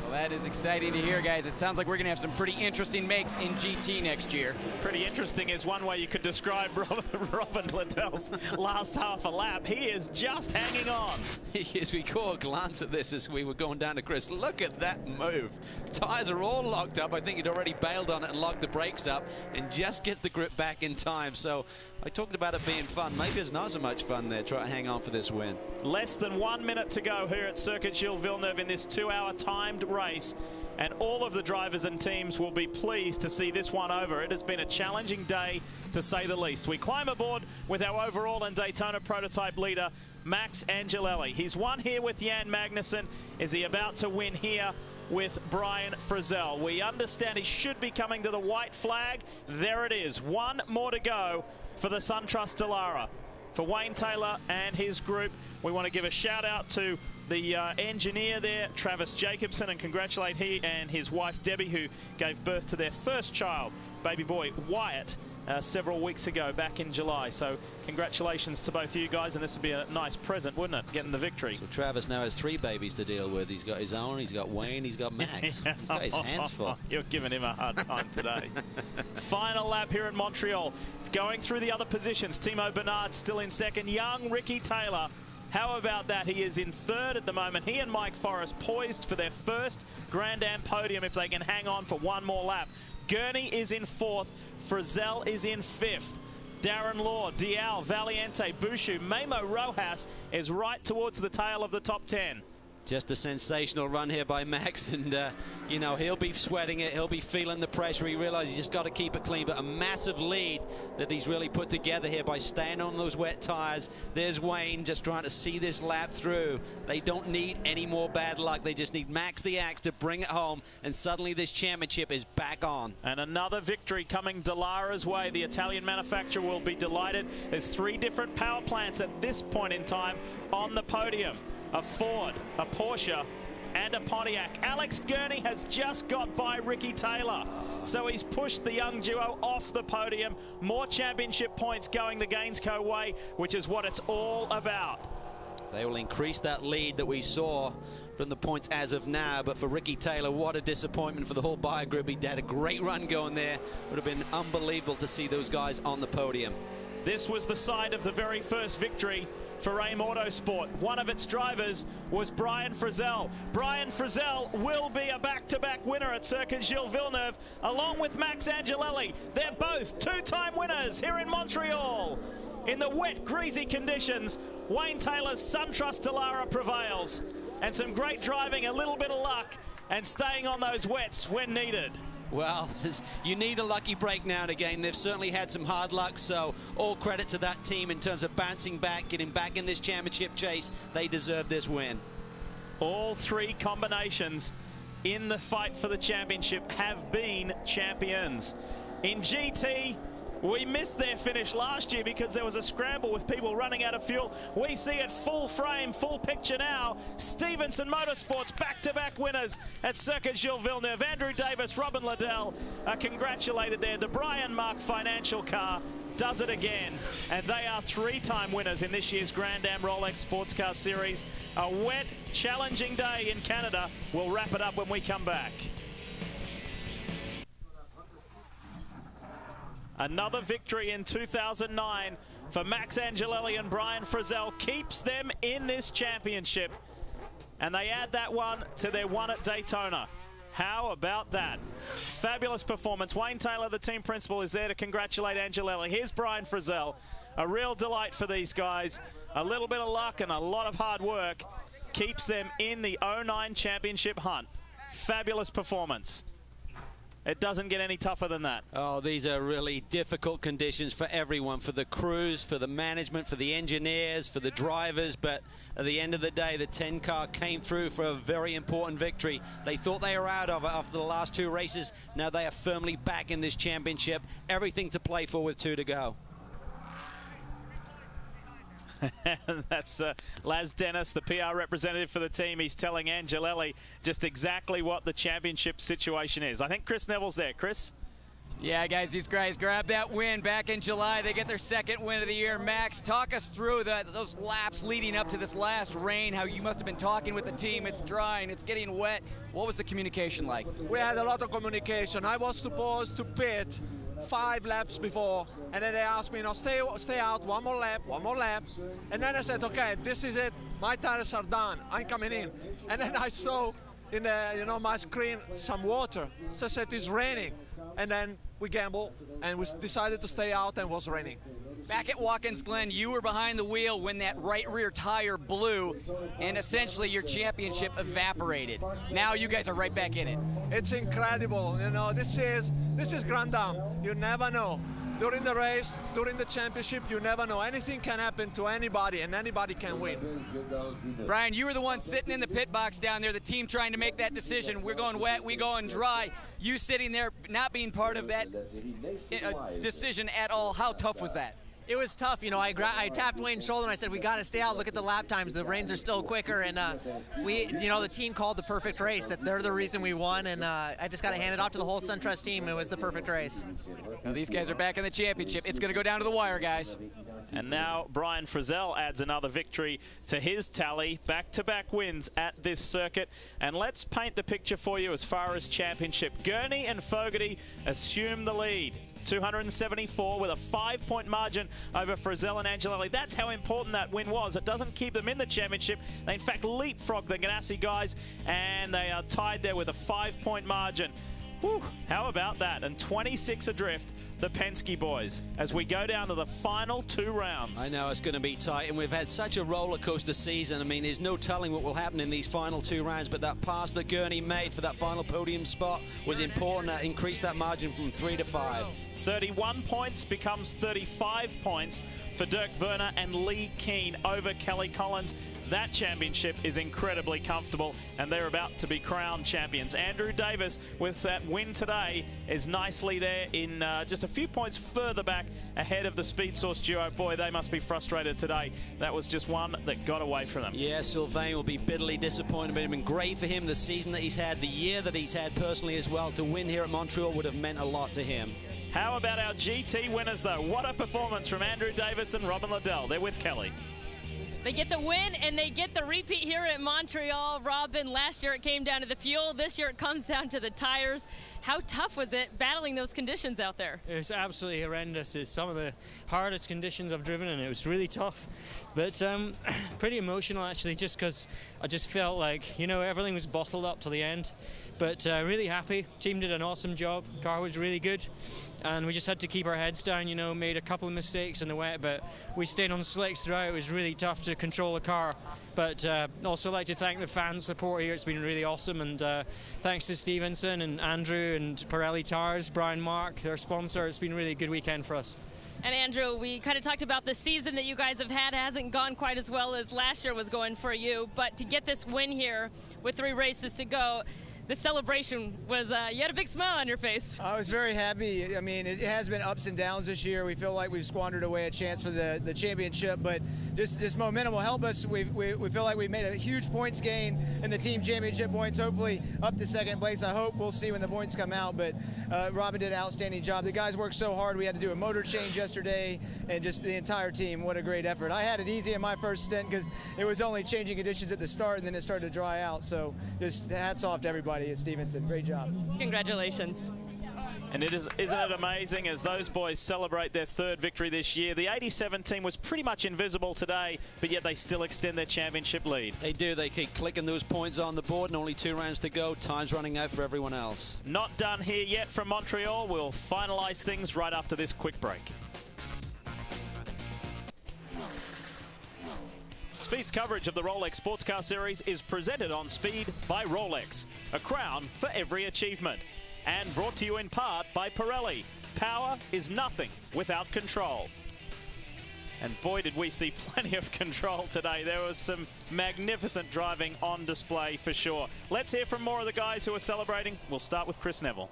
Well, that is exciting to hear, guys. It sounds like we're going to have some pretty interesting makes in GT next year. Pretty interesting is one way you could describe Robin Liddell's last half a lap. He is just hanging on. as we caught a glance at this as we were going down to Chris, look at that move. Tires are all locked up. I think he'd already bailed on it and locked the brakes up and just gets the grip back in time. So I talked about it being fun. Maybe it's not so much fun there. Try to hang on for this win. Less than one minute to go here at Circuit Gilles Villeneuve in this two-hour timed race. And all of the drivers and teams will be pleased to see this one over. It has been a challenging day, to say the least. We climb aboard with our overall and Daytona prototype leader, Max Angelelli. He's won here with Jan Magnussen. Is he about to win here with Brian Frisselle? We understand he should be coming to the white flag. There it is. One more to go for the SunTrust Dallara. For Wayne Taylor and his group, we want to give a shout out to the uh, engineer there, Travis Jacobson, and congratulate he and his wife Debbie, who gave birth to their first child, baby boy Wyatt, uh, several weeks ago back in July. So congratulations to both of you guys, and this would be a nice present, wouldn't it, getting the victory? So Travis now has three babies to deal with. He's got his own, he's got Wayne, he's got Max. yeah. He's got his hands full. You're giving him a hard time today. Final lap here in Montreal. Going through the other positions, Timo Bernhard still in second. Young Ricky Taylor how about that? He is in third at the moment. He and Mike Forrest poised for their first Grand Am podium if they can hang on for one more lap. Gurney is in fourth. Frisselle is in fifth. Darren Law, Dial, Valiante, Bouchut, Memo Rojas is right towards the tail of the top 10. Just a sensational run here by Max, and uh, you know he'll be sweating it. He'll be feeling the pressure. He realizes he's just got to keep it clean. But a massive lead that he's really put together here by staying on those wet tires. There's Wayne just trying to see this lap through. They don't need any more bad luck. They just need Max the Axe to bring it home, and suddenly this championship is back on. And another victory coming Dallara's way. The Italian manufacturer will be delighted. There's three different power plants at this point in time on the podium a Ford, a Porsche, and a Pontiac. Alex Gurney has just got by Ricky Taylor. So he's pushed the young duo off the podium. More championship points going the Gainsco way, which is what it's all about. They will increase that lead that we saw from the points as of now. But for Ricky Taylor, what a disappointment for the whole Bayer group. He had a great run going there. Would have been unbelievable to see those guys on the podium. This was the side of the very first victory for AIM Autosport. One of its drivers was Brian Frisselle. Brian Frisselle will be a back-to-back -back winner at Circuit Gilles Villeneuve, along with Max Angelelli. They're both two-time winners here in Montreal. In the wet, greasy conditions, Wayne Taylor's SunTrust Dallara prevails. And some great driving, a little bit of luck, and staying on those wets when needed. Well, you need a lucky break now and again. They've certainly had some hard luck, so all credit to that team in terms of bouncing back, getting back in this championship chase. They deserve this win. All three combinations in the fight for the championship have been champions. In GT, we missed their finish last year because there was a scramble with people running out of fuel. We see it full frame, full picture now. Stevenson Motorsports back-to-back -back winners at Circuit Gilles Villeneuve. Andrew Davis, Robin Liddell are congratulated there. The Brian Mark financial car does it again. And they are three-time winners in this year's Grand Am Rolex Sports Car Series. A wet, challenging day in Canada. We'll wrap it up when we come back. Another victory in 2009 for Max Angelelli and Brian Frisselle keeps them in this championship. And they add that one to their one at Daytona. How about that? Fabulous performance. Wayne Taylor, the team principal, is there to congratulate Angelelli. Here's Brian Frisselle. A real delight for these guys. A little bit of luck and a lot of hard work keeps them in the 09 championship hunt. Fabulous performance. It doesn't get any tougher than that. Oh, these are really difficult conditions for everyone, for the crews, for the management, for the engineers, for the drivers. But at the end of the day, the 10 car came through for a very important victory. They thought they were out of it after the last two races. Now they are firmly back in this championship. Everything to play for with two to go. That's uh, Laz Dennis, the PR representative for the team. He's telling Angelelli just exactly what the championship situation is. I think Chris Neville's there. Chris? Yeah, guys, these guys grabbed that win back in July. They get their second win of the year. Max, talk us through the, those laps leading up to this last rain, how you must have been talking with the team. It's drying, it's getting wet. What was the communication like? We had a lot of communication. I was supposed to pit five laps before, and then they asked me, you know, stay, stay out, one more lap, one more lap. And then I said, okay, this is it. My tires are done. I'm coming in. And then I saw in the, you know, my screen some water. So I said, it's raining. And then we gambled, and we decided to stay out, and it was raining. Back at Watkins Glen, you were behind the wheel when that right rear tire blew, and essentially your championship evaporated. Now you guys are right back in it. It's incredible. You know, this is this is Grand Dam. You never know. During the race, during the championship, you never know. Anything can happen to anybody, and anybody can win. Brian, you were the one sitting in the pit box down there, the team trying to make that decision. We're going wet, we going dry. You sitting there, not being part of that uh, decision at all. How tough was that? It was tough. You know, I, gra- I tapped Wayne's shoulder and I said, "We got to stay out. Look at the lap times. The rains are still quicker." And uh, we, you know, the team called the perfect race. That they're the reason we won. And uh, I just got to hand it off to the whole SunTrust team. It was the perfect race. Now these guys are back in the championship. It's going to go down to the wire, guys. And now Brian Frisselle adds another victory to his tally. Back-to-back wins at this circuit. And let's paint the picture for you as far as championship. Gurney and Fogarty assume the lead. 274 with a five-point margin over Frisselle and Angelelli. That's how important that win was. It doesn't keep them in the championship. They, in fact, leapfrog the Ganassi guys, and they are tied there with a five-point margin. Whew, how about that? And 26 adrift, the Penske boys, as we go down to the final two rounds. I know it's going to be tight, and we've had such a roller coaster season. I mean, there's no telling what will happen in these final two rounds, but that pass that Gurney made for that final podium spot was important. That increased that margin from three to five. 31 points becomes 35 points for Dirk Werner and Leh Keen over Kelly Collins. That championship is incredibly comfortable, and they're about to be crowned champions. Andrew Davis, with that win today, is nicely there in uh, just a few points further back ahead of the Speed Source duo. Boy, they must be frustrated today. That was just one that got away from them. Yeah, Sylvain will be bitterly disappointed, but it's been great for him the season that he's had, the year that he's had personally as well. To win here at Montreal would have meant a lot to him. How about our GT winners, though? What a performance from Andrew Davis and Robin Liddell. They're with Kelly. They get the win and they get the repeat here at Montreal. Robin, last year it came down to the fuel. This year it comes down to the tires. How tough was it battling those conditions out there? It was absolutely horrendous. It's some of the hardest conditions I've driven and It was really tough, but um, pretty emotional actually, just because I just felt like, you know, everything was bottled up to the end. But uh, really happy. Team did an awesome job. Car was really good. And we just had to keep our heads down, you know, made a couple of mistakes in the wet, but we stayed on slicks throughout. It was really tough to control the car. But uh, also like to thank the fan support here. It's been really awesome. And uh, thanks to Stevenson and Andrew and Pirelli Tires, Brian Mark, their sponsor. It's been a really good weekend for us. And Andrew, we kind of talked about the season that you guys have had it hasn't gone quite as well as last year was going for you. But to get this win here with three races to go, the celebration was uh, you had a big smile on your face. I was very happy. I mean, it has been ups and downs this year. We feel like we've squandered away a chance for the, the championship, but just this momentum will help us. We, we, we feel like we've made a huge points gain in the team championship points, hopefully up to second place. I hope we'll see when the points come out, but uh, Robin did an outstanding job. The guys worked so hard. We had to do a motor change yesterday, and just the entire team, what a great effort. I had it easy in my first stint because it was only changing conditions at the start, and then it started to dry out. So just hats off to everybody at Stevenson. Great job. Congratulations. And it is, isn't it amazing as those boys celebrate their third victory this year? The 87 team was pretty much invisible today, but yet they still extend their championship lead. They do. They keep clicking those points on the board, and only two rounds to go. Time's running out for everyone else. Not done here yet from Montreal. We'll finalise things right after this quick break. Speed's coverage of the Rolex Sports Car Series is presented on Speed by Rolex, a crown for every achievement. And brought to you in part by Pirelli. Power is nothing without control. And boy, did we see plenty of control today. There was some magnificent driving on display for sure. Let's hear from more of the guys who are celebrating. We'll start with Chris Neville.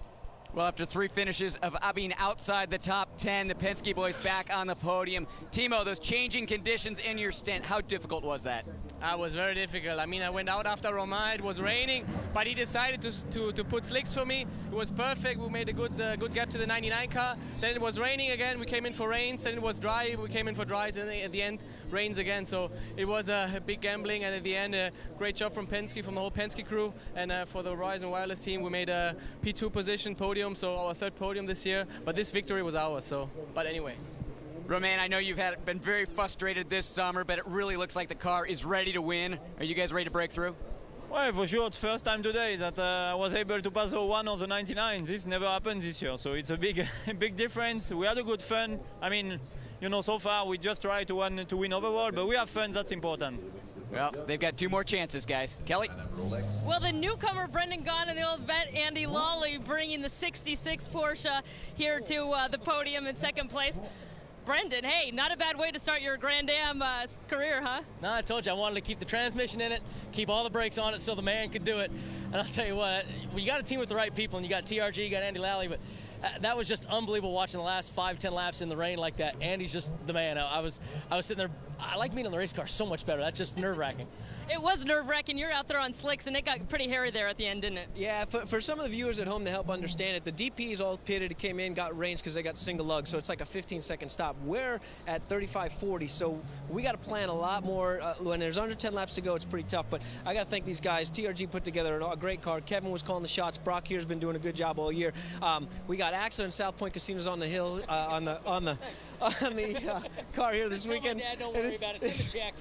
Well, after three finishes of being outside the top 10, the Penske boys back on the podium. Timo, those changing conditions in your stint, how difficult was that? That was very difficult. I mean, I went out after Romain. It was raining, but he decided to, to, to put slicks for me. It was perfect. We made a good uh, good gap to the 99 car. Then it was raining again. We came in for rains. Then it was dry. We came in for dries, and at the end, rains again. So it was a big gambling, and at the end, a great job from Penske, from the whole Penske crew, and uh, for the Verizon Wireless team. We made a P2 position podium, so our third podium this year. But this victory was ours. So, but anyway. Romain, I know you've had been very frustrated this summer, but it really looks like the car is ready to win. Are you guys ready to break through? Well, for sure, it's first time today that uh, I was able to pass the one on the 99. This never happened this year, so it's a big, big difference. We had a good fun. I mean, you know, so far we just try to win to win overall, but we have fun. That's important. Well, they've got two more chances, guys. Kelly? Well, the newcomer Brendan Gaughan and the old vet Andy Lally bringing the 66 Porsche here to uh, the podium in second place. Brendan, hey, not a bad way to start your Grand Am uh, career, huh? No, I told you I wanted to keep the transmission in it, keep all the brakes on it so the man could do it. And I'll tell you what, you got a team with the right people, and you got TRG, you got Andy Lally, but uh, that was just unbelievable watching the last five, ten laps in the rain like that. Andy's just the man. I, I was, I was sitting there. I like being on the race car so much better. That's just nerve wracking. It was nerve wracking. You're out there on slicks, and it got pretty hairy there at the end, didn't it? Yeah, for, for some of the viewers at home to help understand it, the DPs all pitted, came in, got rains because they got single lug, so it's like a 15 second stop. We're at 35.40, so we got to plan a lot more. Uh, when there's under 10 laps to go, it's pretty tough, but I got to thank these guys. TRG put together a great car. Kevin was calling the shots. Brock here's been doing a good job all year. Um, we got Axel and South Point Casinos on the hill, uh, on the on the on the uh, car here this weekend. Dad, don't worry about it. Send a check.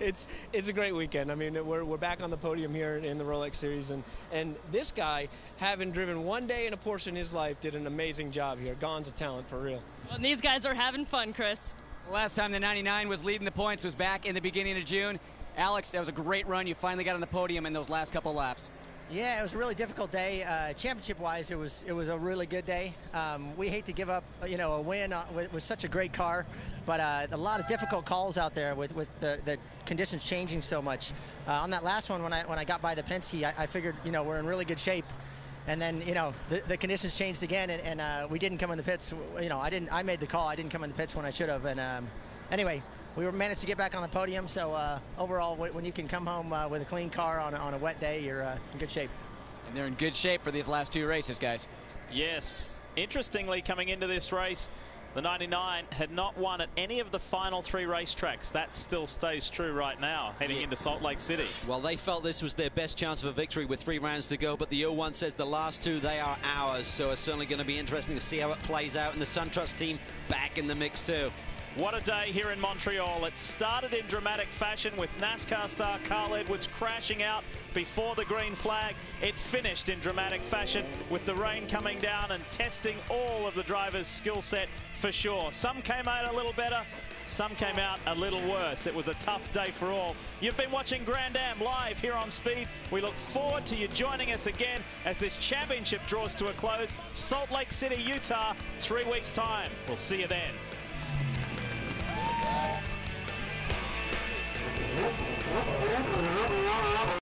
it's it's a great weekend. I mean, we're, we're back on the podium here in the Rolex Series, and and this guy, having driven one day in a Porsche in his life, did an amazing job here. Gaughan's a talent for real. Well, and these guys are having fun, Chris. Last time the 99 was leading the points was back in the beginning of June. Alex, that was a great run. You finally got on the podium in those last couple laps. Yeah, it was a really difficult day. Uh, Championship-wise, it was it was a really good day. Um, we hate to give up, you know, a win uh, with, with, such a great car, but uh, a lot of difficult calls out there with with the, the conditions changing so much. Uh, on that last one, when I when I got by the Penske, I, I, figured, you know, we're in really good shape. And then, you know, the, the conditions changed again, and, and uh, we didn't come in the pits. You know, I didn't. I made the call. I didn't come in the pits when I should have. And um, anyway, we were managed to get back on the podium. So uh, overall, when you can come home uh, with a clean car on a, on a wet day, you're uh, in good shape. And they're in good shape for these last two races, guys. Yes. Interestingly, coming into this race, the 99 had not won at any of the final three racetracks. That still stays true right now, heading yeah. into Salt Lake City. Well, they felt this was their best chance of a victory with three rounds to go, but the 01 says the last two, they are ours. So it's certainly going to be interesting to see how it plays out. And the SunTrust team back in the mix, too. What a day here in Montreal. It started in dramatic fashion with NASCAR star Carl Edwards crashing out before the green flag. It finished in dramatic fashion with the rain coming down and testing all of the drivers' skill set for sure. Some came out a little better, some came out a little worse. It was a tough day for all. You've been watching Grand Am live here on Speed. We look forward to you joining us again as this championship draws to a close. Salt Lake City, Utah, three weeks' time. We'll see you then. Yeah.